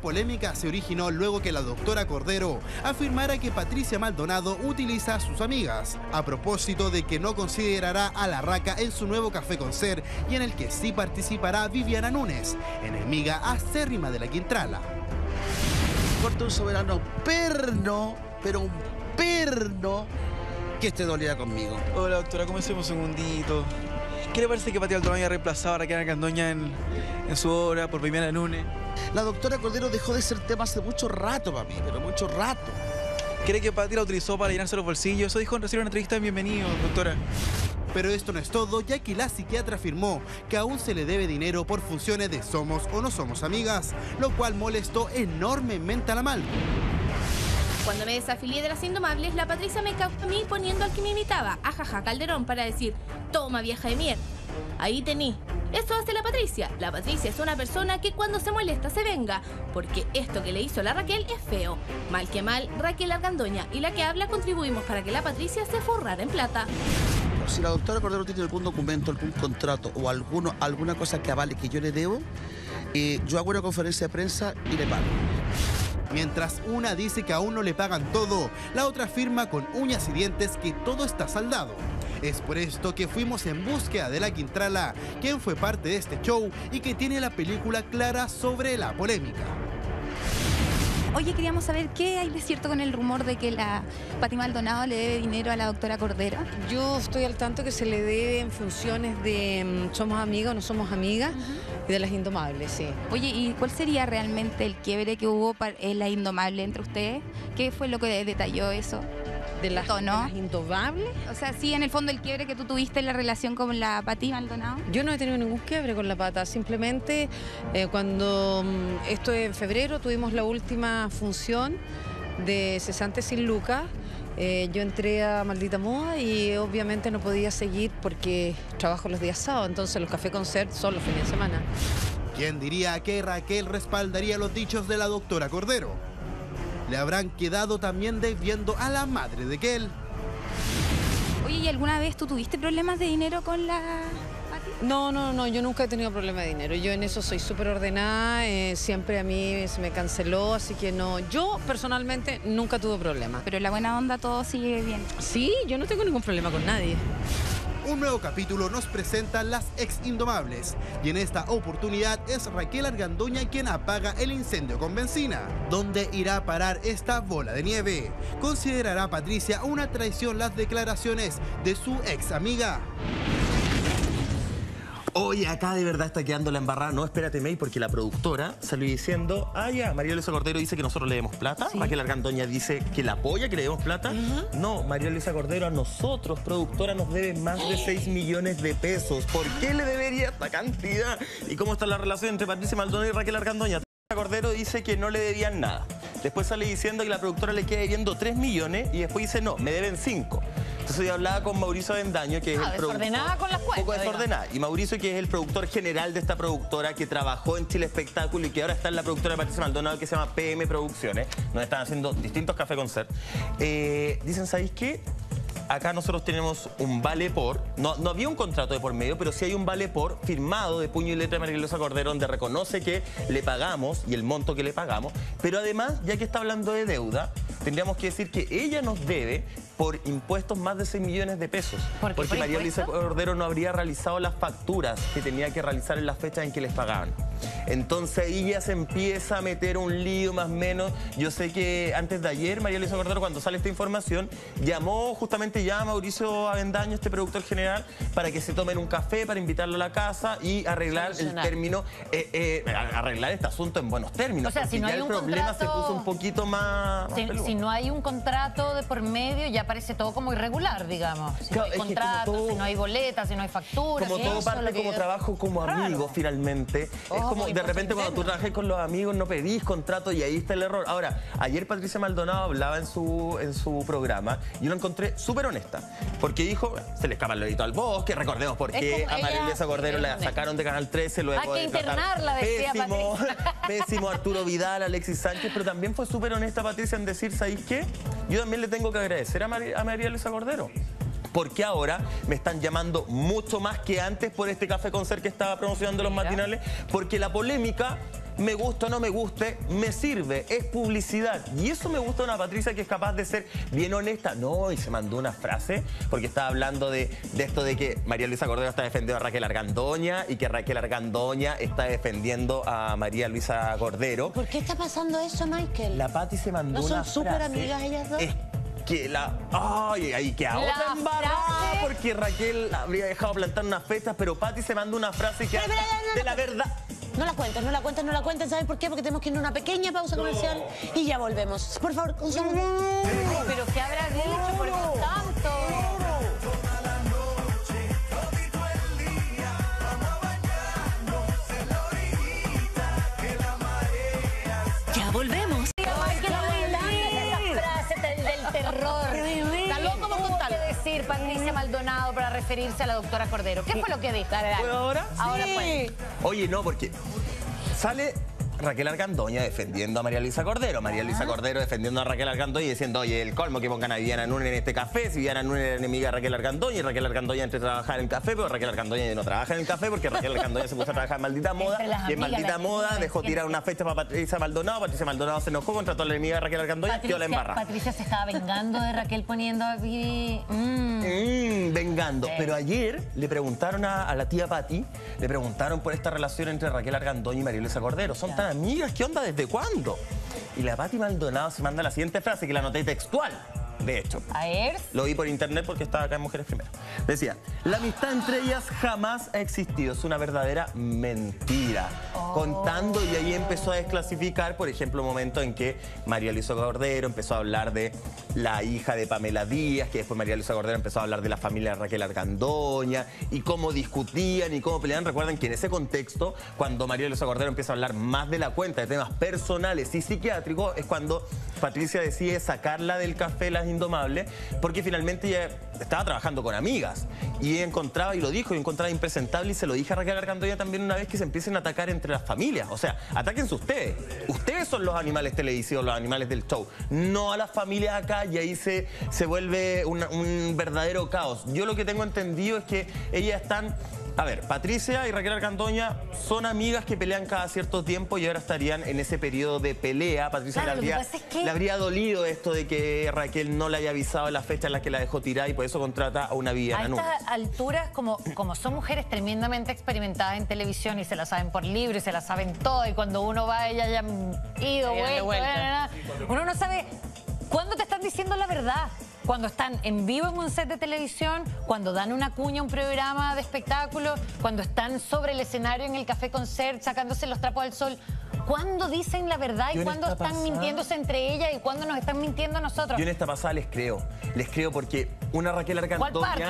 Polémica se originó luego que la doctora Cordero afirmara que Patricia Maldonado utiliza a sus amigas, a propósito de que no considerará a la raca en su nuevo café con ser y en el que sí participará Viviana Núñez, enemiga acérrima de la Quintrala. Corto un soberano perno, pero un perno que esté dolida conmigo. Hola doctora, ¿cómo hacemos un segundito? ¿Qué le parece que Pati Aldonado haya reemplazado a Raquel Candoña en, en su obra por Viviana Núñez? La doctora Cordero dejó de ser tema hace mucho rato para mí, pero mucho rato. ¿Cree que Pati la utilizó para llenarse los bolsillos? Eso dijo en recién una entrevista en Bienvenido, doctora. Pero esto no es todo, ya que la psiquiatra afirmó que aún se le debe dinero por funciones de somos o no somos amigas, lo cual molestó enormemente a la mal. Cuando me desafilié de las Indomables, la Patricia me cagó a mí poniendo al que me imitaba, a Jaja Calderón, para decir, toma vieja de mierda. Ahí tení. Eso hace la Patricia. La Patricia es una persona que cuando se molesta se venga, porque esto que le hizo la Raquel es feo. Mal que mal, Raquel Argandoña y la que habla contribuimos para que la Patricia se forrara en plata. Si la doctora Cordero tiene algún documento, algún contrato o alguno, alguna cosa que avale que yo le debo, eh, yo hago una conferencia de prensa y le pago. Mientras una dice que aún no le pagan todo, la otra afirma con uñas y dientes que todo está saldado. Es por esto que fuimos en búsqueda de la Quintrala, quien fue parte de este show y que tiene la película clara sobre la polémica. Oye, queríamos saber qué hay de cierto con el rumor de que la Pati Maldonado le debe dinero a la doctora Cordero. Yo estoy al tanto que se le debe en funciones de mm, somos amigas o no somos amigas y de las indomables, sí. Oye, ¿y cuál sería realmente el quiebre que hubo para- en la indomable entre ustedes? ¿Qué fue lo que de- detalló eso? ¿De las, tono? de las? O sea, sí, en el fondo el quiebre que tú tuviste en la relación con la Pati Maldonado. Yo no he tenido ningún quiebre con la pata, simplemente eh, cuando mm, esto en febrero tuvimos la última función de Cesante sin Lucas, eh, yo entré a Maldita Moda y obviamente no podía seguir porque trabajo los días sábados, entonces los café concert son los fines de semana. ¿Quién diría que Raquel respaldaría los dichos de la doctora Cordero? Le habrán quedado también debiendo a la madre de Kel. Oye, ¿y alguna vez tú tuviste problemas de dinero con la No, no, no, yo nunca he tenido problema de dinero. Yo en eso soy súper ordenada, eh, siempre a mí se me canceló, así que no. Yo personalmente nunca tuve problema. Pero la buena onda todo sigue bien. Sí, yo no tengo ningún problema con nadie. Un nuevo capítulo nos presenta las ex indomables y en esta oportunidad es Raquel Argandoña quien apaga el incendio con benzina. ¿Dónde irá a parar esta bola de nieve? ¿Considerará Patricia una traición las declaraciones de su ex amiga? Oye, acá de verdad está quedando la embarrada. No, espérate, May, porque la productora salió diciendo, ah, ya, María Luisa Cordero dice que nosotros le demos plata. Raquel Argandoña dice que la apoya, que le demos plata. No, María Luisa Cordero a nosotros, productora, nos debe más de 6 millones de pesos. ¿Por qué le debería esta cantidad? ¿Y cómo está la relación entre Patricia Maldonado y Raquel Argandoña? Cordero dice que no le debían nada. Después sale diciendo que la productora le queda debiendo 3 millones y después dice, no, me deben 5. Entonces yo hablaba con Mauricio Bendaño, que es Ah, el productor. desordenada con las Un poco cuentas, desordenada. Y Mauricio, que es el productor general de esta productora, que trabajó en Chile Espectáculo y que ahora está en la productora de Patricia Maldonado, que se llama PM Producciones, donde están haciendo distintos café concert. Eh, dicen, ¿sabéis qué? Acá nosotros tenemos un vale por, no, no había un contrato de por medio, pero sí hay un vale por firmado de puño y letra de María Luisa Cordero, donde reconoce que le pagamos y el monto que le pagamos. Pero además, ya que está hablando de deuda, tendríamos que decir que ella nos debe por impuestos más de 6 millones de pesos. ¿Por qué? Porque ¿Por María Luisa? Cordero no habría realizado las facturas que tenía que realizar en las fechas en que les pagaban. Entonces ahí ya se empieza a meter un lío más o menos. Yo sé que antes de ayer María Luisa Cordero, cuando sale esta información, llamó justamente ya a Mauricio Avendaño, este productor general, para que se tomen un café, para invitarlo a la casa y arreglar el término, eh, eh, arreglar este asunto en buenos términos. O sea, si no ya hay el un problema contrato- se puso un poquito más... más Si, peludo. si no hay un contrato de por medio, ya parece todo como irregular, digamos. Si Claro, no hay que como contrato, todo- si no hay boletas, si no hay facturas. como todo parte como trabajo como Raro. amigo finalmente. es como, de repente cuando tú trabajas con los amigos no pedís contrato y ahí está el error. Ahora, ayer Patricia Maldonado hablaba en su, en su programa y yo la encontré súper honesta. Porque dijo, se le escapa el lorito al bosque, recordemos por qué a Luisa Cordero la sacaron de Canal 13 luego Hay que de internarla, decía pésimo, Patricia. pésimo Arturo Vidal, Alexis Sánchez, pero también fue súper honesta Patricia en decir, ¿sabéis qué? Yo también le tengo que agradecer a, Mari- a María Luisa Cordero. Porque ahora me están llamando mucho más que antes por este café con ser que estaba promocionando los matinales, porque la polémica, me gusta o no me guste, me sirve, es publicidad. Y eso me gusta una Patricia que es capaz de ser bien honesta. No, y se mandó una frase, porque estaba hablando de, de esto de que María Luisa Cordero está defendiendo a Raquel Argandoña y que Raquel Argandoña está defendiendo a María Luisa Cordero. ¿Por qué está pasando eso, Michael? La Pati se mandó ¿No son una súper frase. amigas ellas dos? Es que la. ¡Ay! Ahí que a La otra embarrada frase- porque Raquel habría dejado plantar unas fechas, pero Pati se mandó una frase que espera, no, de la no. verdad. No la cuentes, no la cuentes, no la cuentes. ¿Sabes por qué? Porque tenemos que ir a una pequeña pausa comercial y ya volvemos. Por favor, un segundo. Pero ¿qué habrá dicho? ¿Por qué tanto? Ya volvemos. Ay, qué terror. Está loco por Tuvo contarlo. que decir Patricia Maldonado para referirse a la doctora Cordero. ¿Qué fue lo que dijo? Dale, dale. ¿Puedo ahora? Ahora pues. Oye, no, porque sale Raquel Argandoña defendiendo a María Luisa Cordero. María Luisa Cordero defendiendo a Raquel Argandoña y diciendo, oye, el colmo que pongan a Viviana Núñez en este café. Si Viviana Núñez era enemiga de Raquel Argandoña y Raquel Argandoña entre trabajar en el café, pero Raquel Argandoña no trabaja en el café porque Raquel Argandoña se puso a trabajar en maldita moda. Y en maldita moda dejó tirar una fecha para Patricia Maldonado. Patricia Maldonado se enojó, contrató a la enemiga de Raquel Argandoña, quedó la embarra. Patricia se estaba vengando de Raquel poniendo a Vivi. Mm. Mm, vengando. Sí. Pero ayer le preguntaron a, a la tía Patti, le preguntaron por esta relación entre Raquel Argandoña y María Luisa Cordero. ¿Son tan amigas? ¿Qué onda? ¿Desde cuándo? Y la Patti Maldonado se manda la siguiente frase, que la anoté textual, de hecho. A ver. Lo vi por internet porque estaba acá en Mujeres Primero. Decía, la amistad entre ellas jamás ha existido, es una verdadera mentira. Contando y ahí empezó a desclasificar, por ejemplo, momento en que María Luisa Cordero empezó a hablar de la hija de Pamela Díaz, que después María Luisa Cordero empezó a hablar de la familia de Raquel Argandoña y cómo discutían y cómo peleaban. Recuerden que en ese contexto, cuando María Luisa Cordero empieza a hablar más de la cuenta de temas personales y psiquiátricos, es cuando Patricia decide sacarla del café Las Indomables, porque finalmente ella estaba trabajando con amigas y encontraba, y lo dijo, y encontraba impresentable, y se lo dije a Raquel Argandoña también una vez que se empiecen a atacar entre las familias. O sea, atáquense ustedes. Ustedes son los animales televisivos, los animales del show, no a las familias acá, y ahí se, vuelve un verdadero caos. Yo lo que tengo entendido es que ellas están a ver, Patricia y Raquel Argandoña son amigas que pelean cada cierto tiempo y ahora estarían en ese periodo de pelea. Patricia Claro, le, habría, pasa es que- le habría dolido esto de que Raquel no le haya avisado la fecha en la que la dejó tirar y por eso contrata a una A Viviana Núñez. estas alturas, como, como son mujeres tremendamente experimentadas en televisión y se la saben por libro y se la saben todo, y cuando uno va, ellas ya han ido, Vayan de vuelto, vuelta. na, na, na, uno no sabe cuándo te están diciendo la verdad. Cuando están en vivo en un set de televisión, cuando dan una cuña a un programa de espectáculo, cuando están sobre el escenario en el café concert sacándose los trapos al sol. ¿Cuándo dicen la verdad y cuándo están pasada- mintiéndose entre ellas y cuándo nos están mintiendo a nosotros? Yo en esta pasada les creo, les creo porque una Raquel Argandoña,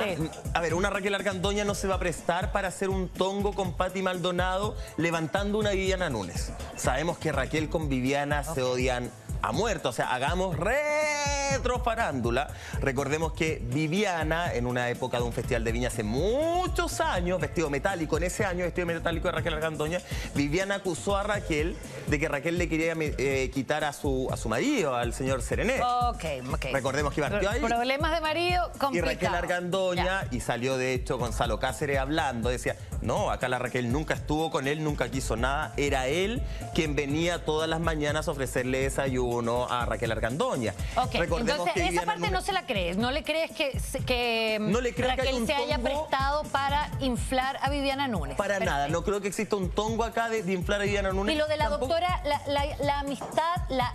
a ver, una Raquel Argandoña no se va a prestar para hacer un tongo con Patti Maldonado levantando una Viviana Núñez. Sabemos que Raquel con Viviana se odian a muerto, o sea, hagamos retrofarándula. Recordemos que Viviana, en una época de un festival de viña hace muchos años, vestido metálico, en ese año vestido metálico de Raquel Argandoña, Viviana acusó a Raquel de que Raquel le quería eh, quitar a su, a su marido, al señor Serené. Ok, ok. Recordemos que partió ahí. Problemas de marido, Y complicado. Raquel Argandoña, y salió de hecho Gonzalo Cáceres hablando, decía, no, acá la Raquel nunca estuvo con él, nunca quiso nada, era él quien venía todas las mañanas a ofrecerle desayuno a Raquel Argandoña. Ok, Recordemos entonces que esa parte no se la crees, no le crees que, que No le que Raquel un se haya prestado para inflar a Viviana Núñez. Para nada, no creo que exista un tongo acá de, de inflar a Viviana Núñez. Y lo de la Tampoco- doctora, la, la- la amistad, la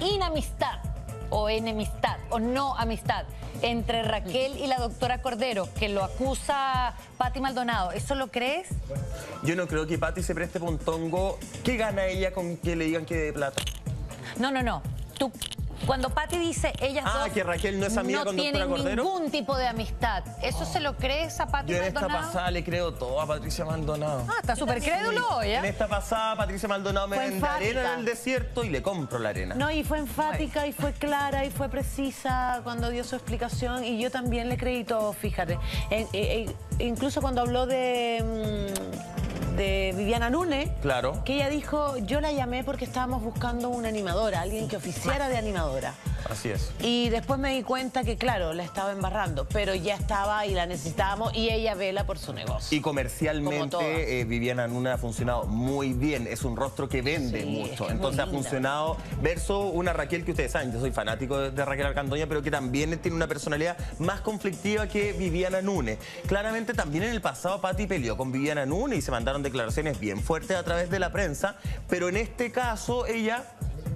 inamistad o enemistad o no amistad entre Raquel y la doctora Cordero, que lo acusa Patti Maldonado, ¿eso lo crees? Yo no creo que Patti se preste por un tongo. ¿Qué gana ella con que le digan que de plata? No, no, no. Tú, Cuando Patti dice ellas Ah, dos que Raquel no es amiga no con tienen Cordero. ningún tipo de amistad. ¿Eso se lo crees a Patti Yo en esta pasada le creo todo a Patricia Maldonado. Ah, está súper crédulo hoy, ¿eh? En esta pasada, Patricia Maldonado me Fue vende arena en el desierto y le compro la arena. No, y fue enfática y fue clara y fue precisa cuando dio su explicación y yo también le creí todo, fíjate. En- eh, eh, incluso cuando habló de, mm, de Viviana Núñez, Claro. que ella dijo, yo la llamé porque estábamos buscando una animadora, alguien que oficiara de animadora. Así es. Y después me di cuenta que, claro, la estaba embarrando, pero ya estaba y la necesitábamos y ella vela por su negocio. Y comercialmente eh, Viviana Nuna ha funcionado muy bien, es un rostro que vende Sí, es mucho, que entonces ha funcionado verso una Raquel que ustedes saben, yo soy fanático de, Raquel Argandoña, pero que también tiene una personalidad más conflictiva que Viviana Núñez. Claramente también en el pasado Patti peleó con Viviana Núñez y se mandaron declaraciones bien fuertes a través de la prensa, pero en este caso ella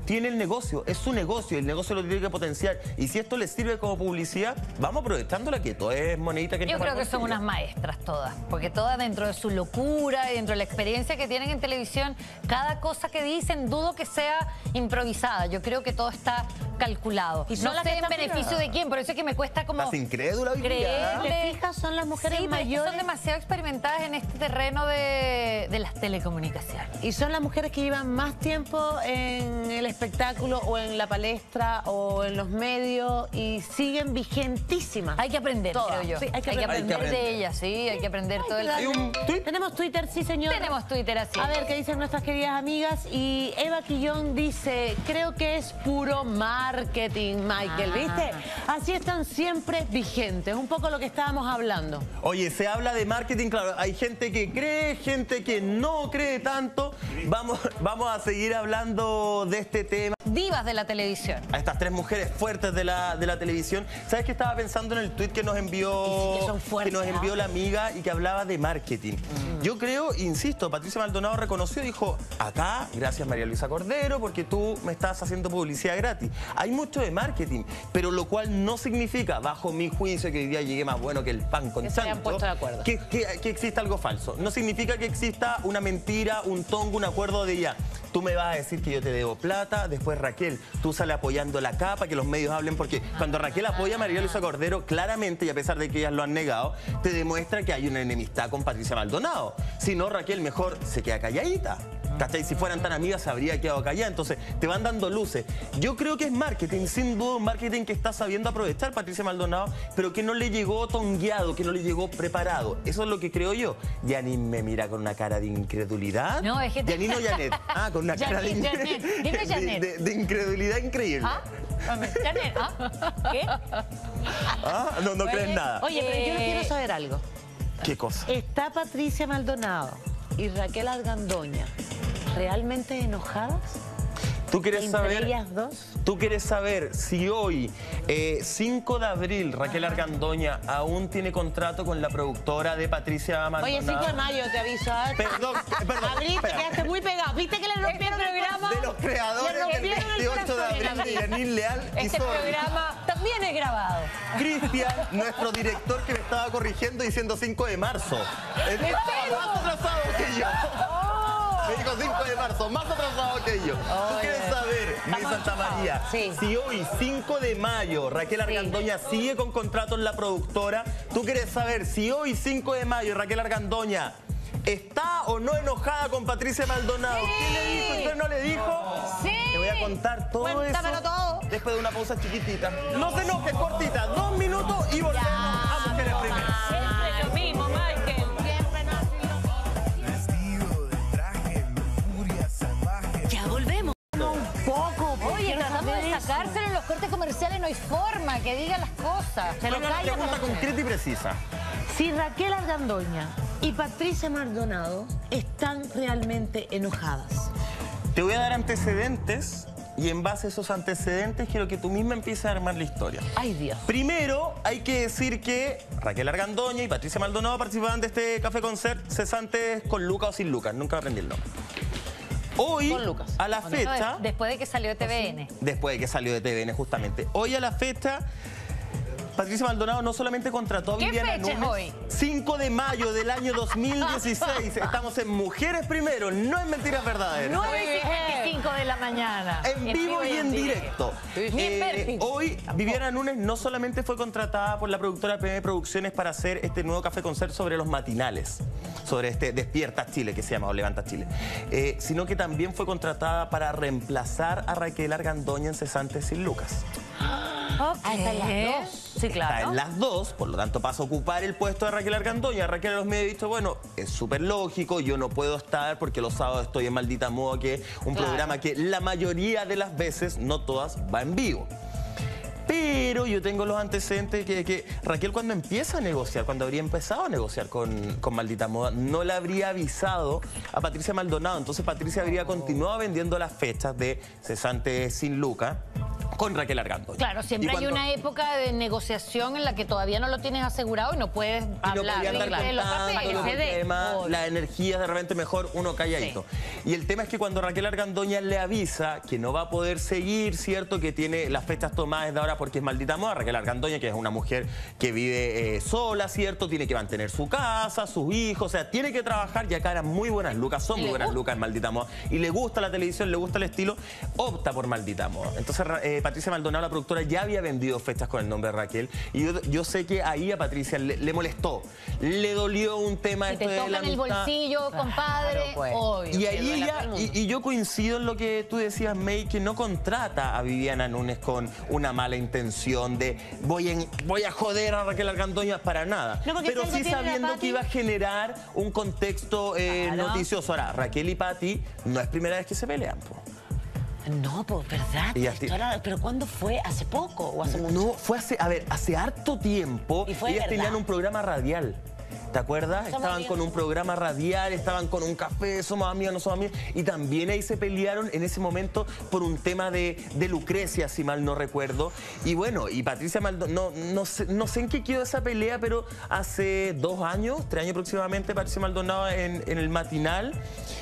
tiene el negocio, es su negocio, el negocio lo tiene que potenciar. Y si esto le sirve como publicidad, vamos aprovechándola que todo es monedita que Yo creo que son unas maestras todas, porque todas dentro de su locura y dentro de la experiencia que tienen en televisión, cada cosa que dicen dudo que sea improvisada. Yo creo que todo está calculado. Y son no las sé que en beneficio de quién, por eso es que me cuesta como Estás incrédula hoy día. creerle. ¿Te fijas? Son las mujeres Sí, pero mayores. son demasiado experimentadas en este terreno de, de las telecomunicaciones. Y son las mujeres que llevan más tiempo en el espectáculo o en la palestra o en los medios y siguen vigentísimas. Hay que aprender, Todas. creo yo. Sí, hay que Hay que aprender. aprender de ellas, sí, hay que aprender todo el Hay un Tenemos Twitter, sí, señor. Tenemos Twitter así. A ver qué dicen nuestras queridas amigas. Y Eva Quillón dice, creo que es puro marketing, Michael, Ah. ¿viste? Así están siempre vigentes. Un poco lo que estábamos hablando. Oye, se habla de marketing, claro, hay gente que cree, gente que no cree tanto. Vamos, vamos a seguir hablando de este tema. Divas de la televisión. A estas tres mujeres fuertes de la, de la televisión. ¿Sabes qué estaba pensando en el tweet que nos envió, que fuertes, nos envió ¿ah? la amiga y que hablaba de marketing? Yo creo, insisto, Patricia Maldonado reconoció, dijo, acá, gracias María Luisa Cordero, porque tú me estás haciendo publicidad gratis. Hay mucho de marketing, pero lo cual no significa, bajo mi juicio, que hoy día llegué más bueno que el pan con Que se hayan chancho, puesto de acuerdo. que, que- que exista algo falso. No significa que exista una mentira, un tongo, un acuerdo de ya. Tú me vas a decir que yo te debo plata, después Raquel, tú sale apoyando la capa, que los medios hablen, porque cuando Raquel apoya a María Luisa Cordero, claramente, y a pesar de que ellas lo han negado, te demuestra que hay una enemistad con Patricia Maldonado. Si no, Raquel mejor se queda calladita. ¿Cachai? Si fueran tan amigas, se habría quedado callada. Entonces, te van dando luces. Yo creo que es marketing, sin duda un marketing que está sabiendo aprovechar Patricia Maldonado, pero que no le llegó tongueado, que no le llegó preparado. Eso es lo que creo yo. Yanin me mira con una cara de incredulidad. No, es que Yanin o Janet. Ah, con una cara de, Janet. Dime Janet. de- de incredulidad increíble. ¿Ah? Janet, ¿ah? ¿Qué? Ah, no, no crees nada. Oye, pero yo quiero saber algo. ¿Qué cosa? ¿Está Patricia Maldonado y Raquel Argandoña realmente enojadas? ¿Tú quieres ¿Entre saber? ellas dos? ¿Tú quieres saber si hoy, eh, 5 de abril, Raquel Argandoña aún tiene contrato con la productora de Patricia Maldonado? Oye, 5 de mayo te aviso. ¿ah? Perdón, perdón, Abril, te quedaste muy pegado. ¿Viste que le rompieron el programa? De los creadores del rompieron el 28 de abril de Yanin Leal y Este programa también es grabado. Cristian, nuestro director que me estaba corrigiendo diciendo 5 de marzo. Es ¿En serio? más atrasado que yo. Me dijo 5 de marzo, más atrasado que yo. ¿Tú quieres saber, mi Santa María, si hoy, 5 de mayo, Raquel Argandoña sigue con contrato en la productora? ¿Tú quieres saber si hoy, 5 de mayo, Raquel Argandoña está o no enojada con Patricia Maldonado? ¿Qué le dijo qué no le dijo? Sí. Te voy a contar todo Cuéntamelo eso todo. después de una pausa chiquitita. No se enoje, cortita, dos minutos y volvemos a Mujeres. Tratamos de eso. sacárselo en los cortes comerciales, no hay forma que diga las cosas. Se lo una calla pregunta concreta y precisa. Si Raquel Argandoña y Patricia Maldonado están realmente enojadas. Te voy a dar antecedentes y en base a esos antecedentes quiero que tú misma empieces a armar la historia. Ay, Dios. Primero, hay que decir que Raquel Argandoña y Patricia Maldonado participaban de este Café Concert cesantes con Lucas o sin Lucas. Nunca aprendí el nombre. Hoy, a la fecha, Después de que salió de TVN. después de que salió de TVN justamente, hoy a la fecha, Patricia Maldonado no solamente contrató a ¿Qué Viviana fecha es Núñez, hoy? 5 de mayo del año 2016. Estamos en Mujeres Primero, no en Mentiras Verdaderas. 9.55. 5 de la mañana. En vivo y en directo. Ni en Eh, hoy Viviana Núñez no solamente fue contratada por la productora PM Producciones para hacer este nuevo café concert sobre los matinales, sobre este Despierta Chile que se llama o Levanta Chile, eh, sino que también fue contratada para reemplazar a Raquel Argandoña en Cesantes sin Lucas. Ah, está en las dos. Sí, Está claro. en las dos, por lo tanto pasa a ocupar el puesto de Raquel Argandoña. Raquel a los medios ha dicho, bueno, es súper lógico, yo no puedo estar porque los sábados estoy en Maldita Moda, que es un Claro. programa que la mayoría de las veces, no todas, va en vivo. Pero yo tengo los antecedentes que, que Raquel cuando empieza a negociar, cuando habría empezado a negociar con, con Maldita Moda, no le habría avisado a Patricia Maldonado. Entonces Patricia habría continuado vendiendo las fechas de Cesante sin Luca con Raquel Argandoña. Claro, siempre hay una época de negociación en la que todavía no lo tienes asegurado y no puedes y no hablar podía andar de los las energías de repente mejor uno calladito. Y el tema es que cuando Raquel Argandoña le avisa que no va a poder seguir, ¿cierto? Que tiene las fechas tomadas de ahora porque es maldita moda. Raquel Argandoña, que es una mujer que vive eh, sola, ¿cierto? Tiene que mantener su casa, sus hijos, o sea, tiene que trabajar y acá eran muy buenas lucas, son muy buenas gusta. lucas en maldita moda. Y le gusta la televisión, le gusta el estilo, opta por maldita moda. Entonces Ra- eh, Patricia Maldonado, la productora, ya había vendido fechas con el nombre de Raquel. Y yo, yo sé que ahí a Patricia le, le molestó, le dolió un tema Si te de la tocan el bolsillo, compadre, obvio. Y que ahí ella, y, y yo coincido en lo que tú decías, May, que no contrata a Viviana Núñez con una mala intención de voy, en- voy a joder a Raquel Argandoña para nada. No, Pero sí sabiendo que iba a generar un contexto eh, Claro. noticioso. Ahora, Raquel y Patti no es primera vez que se pelean. po. No, pues verdad. Y así- pero ¿cuándo fue? ¿Hace poco o hace mucho? No, fue hace, a ver, hace harto tiempo. Y fue ellas verdad. tenían un programa radial. ¿Te acuerdas? Somos estaban amigos. con un programa radial, estaban con un café, somos amigos, no somos amigos. Y también ahí se pelearon en ese momento por un tema de, de Lucrecia, si mal no recuerdo. Y bueno, y Patricia Maldonado, no, no, sé, no sé en qué quedó esa pelea, pero hace dos años, tres años aproximadamente, Patricia Maldonado en, en el matinal,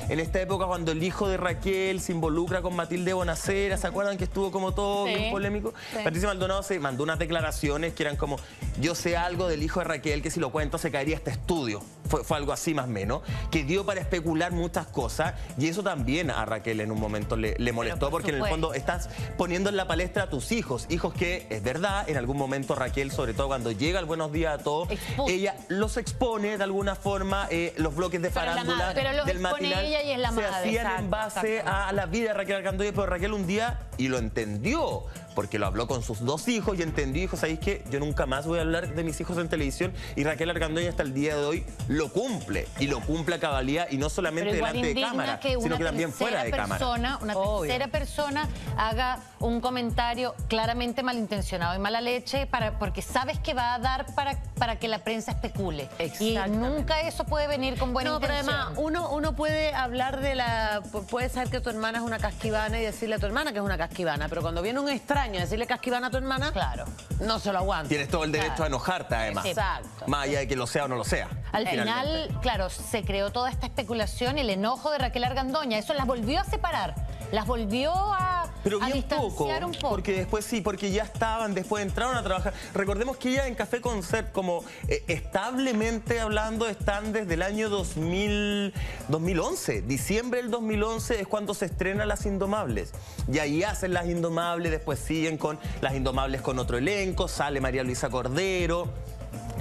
en esta época cuando el hijo de Raquel se involucra con Matilde Bonacera, ¿se acuerdan que estuvo como todo Sí. bien polémico? Sí. Patricia Maldonado se mandó unas declaraciones que eran como, yo sé algo del hijo de Raquel que si lo cuento se caería este estudio. Fue, fue algo así más o menos, que dio para especular muchas cosas y eso también a Raquel en un momento le, le molestó por porque en el fondo estás poniendo en la palestra a tus hijos, hijos que es verdad, en algún momento Raquel, sobre todo cuando llega el Buenos Días a todos, ella los expone de alguna forma, eh, los bloques de Pero es la farándula madre. Pero los del matinal ella y es la se madre. hacían en Exacto, base a la vida de Raquel Argandoña, pero Raquel un día, y lo entendió, porque lo habló con sus dos hijos y entendió, dijo, ¿sabéis qué? Yo nunca más voy a hablar de mis hijos en televisión y Raquel Argandoña hasta el día de hoy lo cumple, y lo cumple a cabalidad, y no solamente Pero delante de cámara, que sino que también fuera de tercera cámara. persona, Una tercera persona haga un comentario claramente malintencionado y mala leche para, porque sabes que va a dar para, para que la prensa especule. Y nunca eso puede venir con buena no, pero intención. además uno, uno puede hablar de la... pu- Puede saber que tu hermana es una casquivana y decirle a tu hermana que es una casquivana, pero cuando viene un extraño a decirle casquivana a tu hermana, claro. no se lo aguanta. Tienes todo el derecho a enojarte, además. Exacto. Más allá de que lo sea o no lo sea. Al finalmente. final, claro, se creó toda esta especulación, el enojo de Raquel Argandoña, eso las volvió a separar, las volvió a, Pero a bien poco, distanciar un poco. porque después sí, porque ya estaban, después entraron a trabajar. Recordemos que ya en Café Concert, como eh, establemente hablando, están desde el año 2000, 2011. Diciembre del 2011 es cuando se estrenan Las Indomables. Y ahí hacen Las Indomables, después siguen con Las Indomables con otro elenco, sale María Luisa Cordero.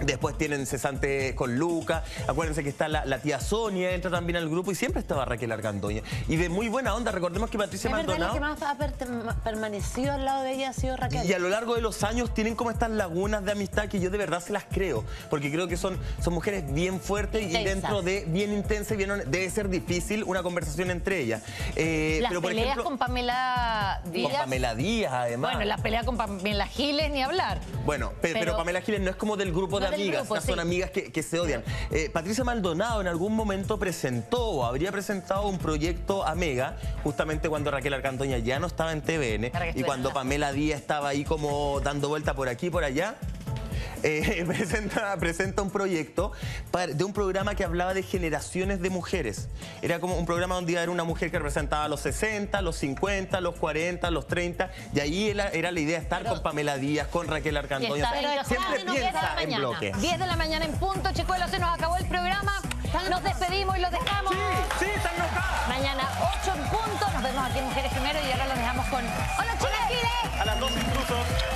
Después tienen cesante con Luca. Acuérdense que está la, la tía Sonia, entra también al grupo y siempre estaba Raquel Argandoña. Y de muy buena onda, recordemos que Patricia Es verdad, la Maldonado. que más ha per- permanecido al lado de ella ha sido Raquel. Y a lo largo de los años tienen como estas lagunas de amistad que yo de verdad se las creo, porque creo que son, son mujeres bien fuertes y dentro de bien intensas y bien debe ser difícil una conversación entre ellas. Eh, Las pero por peleas ejemplo, con Pamela con Díaz. Pamela Díaz además. Bueno, la pelea con Pamela Giles, ni hablar. Bueno, pe- pero, Pero- Pamela Giles no es como del grupo de del amigas, grupo, son amigas que, que se odian. Eh, Patricia Maldonado en algún momento presentó o habría presentado un proyecto a Mega, justamente cuando Raquel Argandoña ya no estaba en TVN y cuando Pamela Díaz estaba ahí como dando vuelta por aquí y por allá. Eh, presenta, presenta un proyecto para- de un programa que hablaba de generaciones de mujeres. Era como un programa donde iba a haber una mujer que representaba los 60, los 50, los 40, los 30, y ahí era, era la idea estar con Pamela Díaz, con Raquel está O sea, siempre tarde, 10 de la piensa en bloque. 10 de la mañana en punto, Chicuelo, se nos acabó el programa. Nos despedimos y los dejamos. Sí, sí, están enojadas. Mañana 8 en punto. Nos vemos aquí en Mujeres Primero y ahora los dejamos con... ¡Hola, Chile! A las dos incluso.